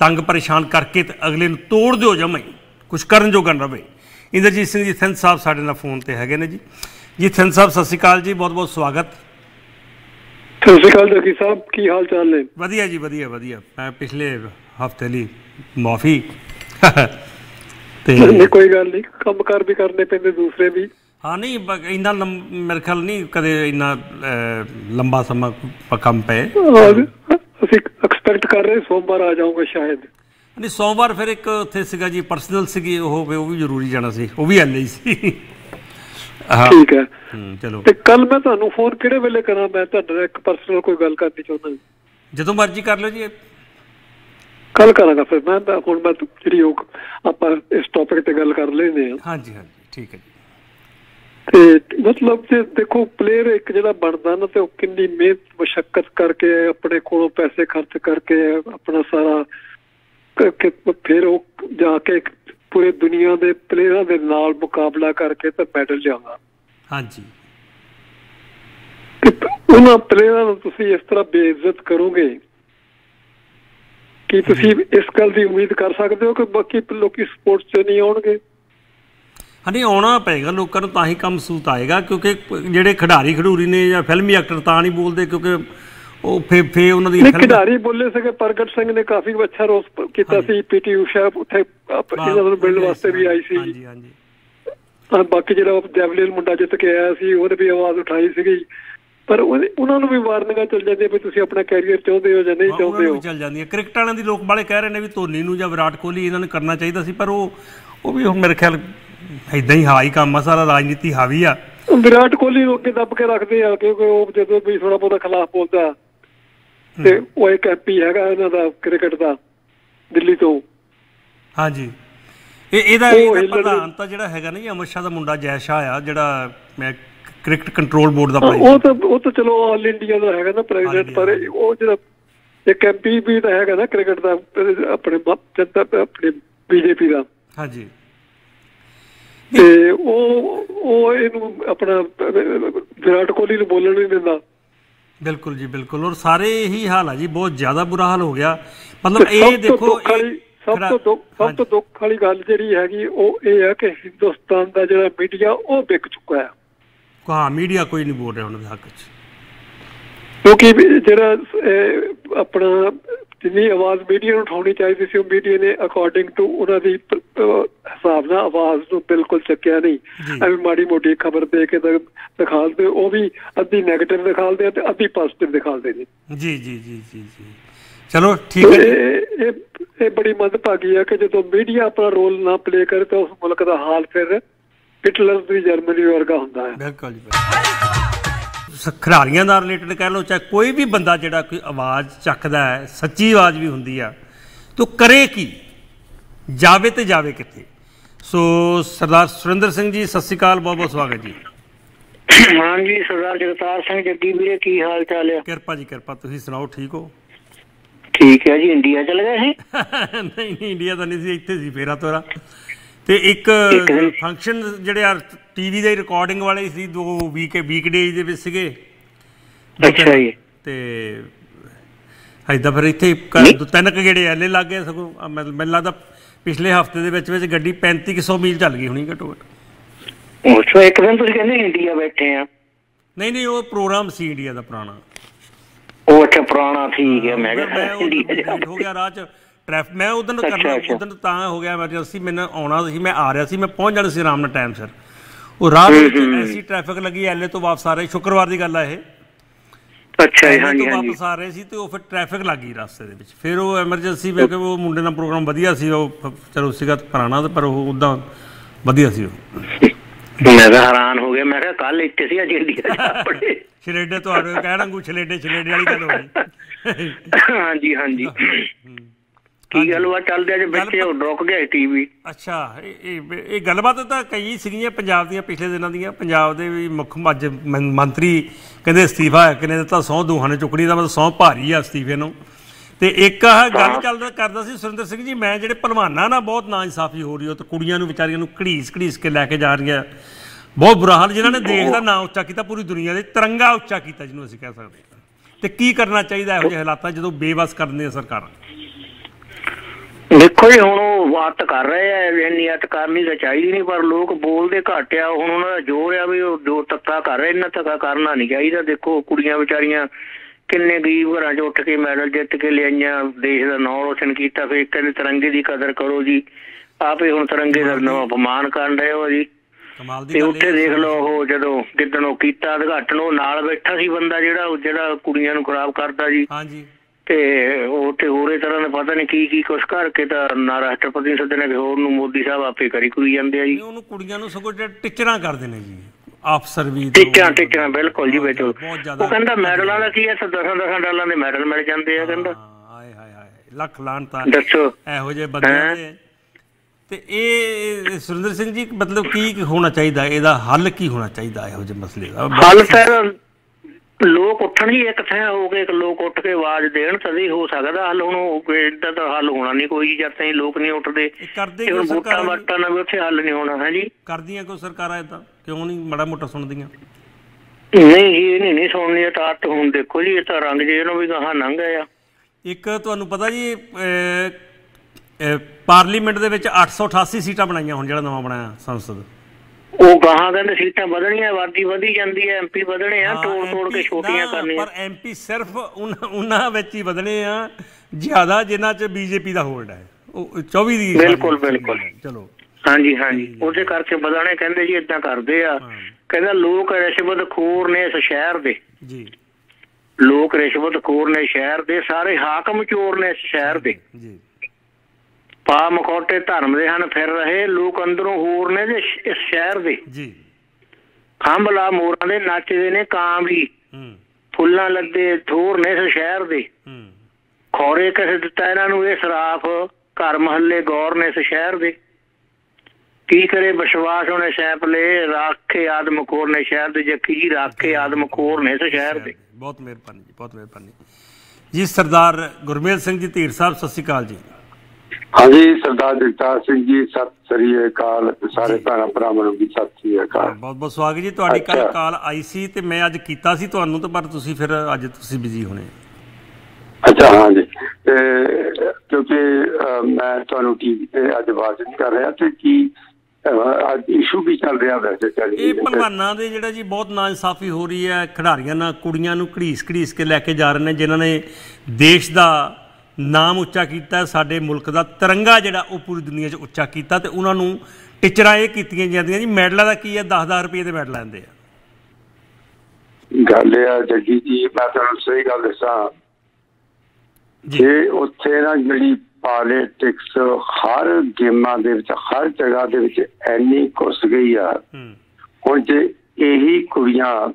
ਤੰਗ ਪਰੇਸ਼ਾਨ ਕਰਕੇ ਤੇ ਅਗਲੇ ਨੂੰ ਤੋੜ ਦਿਓ ਜਮਈ ਕੁਝ ਕਰਨ ਜੋਗਾ ਰਵੇ। ਇੰਦਰਜੀਤ ਸਿੰਘ ਜੀ ਥਿੰਦ ਸਾਹਿਬ ਸਾਡੇ ਨਾਲ ਫੋਨ ਤੇ ਹੈਗੇ ਨੇ ਜੀ। ਜੀ ਥਿੰਦ ਸਾਹਿਬ, ਸਤਿ ਸ਼੍ਰੀ ਅਕਾਲ ਜੀ ਬਹੁਤ ਬਹੁਤ ਸਵਾਗਤ। ਸਤਿ ਸ਼੍ਰੀ ਅਕਾਲ ਜਗੀ ਸਾਹਿਬ ਕੀ ਹਾਲ ਚਾਲ ਨੇ? ਵਧੀਆ ਜੀ ਵਧੀਆ ਵਧੀਆ। ਮੈਂ ਪਿਛਲੇ ਹਫ਼ਤੇ ਲਈ ਮਾਫੀ ਤੇ ਨਹੀਂ ਕੋਈ ਗੱਲ ਨਹੀਂ ਕੰਮ ਕਰ ਵੀ ਕਰਨੇ ਪੈਂਦੇ ਦੂਸਰੇ ਵੀ। ਹਾਂ ਨਹੀਂ ਇੰਨਾ ਮੇਰੇ ਖਿਆਲ ਨਹੀਂ ਕਦੇ ਇੰਨਾ ਲੰਬਾ ਸਮਾਂ ਕੰਮ ਪਏ। ਅਸੀਂ ਐਕਸਪੈਕਟ ਕਰ ਰਹੇ ਸੋਮਵਾਰ ਆ ਜਾਊਗਾ ਸ਼ਾਇਦ। ਨਹੀਂ ਸੋਮਵਾਰ ਫਿਰ ਇੱਕ ਉੱਥੇ ਸੀਗਾ ਜੀ ਪਰਸਨਲ ਸੀਗੀ ਉਹ ਉਹ ਵੀ ਜ਼ਰੂਰੀ ਜਾਣਾ ਸੀ ਉਹ ਵੀ ਐਲਆਈ ਸੀ। ਠੀਕ ਹੈ। ਚਲੋ। ਤੇ ਕੱਲ ਮੈਂ ਤੁਹਾਨੂੰ ਫੋਨ ਕਿਹੜੇ ਵੇਲੇ ਕਰਾਂ? ਮੈਂ ਤੁਹਾਡੇ ਨਾਲ ਇੱਕ ਪਰਸਨਲ ਕੋਈ ਗੱਲ ਕਰਨੀ ਚਾਹੁੰਦਾ ਜਦੋਂ ਮਰਜ਼ੀ ਕਰ ਲਓ ਜੀ ਕੱਲ ਕਰਾਂਗਾ ਫਿਰ। ਮੈਂ ਹੁਣ ਮੈਂ ਜਿਹੜੀ ਉਹ ਆਪਾਂ ਇਸ ਟੌਪਿਕ ਤੇ ਗੱਲ ਕਰ ਲੈਨੇ ਆ ਹਾਂਜੀ ਹਾਂਜੀ। ਠੀਕ ਹੈ ਜੀ। ਤੇ ਮਤਲਬ ਜੇ ਦੇਖੋ ਪਲੇਅਰ ਇੱਕ ਜਿਹੜਾ ਬਣਦਾ ਨਾ ਤੇ ਉਹ ਕਿੰਨੀ ਮਿਹਨਤ ਮੁਸ਼ਕਲ ਕਰਕੇ ਆਪਣੇ ਕੋਲੋਂ ਪੈਸੇ ਖਰਚ ਕਰਕੇ ਆਪਣਾ ਸਾਰਾ ਫਿਰ ਉਹ ਜਾ ਕੇ ਪੂਰੇ ਦੁਨੀਆ ਦੇ ਪਲੇਅਰਾਂ ਦੇ ਨਾਲ ਮੁਕਾਬਲਾ ਕਰਕੇ ਤੇ ਮੈਡਲ ਲਿਆਉਂਦਾ। ਹਾਂਜੀ। ਉਹਨਾਂ ਪਲੇਅਰਾਂ ਨੂੰ ਤੁਸੀਂ ਇਸ ਤਰ੍ਹਾਂ ਬੇਇੱਜ਼ਤ ਕਰੋਗੇ ਕੀ ਤੁਸੀਂ ਇਸ ਗੱਲ ਦੀ ਉਮੀਦ ਕਰ ਸਕਦੇ ਹੋ ਕਿ ਬਾਕੀ ਲੋਕੀ ਸਪੋਰਟਸ 'ਚ ਨਹੀਂ ਆਉਣਗੇ? ਹਣੀ ਆਉਣਾ ਪਏਗਾ ਲੋਕਾਂ ਨੂੰ ਤਾਂ ਹੀ ਕੰਮ ਸੂਤ ਆਏਗਾ ਕਿਉਂਕਿ ਜਿਹੜੇ ਖਿਡਾਰੀ ਖਡੂਰੀ ਨੇ ਜਾਂ ਫਿਲਮੀ ਐਕਟਰ ਤਾਂ ਨਹੀਂ ਬੋਲਦੇ ਕਿਉਂਕਿ ਉਹ ਫੇ ਫੇ ਉਹਨਾਂ ਦੀ ਖਿਡਾਰੀ ਬੋਲੇ ਸਕੇ ਪ੍ਰਗਟ ਸਿੰਘ ਨੇ ਕਾਫੀ ਅੱਛਾ ਰੋਸ ਕੀਤਾ ਸੀ ਪੀਟੀ ਊਸ਼ਾ ਉੱਥੇ ਇਹਨਾਂ ਨੂੰ ਮਿਲਣ ਵਾਸਤੇ ਵੀ ਆਈ ਸੀ। ਹਾਂਜੀ ਹਾਂਜੀ। ਬਾਕੀ ਜਿਹੜਾ ਜੈਵਲਿਨ ਮੁੰਡਾ ਜਿੱਤ ਕੇ ਆਇਆ ਸੀ ਉਹਨੇ ਵੀ ਆਵਾਜ਼ ਉਠਾਈ ਸੀਗੀ। ਪਰ ਉਹਨਾਂ ਨੂੰ ਵੀ ਵਾਰਨਿੰਗਾਂ ਚੱਲ ਜਾਂਦੀਆਂ ਵੀ ਤੁਸੀਂ ਆਪਣਾ ਕੈਰੀਅਰ ਚਾਹੁੰਦੇ ਹੋ ਜਾਂ ਨਹੀਂ ਚਾਹੁੰਦੇ ਹੋ। ਚੱਲ ਜਾਂਦੀਆਂ। ਕ੍ਰਿਕਟ ਵਾਲਿਆਂ ਦੀ ਲੋਕ ਬਾਲੇ ਕਹਿ ਰਹੇ ਨੇ ਵੀ ਧੋਨੀ ਨੂੰ ਜਾਂ ਵਿਰਾਟ ਕੋਹਲੀ ਇਹਨਾਂ ਨੂੰ ਕਰਨਾ ਚਾਹੀਦਾ ਸੀ ਪਰ ਉਹ ਉਹ ਵੀ ਹੁਣ ਮੇਰੇ ਖਿਆਲ ਇਦਾਂ ਹੀ ਹਾਈ ਕੰਮ ਆ ਸਾਰਾ ਰਾਜਨੀਤੀ ਹਾਵੀ ਆ। ਵਿਰਾਟ ਕੋਹਲੀ ਨੂੰ ਅੱਗੇ ਦੱਬ ਕੇ ਰੱਖਦੇ ਆ ਕਿਉਂਕਿ ਉਹ ਜਦੋਂ ਵੀ ਥੋੜਾ ਬਹੁਤਾ ਖਿਲਾਫ ਬੋਲਦਾ। ਤੇ ਉਹ ਇੱਕ ਐਪੀ ਹੈਗਾ ਇਹਨਾਂ ਦਾ ਕ੍ਰਿਕਟ ਦਾ ਦਿੱਲੀ ਤੋਂ। ਹਾਂਜੀ। ਇਹ ਇਹਦਾ ਪ੍ਰਧਾਨ ਤਾਂ ਜਿਹੜਾ ਹੈਗਾ ਨਾ ਜੀ ਅਮਰ ਸ਼ਾਹ ਦਾ ਮੁੰਡਾ ਜੈ ਸ਼ਾਹ ਆ ਜਿਹੜਾ ਮੈਂ ਕ੍ਰਿਕਟ ਕੰਟਰੋਲ ਬੋਰਡ ਦਾ ਭਾਈ ਉਹ ਤਾਂ ਉਹ ਤਾਂ ਚਲੋ ਆਲ ਇੰਡੀਆ ਦਾ ਹੈਗਾ ਨਾ ਪ੍ਰੈਜ਼ੀਡੈਂਟ ਪਰ ਉਹ ਜਿਹੜਾ ਇੱਕ ਐਮਪੀ ਵੀ ਤਾਂ ਹੈਗਾ ਨਾ ਕ੍ਰਿਕਟ ਦਾ ਆਪਣੇ ਜਨਤਾ ਆਪਣੇ ਬੀਜੇਪੀ ਦਾ। ਹਾਂਜੀ। ਤੇ ਉਹ ਉਹ ਇਹਨੂੰ ਆਪਣਾ ਵਿਰਾਟ ਕੋਹਲੀ ਨੂੰ ਬੋਲਣ ਨਹੀਂ ਦਿੰਦਾ। ਬਿਲਕੁਲ ਜੀ ਬਿਲਕੁਲ। ਔਰ ਸਾਰੇ ਇਹੀ ਹਾਲ ਆ ਜੀ ਬਹੁਤ ਜ਼ਿਆਦਾ ਬੁਰਾ ਹਾਲ ਹੋ ਗਿਆ। ਮਤਲਬ ਇਹ ਦੇਖੋ ਸਭ ਤੋਂ ਦੁੱਖ ਸਭ ਤੋਂ ਦੁੱਖ ਵਾਲੀ ਗੱਲ ਜਿਹੜੀ ਹੈਗੀ ਉਹ ਇਹ ਹੈ ਕਿ ਹਿੰਦੁਸਤਾਨ ਦਾ ਜਿਹੜਾ ਮੀਡੀਆ ਉਹ ਵਿਕ ਚੁੱਕਾ ਹੈ। ਹਾਂ ਮੀਡੀਆ ਕੋਈ ਨਹੀਂ ਬੋਲ ਰਿਹਾ ਉਹਨਾਂ ਦੇ ਹੱਕ 'ਚ ਕਿਉਂਕਿ ਜਿਹੜਾ ਆਪਣਾ ਜਿੰਨੀ ਆਵਾਜ਼ ਮੀਡੀਆ ਨੂੰ ਉਠਾਉਣੀ ਚਾਹੀਦੀ ਸੀ ਉਹ ਮੀਡੀਆ ਨੇ ਅਕੋਰਡਿੰਗ ਟੂ ਉਹਨਾਂ ਦੀ ਹਿਸਾਬ ਨਾਲ ਆਵਾਜ਼ ਨੂੰ ਬਿਲਕੁਲ ਚੱਕਿਆ ਨਹੀਂ। ਐਵੇਂ ਮਾੜੀ ਮੋਟੀ ਖਬਰ ਦੇ ਕੇ ਦਿਖਾਉਂਦੇ ਉਹ ਵੀ ਅੱਧੀ 네ਗੇਟਿਵ ਦਿਖਾਉਂਦੇ ਤੇ ਅੱਧੀ ਪੋਜ਼ਿਟਿਵ ਦਿਖਾਉਂਦੇ ਜੀ ਜੀ ਜੀ ਜੀ ਜੀ। ਚਲੋ ਠੀਕ ਹੈ ਇਹ ਇਹ ਬੜੀ ਮੰਦਭਾਗੀ ਹੈ ਕਿ ਜਦੋਂ ਮੀਡੀਆ ਆਪਣਾ ਰੋਲ ਨਾ ਪਲੇ ਕਰੇ ਤਾਂ ਉਸ ਮੁਲਕ ਦਾ ਹਾਲ ਫਿਰ ਹਿਟਲਰ ਦੀ ਜਰਮਨੀ ਵਰਗਾ ਹੁੰਦਾ ਹੈ। ਬਿਲਕੁਲ ਜੀ ਖਿਡਾਰੀਆਂ ਦਾ ਰਿਲੇਟਡ ਕਹਿ ਲਓ ਚਾਹੇ ਕੋਈ ਵੀ ਬੰਦਾ ਜਿਹੜਾ ਕੋਈ ਆਵਾਜ਼ ਚੱਕਦਾ ਹੈ ਸੱਚੀ ਆਵਾਜ਼ ਵੀ ਹੁੰਦੀ ਆ ਤੋ ਕਰੇ ਕੀ? ਜਾਵੇ ਤੇ ਜਾਵੇ ਕਿੱਥੇ? ਸੋ ਸਰਦਾਰ ਸੁਰਿੰਦਰ ਸਿੰਘ ਜੀ ਸਤਿ ਸ਼੍ਰੀ ਅਕਾਲ ਬਹੁਤ ਬਹੁਤ ਸਵਾਗਤ ਜੀ। ਹਾਂ ਜੀ ਸਰਦਾਰ ਜਗਤਾਰ ਸਿੰਘ ਜੱਗੀ ਵੀਰੇ ਕੀ ਹਾਲ ਚਾਲ ਹੈ ਕਿਰਪਾ ਜੀ ਕਿਰਪਾ ਤੁਸੀਂ ਸੁਣਾਓ ਠੀਕ ਹੋ? ਠੀਕ ਹੈ ਜੀ ਇੰਡੀਆ ਚਲ ਗਏ ਸੀ? ਨਹੀਂ ਨਹੀਂ ਇੰਡੀਆ ਤਾਂ ਨਹੀਂ ਸੀ ਇੱਥੇ ਸੀ ਫੇਰਾ ਤੋਰਾ ਤੇ ਇੱਕ ਫੰਕਸ਼ਨ ਜਿਹੜੇ ਆ ਟੀਵੀ ਦੇ ਰਿਕਾਰਡਿੰਗ ਵਾਲੇ ਸੀ ਦੋ ਵੀਕ ਵੀਕ ਡੇਜ਼ ਦੇ ਵਿੱਚ ਸੀਗੇ। ਅੱਛਾ ਜੀ। ਤੇ ਐਦਾਂ ਫਿਰ ਇੱਥੇ ਤਿੰਨ ਕ ਗੇੜੇ ਐਲੇ ਲੱਗ ਗਏ ਸਗੋਂ। ਮੈਨੂੰ ਲੱਗਦਾ ਪਿਛਲੇ ਹਫ਼ਤੇ ਦੇ ਵਿੱਚ ਵਿੱਚ ਗੱਡੀ 3500 ਮੀਲ ਚੱਲ ਗਈ ਹੋਣੀ ਘਟੋ ਘਟ ਉਹ ਇੱਕ ਦਿਨ ਤੁਸੀਂ ਕਹਿੰਦੇ ਇੰਡੀਆ ਬੈਠੇ ਆ। ਨਹੀਂ ਨਹੀਂ ਉਹ ਪ੍ਰੋਗਰਾਮ ਸੀ ਇੰਡੀਆ ਦਾ ਪੁਰਾਣਾ। ਉਹ ਅੱਛਾ ਪੁਰਾਣਾ ਠੀਕ ਹੈ ਮੈਂ ਕਿਹਾ ਇੰਡੀਆ ਹੋ ਗਿਆ ਰਾਹ ਚ। ਟ੍ਰੈਫਿਕ ਮੈਂ ਉਦੋਂ ਕਰਨਾ ਉਦੋਂ ਤਾਂ ਹੋ ਗਿਆ ਐਮਰਜੈਂਸੀ ਮੈਨੂੰ ਆਉਣਾ ਸੀ ਮੈਂ ਆ ਰਿਹਾ ਸੀ ਮੈਂ ਪਹੁੰਚ ਜਾਣਾ ਸੀ ਆਰਾਮ ਨਾਲ ਟਾਈਮ ਸਿਰ। ਉਹ ਰਾਹ ਵਿੱਚ ਐਸੀ ਟ੍ਰੈਫਿਕ ਲੱਗੀ ਐਲੇ ਤੋਂ ਵਾਪਸ ਆ ਰਹੇ ਸ਼ੁੱਕਰਵਾਰ ਦੀ ਗੱਲ ਆ ਇਹ। ਅੱਛਾ ਜੀ ਹਾਂਜੀ ਹਾਂਜੀ। ਵਾਪਸ ਆ ਰਹੇ ਸੀ ਤੇ ਉਹ ਫਿਰ ਟ੍ਰੈਫਿਕ ਲੱਗੀ ਰਸਤੇ ਦੇ ਵਿੱਚ। ਫਿਰ ਉਹ ਐਮਰਜੈਂਸੀ ਵੇ ਕਿ ਉਹ ਮੁੰਡੇ ਦਾ ਪ੍ਰੋਗਰਾਮ ਵਧੀਆ ਸੀ ਉਹ ਚਲੋ ਸੀਗਾ ਪੁਰਾਣਾ ਪਰ ਉਹ ਉਦਾਂ ਵਧੀਆ ਸੀ ਉਹ। ਮੈਂ ਤਾਂ ਹੈਰਾਨ ਹੋ ਗਿਆ ਮੈਂ ਕਿਹਾ ਕੱਲ ਇੱਥੇ ਸੀ ਅੱਜ ਇੰਡੀਆ ਆਪਣੇ। ਛਲੇਡੇ ਤੁਹਾਡੇ ਕਹਿਣਾ ਗੂ ਛਲੇਡੇ ਛਲੇਡੇ ਵਾਲੀ ਗੱਲ ਹੋ ਗਈ। ਹਾਂਜੀ ਹਾਂਜੀ। ਕੀ ਗੱਲ ਵਾ ਚੱਲਦੇ ਅੱਜ ਬੱਚੇ ਉਹ ਰੁਕ ਗਿਆ ਟੀਵੀ ਅੱਛਾ ਇਹ ਇਹ ਗੱਲਬਾਤ ਤਾਂ ਕਈ ਸੀਗੀਆਂ ਪੰਜਾਬ ਦੀਆਂ ਪਿਛਲੇ ਦਿਨਾਂ ਦੀਆਂ। ਪੰਜਾਬ ਦੇ ਵੀ ਮੁੱਖ ਅੱਜ ਮੰਤਰੀ ਕਹਿੰਦੇ ਅਸਤੀਫਾ ਕਿਨੇ ਦਿੱਤਾ ਸੌ ਦੋਹਾਂ ਨੇ ਚੁੱਕਣੀ ਦਾ ਮਤਲਬ ਸੌ ਭਾਰੀ ਆ ਅਸਤੀਫੇ ਨੂੰ। ਤੇ ਇੱਕ ਆਹ ਗੱਲ ਚੱਲਦਾ ਕਰਦਾ ਸੀ ਸੁਰਿੰਦਰ ਸਿੰਘ ਜੀ ਮੈਂ ਜਿਹੜੇ ਪਹਿਲਵਾਨਾਂ ਨਾਲ ਬਹੁਤ ਨਾਇਨਸਾਫੀ ਹੋ ਰਹੀ ਉਹ ਤੇ ਕੁੜੀਆਂ ਨੂੰ ਵਿਚਾਰੀਆਂ ਨੂੰ ਘੜੀਸ ਘੜੀਸ ਕੇ ਲੈ ਕੇ ਜਾ ਰਹੀਆਂ। ਬਹੁਤ ਬੁਰਾ ਹਾਲ ਜਿਨ੍ਹਾਂ ਨੇ ਦੇਸ਼ ਦਾ ਨਾਂ ਉੱਚਾ ਕੀਤਾ ਪੂਰੀ ਦੁਨੀਆ ਦੇ ਤਿਰੰਗਾ ਉੱਚਾ ਕੀਤਾ ਜਿਹਨੂੰ ਅਸੀਂ ਕਹਿ ਸਕਦੇ ਹਾਂ। ਤੇ ਕੀ ਕਰਨਾ ਚਾਹੀਦਾ ਇਹੋ ਜਿਹੇ ਹਾਲਾਤਾਂ ਜਦੋਂ ਬੇਵਸ ਕਰ ਦਿੰਦੀਆਂ ਸਰਕਾਰਾਂ? ਦੇਖੋ ਜੀ ਹੁਣ ਉਹ ਅੱਤ ਕਰ ਰਹੇ ਆ ਇੰਨੀ ਅੱਤ ਕਰਨੀ ਤਾਂ ਚਾਹੀਦੀ ਨਹੀਂ ਪਰ ਲੋਕ ਬੋਲਦੇ ਘੱਟ ਆ ਹੁਣ ਉਹਨਾਂ ਦਾ ਜ਼ੋਰ ਆ ਵੀ ਉਹ ਜੋ ਤੱਕਾ ਕਰ ਰਹੇ ਇਹਨਾਂ ਤੱਕਾ ਕਰਨਾ ਨਹੀਂ ਚਾਹੀਦਾ। ਦੇਖੋ ਕੁੜੀਆਂ ਵਿਚਾਰੀਆਂ ਕਿੰਨੇ ਗਰੀਬ ਘਰਾਂ 'ਚ ਉੱਠ ਕੇ ਮੈਡਲ ਜਿੱਤ ਕੇ ਲਿਆਈਆਂ ਦੇਸ਼ ਦਾ ਨਾਂ ਰੋਸ਼ਨ ਕੀਤਾ ਫਿਰ ਕਹਿੰਦੇ ਤਿਰੰਗੇ ਦੀ ਕਦਰ ਕਰੋ ਜੀ। ਆਪੇ ਹੁਣ ਤਿਰੰਗੇ ਦਾ ਨਵਾਂ ਅਪਮਾਨ ਕਰਨ ਰਹੇ ਹੋ ਜੀ। ਕਮਾਲ ਦੀ ਤੇ ਗੱਲ ਉੱਥੇ ਦੇਖ ਲਓ ਉਹ ਜਦੋਂ ਜਿੱਦਣ ਉਹ ਕੀਤਾ ਉਦਘਾਟਨ ਉਹ ਨਾਲ ਬੈਠਾ ਸੀ ਬੰਦਾ ਜਿਹੜਾ ਜਿਹੜਾ ਕੁੜੀਆਂ ਨੂੰ ਖਰਾਬ ਕਰਦਾ ਜੀ। ਹਾਂਜੀ। ਤੇ ਉਹ ਤੇ ਹੋਰੇ ਤਰ੍ਹਾਂ ਦਾ ਪਤਾ ਨਹੀਂ ਕੀ ਕੀ ਕੁਛ ਕਰਕੇ ਤਾਂ ਨਾ ਰਾਸ਼ਟਰਪਤੀ ਨੂੰ ਸੱਦਣੇ ਕਿ ਹੋਰ ਨੂੰ ਮੋਦੀ ਸਾਹਿਬ ਆਪੇ ਕਰੀ ਕੁਰੀ ਜਾਂਦੇ ਆ ਜੀ। ਉਹਨੂੰ ਕੁੜੀਆਂ ਨੂੰ ਸਗੋਂ ਟੀਚਰਾਂ ਕਰਦੇ ਨੇ ਜੀ ਅਫਸਰ ਵੀ ਤੇ ਟਿੱਚਾਂ ਟਿੱਚਾਂ ਬਿਲਕੁਲ ਜੀ ਜ਼ਿਆਦਾ ਉਹ ਕਹਿੰਦਾ ਮੈਡਲਾਂ ਦਾ ਕੀ ਤਾਂ ਦਸਾਂ ਦਸਾਂ ਡਾਲਾਂ ਦੇ ਮੈਡਲ ਮਿਲ ਜਾਂਦੇ ਆ ਕਹਿੰਦਾ। ਹਾਂ, ਆਏ ਹਾਏ ਹਾਏ ਲੱਖ ਲਾਣਤਾ ਦੱਸੋ। ਇਹੋ ਜਿਹੇ ਬੰਦਿਆਂ ਦੇ। ਤੇ ਇਹ ਸੁਰਿੰਦਰ ਸਿੰਘ ਜੀ ਮਤਲਬ ਕੀ ਹੋਣਾ ਚਾਹੀਦਾ? ਇਹਦਾ ਹੱਲ ਕੀ ਹੋਣਾ ਚਾਹੀਦਾ ਇਹੋ ਜਿਹੇ ਮਸਲੇ ਦਾ? ਹੱਲ ਫਿਰ ਲੋਕ ਉੱਠਣ ਜੀ ਇੱਕ ਥਾਂ ਹੋ ਕੇ ਲੋਕ ਉੱਠ ਕੇ ਆਵਾਜ਼ ਦੇਣ ਤਦੇ ਹੋ ਸਕਦਾ ਹੱਲ ਹੁਣ ਇਦਾਂ ਤਾਂ ਹੱਲ ਹੋਣਾ ਨਹੀਂ ਕੋਈ ਜਦ ਤਾਈਂ ਲੋਕ ਨਹੀਂ ਉੱਠਦੇ। ਕਰਦੇ ਕਿਉਂ ਵੋਟਾਂ ਸਰਕਾਰਾਂ? ਵਾਟਾਂ ਨਾਲ ਉੱਥੇ ਹੱਲ ਨਹੀਂ ਹੋਣਾ ਹੈ ਜੀ? ਕਰਦੀਆਂ ਕਿਉਂ ਸਰਕਾਰਾਂ ਇਦਾਂ ਕਿਉਂ ਨਹੀਂ ਮਾੜਾ ਮੋਟਾ ਸੁਣਦੀਆਂ? ਨਹੀਂ ਜੀ ਇਹ ਨਹੀਂ ਨਹੀਂ ਸੁਣਨੀ ਤਾਂ ਅੱਤ ਹੁਣ ਦੇਖੋ ਜੀ ਇਹ ਤਾਂ ਰੰਗ ਜੇ ਇਹਨੂੰ ਵੀ ਗਾਹਾਂ ਲੰਘ ਆ ਇੱਕ ਤੁਹਾਨੂੰ ਪਤਾ ਜੀ ਪਾਰਲੀਮੈਂਟ ਦੇ ਵਿੱਚ 888 ਸੀਟਾਂ ਬਣਾਈਆਂ ਹੁਣ ਜਿਹੜਾ ਨਵਾਂ ਬਣਾਇਆ ਸੰਸਦ। ਉਹ ਗਾਹਾਂ ਕਹਿੰਦੇ ਸੀਟਾਂ ਵਧਣੀਆਂ ਵਾਦੀ ਵਧੀ ਜਾਂਦੀ ਹੈ ਐਮਪੀ ਵਧਣੇ ਆ ਤੋੜ ਤੋੜ ਕੇ ਛੋਟੀਆਂ ਕਰਨੀਆਂ। ਪਰ ਐਮਪੀ ਸਿਰਫ ਉਹਨਾਂ ਵਿੱਚ ਹੀ ਵਧਣੇ ਆ ਜ਼ਿਆਦਾ ਜਿਨ੍ਹਾਂ 'ਚ ਬੀਜੇਪੀ ਦਾ ਹੋਲਡ ਹੈ। ਉਹ 24 ਦੀ ਬਿਲਕੁਲ, ਬਿਲਕੁਲ। ਚਲੋ। ਹਾਂਜੀ ਹਾਂਜੀ। ਉਹਦੇ ਕਰਕੇ ਵਧਣੇ ਕਹਿੰਦੇ ਜੀ ਇਦਾਂ ਕਰਦੇ ਆ। ਕਹਿੰਦਾ ਲੋਕ ਰਿਸ਼ਵਤ ਖੋਰ ਨੇ ਇਸ ਸ਼ਹਿਰ ਦੇ। ਜੀ। ਲੋਕ ਰਿਸ਼ਵਤ ਖੋਰ ਨੇ ਸ਼ਹਿਰ ਦੇ। ਸਾਰੇ ਹਾਕਮ ਚੋਰ ਨੇ ਇਸ ਸ਼ਹਿਰ ਦੇ। ਜੀ। ਪਾ ਮਖੌਟੇ ਧਰਮ ਦੇ ਹਨ ਫਿਰ ਰਹੇ ਲੋਕ ਅੰਦਰੋਂ ਹੋਰ ਨੇ ਜੇ ਇਸ ਸ਼ਹਿਰ ਦੇ। ਜੀ। ਖੰਭਲਾ ਮੋਰਾਂ ਦੇ ਨੱਚਦੇ ਨੇ ਕਾਂ ਵੀ ਹੂੰ। ਫੁੱਲਾਂ ਲੱਦੇ ਥੋਰ ਨੇ ਇਸ ਸ਼ਹਿਰ ਦੇ। ਹੂੰ। ਖੌਰੇ ਕਿਸ ਦਿੱਤਾ ਇਹਨਾਂ ਨੂੰ ਇਹ ਸਰਾਫ ਘਰ ਮਹੱਲੇ ਗੌਰ ਨੇ ਇਸ ਸ਼ਹਿਰ ਦੇ। ਕੀ ਕਰੇ ਵਿਸ਼ਵਾਸ ਉਹਨੇ ਸੈਂਪਲੇ ਰਾਖੇ ਆਦਮਖੋਰ ਨੇ ਸ਼ਹਿਰ ਦੇ ਜੱਕੀ ਰਾਖੇ ਆਦਮਖੋਰ ਨੇ ਇਸ ਸ਼ਹਿਰ ਦੇ। ਬਹੁਤ ਮਿਹਰਬਾਨੀ ਜੀ ਬਹੁਤ ਮਿਹਰਬਾਨੀ। ਜੀ ਸਰਦਾਰ ਗੁਰਮੇਲ ਸਿੰਘ ਜੀ ਧੀਰ ਸਾਹਿਬ ਸਤਿ ਸ਼੍ਰੀ ਅਕਾਲ ਜੀ। ਹਾਂਜੀ ਸਰਦਾਰ ਜਗਤਾਰ ਸਿੰਘ ਜੀ ਸਤਿ ਸ੍ਰੀ ਅਕਾਲ ਸਾਰੇ ਭੈਣਾਂ ਭਰਾਵਾਂ ਨੂੰ ਵੀ ਸਤਿ ਸ੍ਰੀ ਅਕਾਲ। ਬਹੁਤ ਬਹੁਤ ਸਵਾਗਤ ਜੀ ਤੁਹਾਡੀ ਕੱਲ। ਕਾਲ ਆਈ ਸੀ ਤੇ ਮੈਂ ਅੱਜ ਕੀਤਾ ਸੀ ਤੁਹਾਨੂੰ ਤੇ ਪਰ ਤੁਸੀਂ ਫਿਰ ਅੱਜ ਤੁਸੀਂ ਬਿਜ਼ੀ ਹੋਣੇ। ਅੱਛਾ ਹਾਂਜੀ। ਤੇ ਕਿਉਂਕਿ ਮੈਂ ਤੁਹਾਨੂੰ ਤੇ ਅੱਜ ਨਹੀਂ ਕਰ ਰਿਹਾ ਤੇ ਕੀ ਅੱਜ ਇਸ਼ੂ ਵੀ ਚੱਲ ਰਿਹਾ ਵੈਸੇ ਚੱਲ ਇਹ ਪਹਿਲਵਾਨਾਂ ਦੇ ਜਿਹੜਾ ਜੀ ਬਹੁਤ ਨਾਇਨਸਾਫੀ ਹੋ ਰਹੀ ਹੈ ਖਿਡਾਰੀਆਂ ਨਾਲ ਕੁੜੀਆਂ ਨੂੰ ਘੜੀਸ ਘੜੀਸ ਕੇ ਲੈ ਕੇ ਜਾ ਰਹੇ ਨੇ ਜਿਨ੍ਹਾਂ ਨੇ ਦੇਸ਼ ਦਾ ਨਾਮ ਉੱਚਾ ਕੀਤਾ ਸਾਡੇ ਮੁਲਕ ਦਾ ਤਿਰੰਗਾ ਜਿਹੜਾ ਉਹ ਪੂਰੀ ਦੁਨੀਆ 'ਚ ਉੱਚਾ ਕੀਤਾ ਤੇ ਉਹਨਾਂ ਨੂੰ ਟੀਚਰਾਂ ਇਹ ਕੀਤੀਆਂ ਜਾਂਦੀਆਂ ਜੀ ਮੈਡਲਾਂ ਦਾ ਕੀ ਹੈ? 10-10 ਰੁਪਏ ਦੇ ਮੈਡਲ ਲੈਂਦੇ ਆ। ਗੱਲ ਇਹ ਆ ਜੱਗੀ ਜੀ ਮੈਂ ਤੁਹਾਨੂੰ ਸਹੀ ਗੱਲ ਦੱਸਾਂ। ਜੀ। ਉੱਥੇ ਨਾ ਜਿਹੜੀ ਪੋਲਿਟਿਕਸ ਹਰ ਗੇਮਾਂ ਦੇ ਵਿੱਚ ਹਰ ਜਗ੍ਹਾ ਦੇ ਵਿੱਚ ਐਨੀ ਘੁਸ ਗਈ ਆ। ਹੁਣ ਜੇ ਇਹੀ ਕੁੜੀਆਂ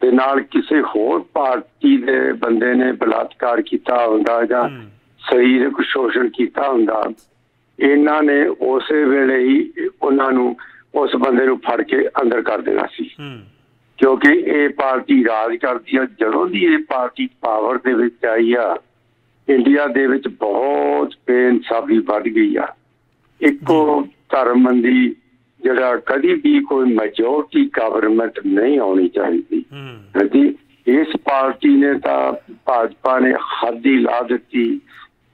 ਦੇ ਨਾਲ ਕਿਸੇ ਹੋਰ ਪਾਰਟੀ ਦੇ ਬੰਦੇ ਨੇ ਬਲਾਤਕਾਰ ਕੀਤਾ ਹੁੰਦਾ ਜਾਂ। ਸਰੀਰਕ ਸ਼ੋਸ਼ਣ ਕੀਤਾ ਹੁੰਦਾ। ਇਹਨਾਂ ਨੇ ਉਸੇ ਵੇਲੇ ਹੀ ਉਹਨਾਂ ਨੂੰ ਉਸ ਬੰਦੇ ਨੂੰ ਫੜ ਕੇ ਅੰਦਰ ਕਰ ਦੇਣਾ ਸੀ। ਕਿਉਂਕਿ ਇਹ ਪਾਰਟੀ ਰਾਜ ਕਰਦੀ ਆ। ਜਦੋਂ ਦੀ ਇਹ ਪਾਰਟੀ ਪਾਵਰ ਦੇ ਵਿੱਚ ਆਈ ਆ ਇੰਡੀਆ ਦੇ ਵਿੱਚ ਬਹੁਤ ਬੇਇਨਸਾਫੀ ਵੱਧ ਗਈ ਆ। ਇੱਕੋ ਧਰਮਬੰਦੀ ਜਿਹੜਾ ਕਦੀ ਵੀ ਕੋਈ ਮੈਜੋਰਟੀ ਗਵਰਨਮੈਂਟ ਨਹੀਂ ਆਉਣੀ ਚਾਹੀਦੀ। ਹਾਂਜੀ। ਇਸ ਪਾਰਟੀ ਨੇ ਤਾਂ ਭਾਜਪਾ ਨੇ ਹੱਦ ਹੀ ਲਾ ਦਿੱਤੀ।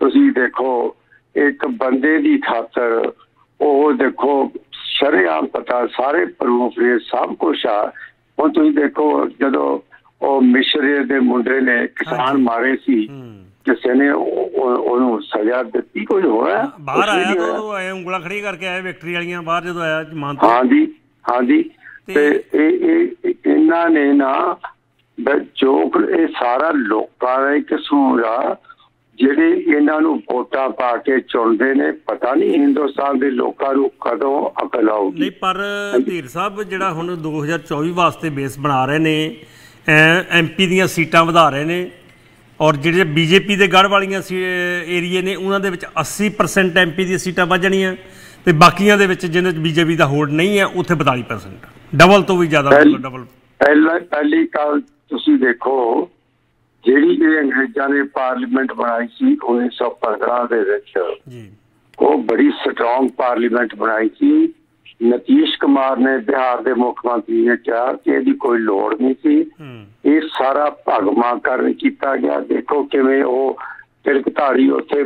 ਤੁਸੀਂ ਦੇਖੋ ਇੱਕ ਬੰਦੇ ਦੀ ਖਾਤਰ ਉਹ ਦੇਖੋ ਸ਼ਰੇਆਮ ਪਤਾ ਸਾਰੇ ਪ੍ਰੂਫ ਨੇ ਸਭ ਕੁਝ ਆ। ਹੁਣ ਤੁਸੀਂ ਦੇਖੋ ਜਦੋਂ ਉਹ ਮਿਸ਼ਰੇ ਦੇ ਮੁੰਡੇ ਨੇ ਕਿਸਾਨ। ਮਾਰੇ ਸੀ ਕਿਸੇ ਨੇ ਉਹ- ਉਹ- ਉਹਨੂੰ ਸਜ਼ਾ ਦਿੱਤੀ ਕੋਈ ਹੋਇਆ ਬਾਹਰ ਆਇਆ ਤਾਂ। ਉਹ ਐ ਉਂਗਲਾਂ ਖੜੀ ਕਰਕੇ ਆਇਆ ਵਿਕਟਰੀ ਵਾਲੀਆਂ ਬਾਹਰ ਜਦੋਂ ਆਇਆ ਮਾਨ ਤੋਂ ਹਾਂਜੀ ਹਾਂਜੀ। ਤੇ- ਇਹ ਇਹ ਇਹਨਾਂ ਨੇ ਨਾ ਜੋ ਇਹ ਸਾਰਾ ਲੋਕਾਂ ਦਾ ਕਸੂਰ ਆ ਜਿਹੜੇ ਇਹਨਾਂ ਨੂੰ ਵੋਟਾਂ ਪਾ ਕੇ ਚੁਣਦੇ ਨੇ ਪਤਾ ਨਹੀਂ ਹਿੰਦੁਸਤਾਨ ਦੇ ਲੋਕਾਂ ਨੂੰ ਕਦੋਂ ਅਕਲ ਆਊਗੀ। ਨਹੀਂ ਪਰ ਧੀਰ ਸਾਹਿਬ ਜਿਹੜਾ ਹੁਣ 2024 ਵਾਸਤੇ ਬੇਸ ਬਣਾ ਰਹੇ ਨੇ ਐਮਪੀ ਦੀਆਂ ਸੀਟਾਂ ਵਧਾ ਰਹੇ ਨੇ ਔਰ ਜਿਹੜੇ ਬੀਜੇਪੀ ਦੇ ਗੜ ਵਾਲੀਆਂ ਏਰੀਏ ਨੇ ਉਹਨਾਂ ਦੇ ਵਿੱਚ 80% ਐਮਪੀ ਦੀਆਂ ਸੀਟਾਂ ਵੱਜਣੀਆਂ ਤੇ ਬਾਕੀਆਂ ਦੇ ਵਿੱਚ ਜਿਹਨਾਂ ਵਿੱਚ ਬੀਜੇਪੀ ਦਾ ਹੋਲਡ ਨਹੀਂ ਹੈ ਉੱਥੇ 42% ਡਬਲ ਤੋਂ ਵੀ ਜ਼ਿਆਦਾ ਡਬਲ ਪਹਿਲਾਂ ਗੱਲ ਤੁਸੀਂ ਦੇਖੋ ਜਿਹੜੀ ਇਹ ਅੰਗਰੇਜ਼ਾਂ ਨੇ ਪਾਰਲੀਮੈਂਟ ਬਣਾਈ ਸੀ 1915 ਦੇ ਵਿੱਚ ਜੀ। ਉਹ ਬੜੀ ਸਟਰੋਂਗ ਪਾਰਲੀਮੈਂਟ ਬਣਾਈ ਸੀ। ਨਤੀਸ਼ ਕੁਮਾਰ ਨੇ ਬਿਹਾਰ ਦੇ ਮੁੱਖ ਮੰਤਰੀ ਨੇ ਕਿਹਾ ਕਿ ਇਹਦੀ ਕੋਈ ਲੋੜ ਨਹੀਂ ਸੀ। ਇਹ ਸਾਰਾ ਭਗਮਾ ਕਰਨ ਕੀਤਾ ਗਿਆ। ਦੇਖੋ ਕਿਵੇਂ ਉਹ ਤਿਲਕ ਧਾੜੀ ਉੱਥੇ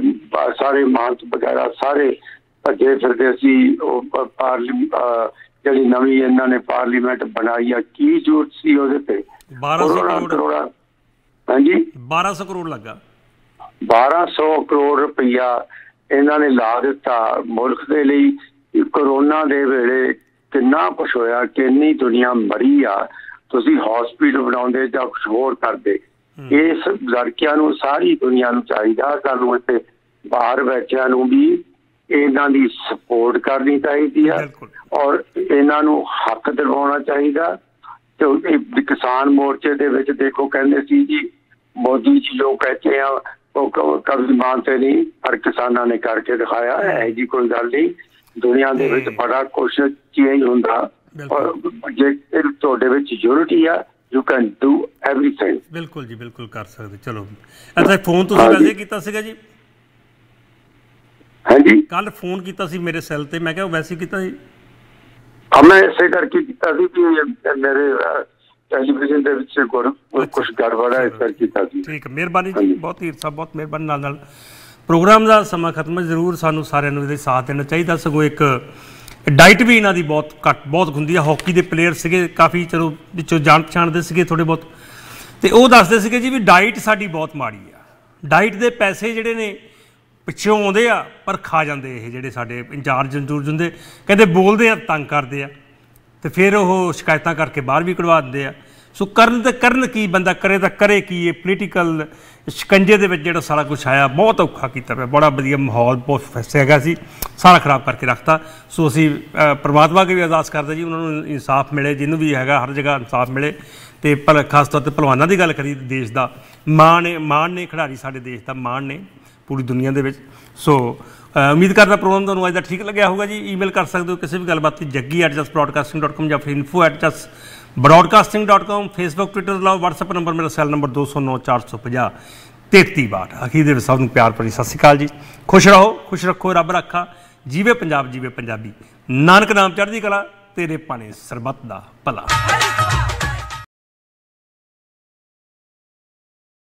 ਸਾਰੇ ਮਾਨਤ ਵਗੈਰਾ ਸਾਰੇ ਭੱਜੇ ਫਿਰਦੇ ਸੀ। ਉਹ ਪ- ਪਾਰਲੀ ਅਹ ਜਿਹੜੀ ਨਵੀਂ ਇਹਨਾਂ ਨੇ ਪਾਰਲੀਮੈਂਟ ਬਣਾਈ ਆ ਕੀ ਜ਼ਰੂਰਤ ਸੀ ਉਹਦੇ ਤੇ? 1200 ਕਰੋੜਾਂ। ਕਰੋੜ ਕਰੋੜਾਂ ਹਾਂਜੀ। 1200 ਕਰੋੜ ਲੱਗਾ। 1200 ਕਰੋੜ ਰੁਪਈਆ ਇਹਨਾਂ ਨੇ ਲਾ ਦਿੱਤਾ ਮੁਲਕ ਦੇ ਲਈ। ਕਰੋਨਾ ਦੇ ਵੇਲੇ ਕਿੰਨਾ ਕੁਝ ਹੋਇਆ ਕਿੰਨੀ ਦੁਨੀਆ ਮਰੀ ਆ। ਤੁਸੀਂ ਹਸਪੀਟਲ ਬਣਾਉਂਦੇ ਜਾਂ ਕੁਝ ਹੋਰ ਕਰਦੇ। ਇਸ ਲੜਕਿਆਂ ਨੂੰ ਸਾਰੀ ਦੁਨੀਆ ਨੂੰ ਚਾਹੀਦਾ ਸਾਨੂੰ ਇੱਥੇ ਬਾਹਰ ਬੈਠਿਆਂ ਨੂੰ ਵੀ ਇਹਨਾਂ ਦੀ ਸਪੋਰਟ ਕਰਨੀ ਚਾਹੀਦੀ ਆ। ਔਰ ਇਹਨਾਂ ਨੂੰ ਹੱਕ ਦਿਵਾਉਣਾ ਚਾਹੀਦਾ। ਤੇ ਕਿਸਾਨ ਮੋਰਚੇ ਦੇ ਵਿੱਚ ਦੇਖੋ ਕਹਿੰਦੇ ਸੀ ਜੀ ਮੋਦੀ ਜੀ ਜੋ ਕਹਤੇ ਆ ਉਹ ਕ- ਕभी ਮਾਨਤੇ ਨਹੀਂ ਪਰ ਕਿਸਾਨਾਂ ਨੇ ਕਰਕੇ ਦਿਖਾਇਆ ਹੈ ਜੀ ਕੋਈ ਗੱਲ ਨਹੀਂ। ਦੁਨੀਆ ਦੇ ਵਿੱਚ। ਬੜਾ ਕੁਛ ਚੇਂਜ ਹੁੰਦਾ। ਜੇ ਤੁਹਾਡੇ ਵਿੱਚ ਯੂਨਿਟੀ ਆ ਯੂ ਕੈਨ ਡੂ ਐਵਰੀਥਿੰਗ ਬਿਲਕੁਲ ਜੀ ਬਿਲਕੁਲ ਕਰ ਸਕਦੇ। ਚਲੋ। ਅੱਛਾ ਫੋਨ ਤੁਸੀਂ। ਵੈਸੇ ਕੀਤਾ ਸੀਗਾ ਜੀ? ਹਾਂਜੀ। ਕੱਲ ਫੋਨ ਕੀਤਾ ਸੀ ਮੇਰੇ ਸੈੱਲ ਤੇ ਮੈਂ ਕਿਹਾ ਵੈਸੇ ਕੀਤਾ ਜੀ? ਹਾਂ ਮੈਂ ਇਸੇ ਕਰਕੇ ਕੀਤਾ ਸੀ ਕਿ ਮੇਰੇ ਟੈਲੀਵਿਜ਼ਨ ਦੇ ਵਿੱਚ ਕੁਝ ਗੜਬੜ ਇਸ ਕਰਕੇ ਕੀਤਾ ਸੀ। ਠੀਕ ਹੈ ਮਿਹਰਬਾਨੀ ਜੀ। ਬਹੁਤ ਧੀਰ ਸਾਹਿਬ ਬਹੁਤ ਮਿਹਰਬਾਨੀ ਨਾਲ ਨਾਲ ਪ੍ਰੋਗਰਾਮ ਦਾ ਸਮਾਂ ਖਤਮ ਹੈ ਜ਼ਰੂਰ ਸਾਨੂੰ ਸਾਰਿਆਂ ਨੂੰ ਇਹਦੇ ਸਾਥ ਦੇਣਾ ਚਾਹੀਦਾ। ਸਗੋਂ ਇੱਕ ਡਾਈਟ ਵੀ ਇਹਨਾਂ ਦੀ ਬਹੁਤ ਘੱਟ ਬਹੁਤ ਹੁੰਦੀ ਹੈ ਹਾਕੀ ਦੇ ਪਲੇਅਰ ਸੀਗੇ ਕਾਫੀ ਚਲੋ ਵਿੱਚੋਂ ਜਾਣ ਪਛਾਣਦੇ ਸੀਗੇ ਥੋੜੇ ਬਹੁਤ। ਤੇ ਉਹ ਦੱਸਦੇ ਸੀਗੇ ਜੀ ਵੀ ਡਾਈਟ ਸਾਡੀ ਬਹੁਤ ਮਾੜੀ ਆ। ਡਾਈਟ ਦੇ ਪੈਸੇ ਜਿਹੜੇ ਨੇ ਪਿੱਛੋਂ ਆਉਂਦੇ ਆ ਪਰ ਖਾ ਜਾਂਦੇ ਇਹ ਜਿਹੜੇ ਸਾਡੇ ਇੰਚਾਰਜ ਇੰਚੂਰਜ ਹੁੰਦੇ ਕਹਿੰਦੇ ਬੋਲਦੇ ਆ ਤੰਗ ਕਰਦੇ ਆ। ਤੇ ਫਿਰ ਉਹ ਸ਼ਿਕਾਇਤਾਂ ਕਰਕੇ ਬਾਹਰ ਵੀ ਕਢਵਾ ਦਿੰਦੇ ਆ। ਸੋ ਕਰਨ ਤੇ ਕਰਨ ਕੀ ਬੰਦਾ ਕਰੇ ਤਾਂ ਕਰੇ ਕੀ ਇਹ ਪੋਲੀਟੀਕਲ ਸ਼ਿਕੰਜੇ ਦੇ ਵਿੱਚ ਜਿਹੜਾ ਸਾਰਾ ਕੁਝ ਆਇਆ ਬਹੁਤ ਔਖਾ ਕੀਤਾ ਪਿਆ ਬੜਾ ਵਧੀਆ ਮਾਹੌਲ ਬਹੁਤ ਫੈਸੇ ਹੈਗਾ ਸੀ ਸਾਰਾ ਖਰਾਬ ਕਰਕੇ ਰੱਖਤਾ। ਸੋ ਅਸੀਂ ਅ, ਪ੍ਰਮਾਤਮਾ ਅੱਗੇ ਵੀ ਅਰਦਾਸ ਕਰਦੇ ਜੀ ਉਹਨਾਂ ਨੂੰ ਇਨਸਾਫ ਮਿਲੇ ਜਿਹਨੂੰ ਵੀ ਹੈਗਾ ਹਰ ਜਗ੍ਹਾ ਇਨਸਾਫ ਮਿਲੇ। ਤੇ ਪਰ ਖਾਸ ਤੌਰ ਤੇ ਪਹਿਲਵਾਨਾਂ ਦੀ ਗੱਲ ਕਰੀ ਦੇਸ਼ ਦਾ। ਮਾਣ ਨੇ ਮਾਣ ਨੇ ਖਿਡਾਰੀ ਸਾਡੇ ਦੇਸ਼ ਦਾ ਮਾਣ ਨੇ। ਪੂਰੀ ਦੁਨੀਆ ਦੇ ਵਿੱਚ। ਸੋ ਉਮੀਦ ਕਰਦਾ ਪ੍ਰੋਗਰਾਮ ਤੁਹਾਨੂੰ ਅੱਜ ਦਾ ਠੀਕ ਲੱਗਿਆ ਹੋਊਗਾ ਜੀ। ਈਮੇਲ ਕਰ ਸਕਦੇ ਹੋ ਕਿਸੇ ਵੀ ਗੱਲਬਾਤ ਲਈ jaggi@justbroadcasting.com ਜਾਂ ਫਿਰ info@justbroadcasting.com ਫੇਸਬੁੱਕ ਟਵਿੱਟਰ ਲਾਓ। WhatsApp ਨੰਬਰ ਮੇਰਾ ਸੈੱਲ ਨੰਬਰ 209450 3362 ਅਖੀਰ ਦੇ ਵਿੱਚ ਸਭ ਨੂੰ ਪਿਆਰ ਭਰੀ ਸਤਿ ਸ਼੍ਰੀ ਅਕਾਲ ਜੀ। ਖੁਸ਼ ਰਹੋ, ਖੁਸ਼ ਰੱਖੋ, ਰੱਬ ਰੱਖਾ। ਜੀਵੇ ਪੰਜਾਬ, ਜੀਵੇ ਪੰਜਾਬੀ। ਨਾਨਕ ਨਾਮ ਚੜ੍ਹਦੀ ਕਲਾ, ਤੇਰੇ ਪਾਣੇ ਸਰਬੱਤ ਦਾ ਭਲਾ।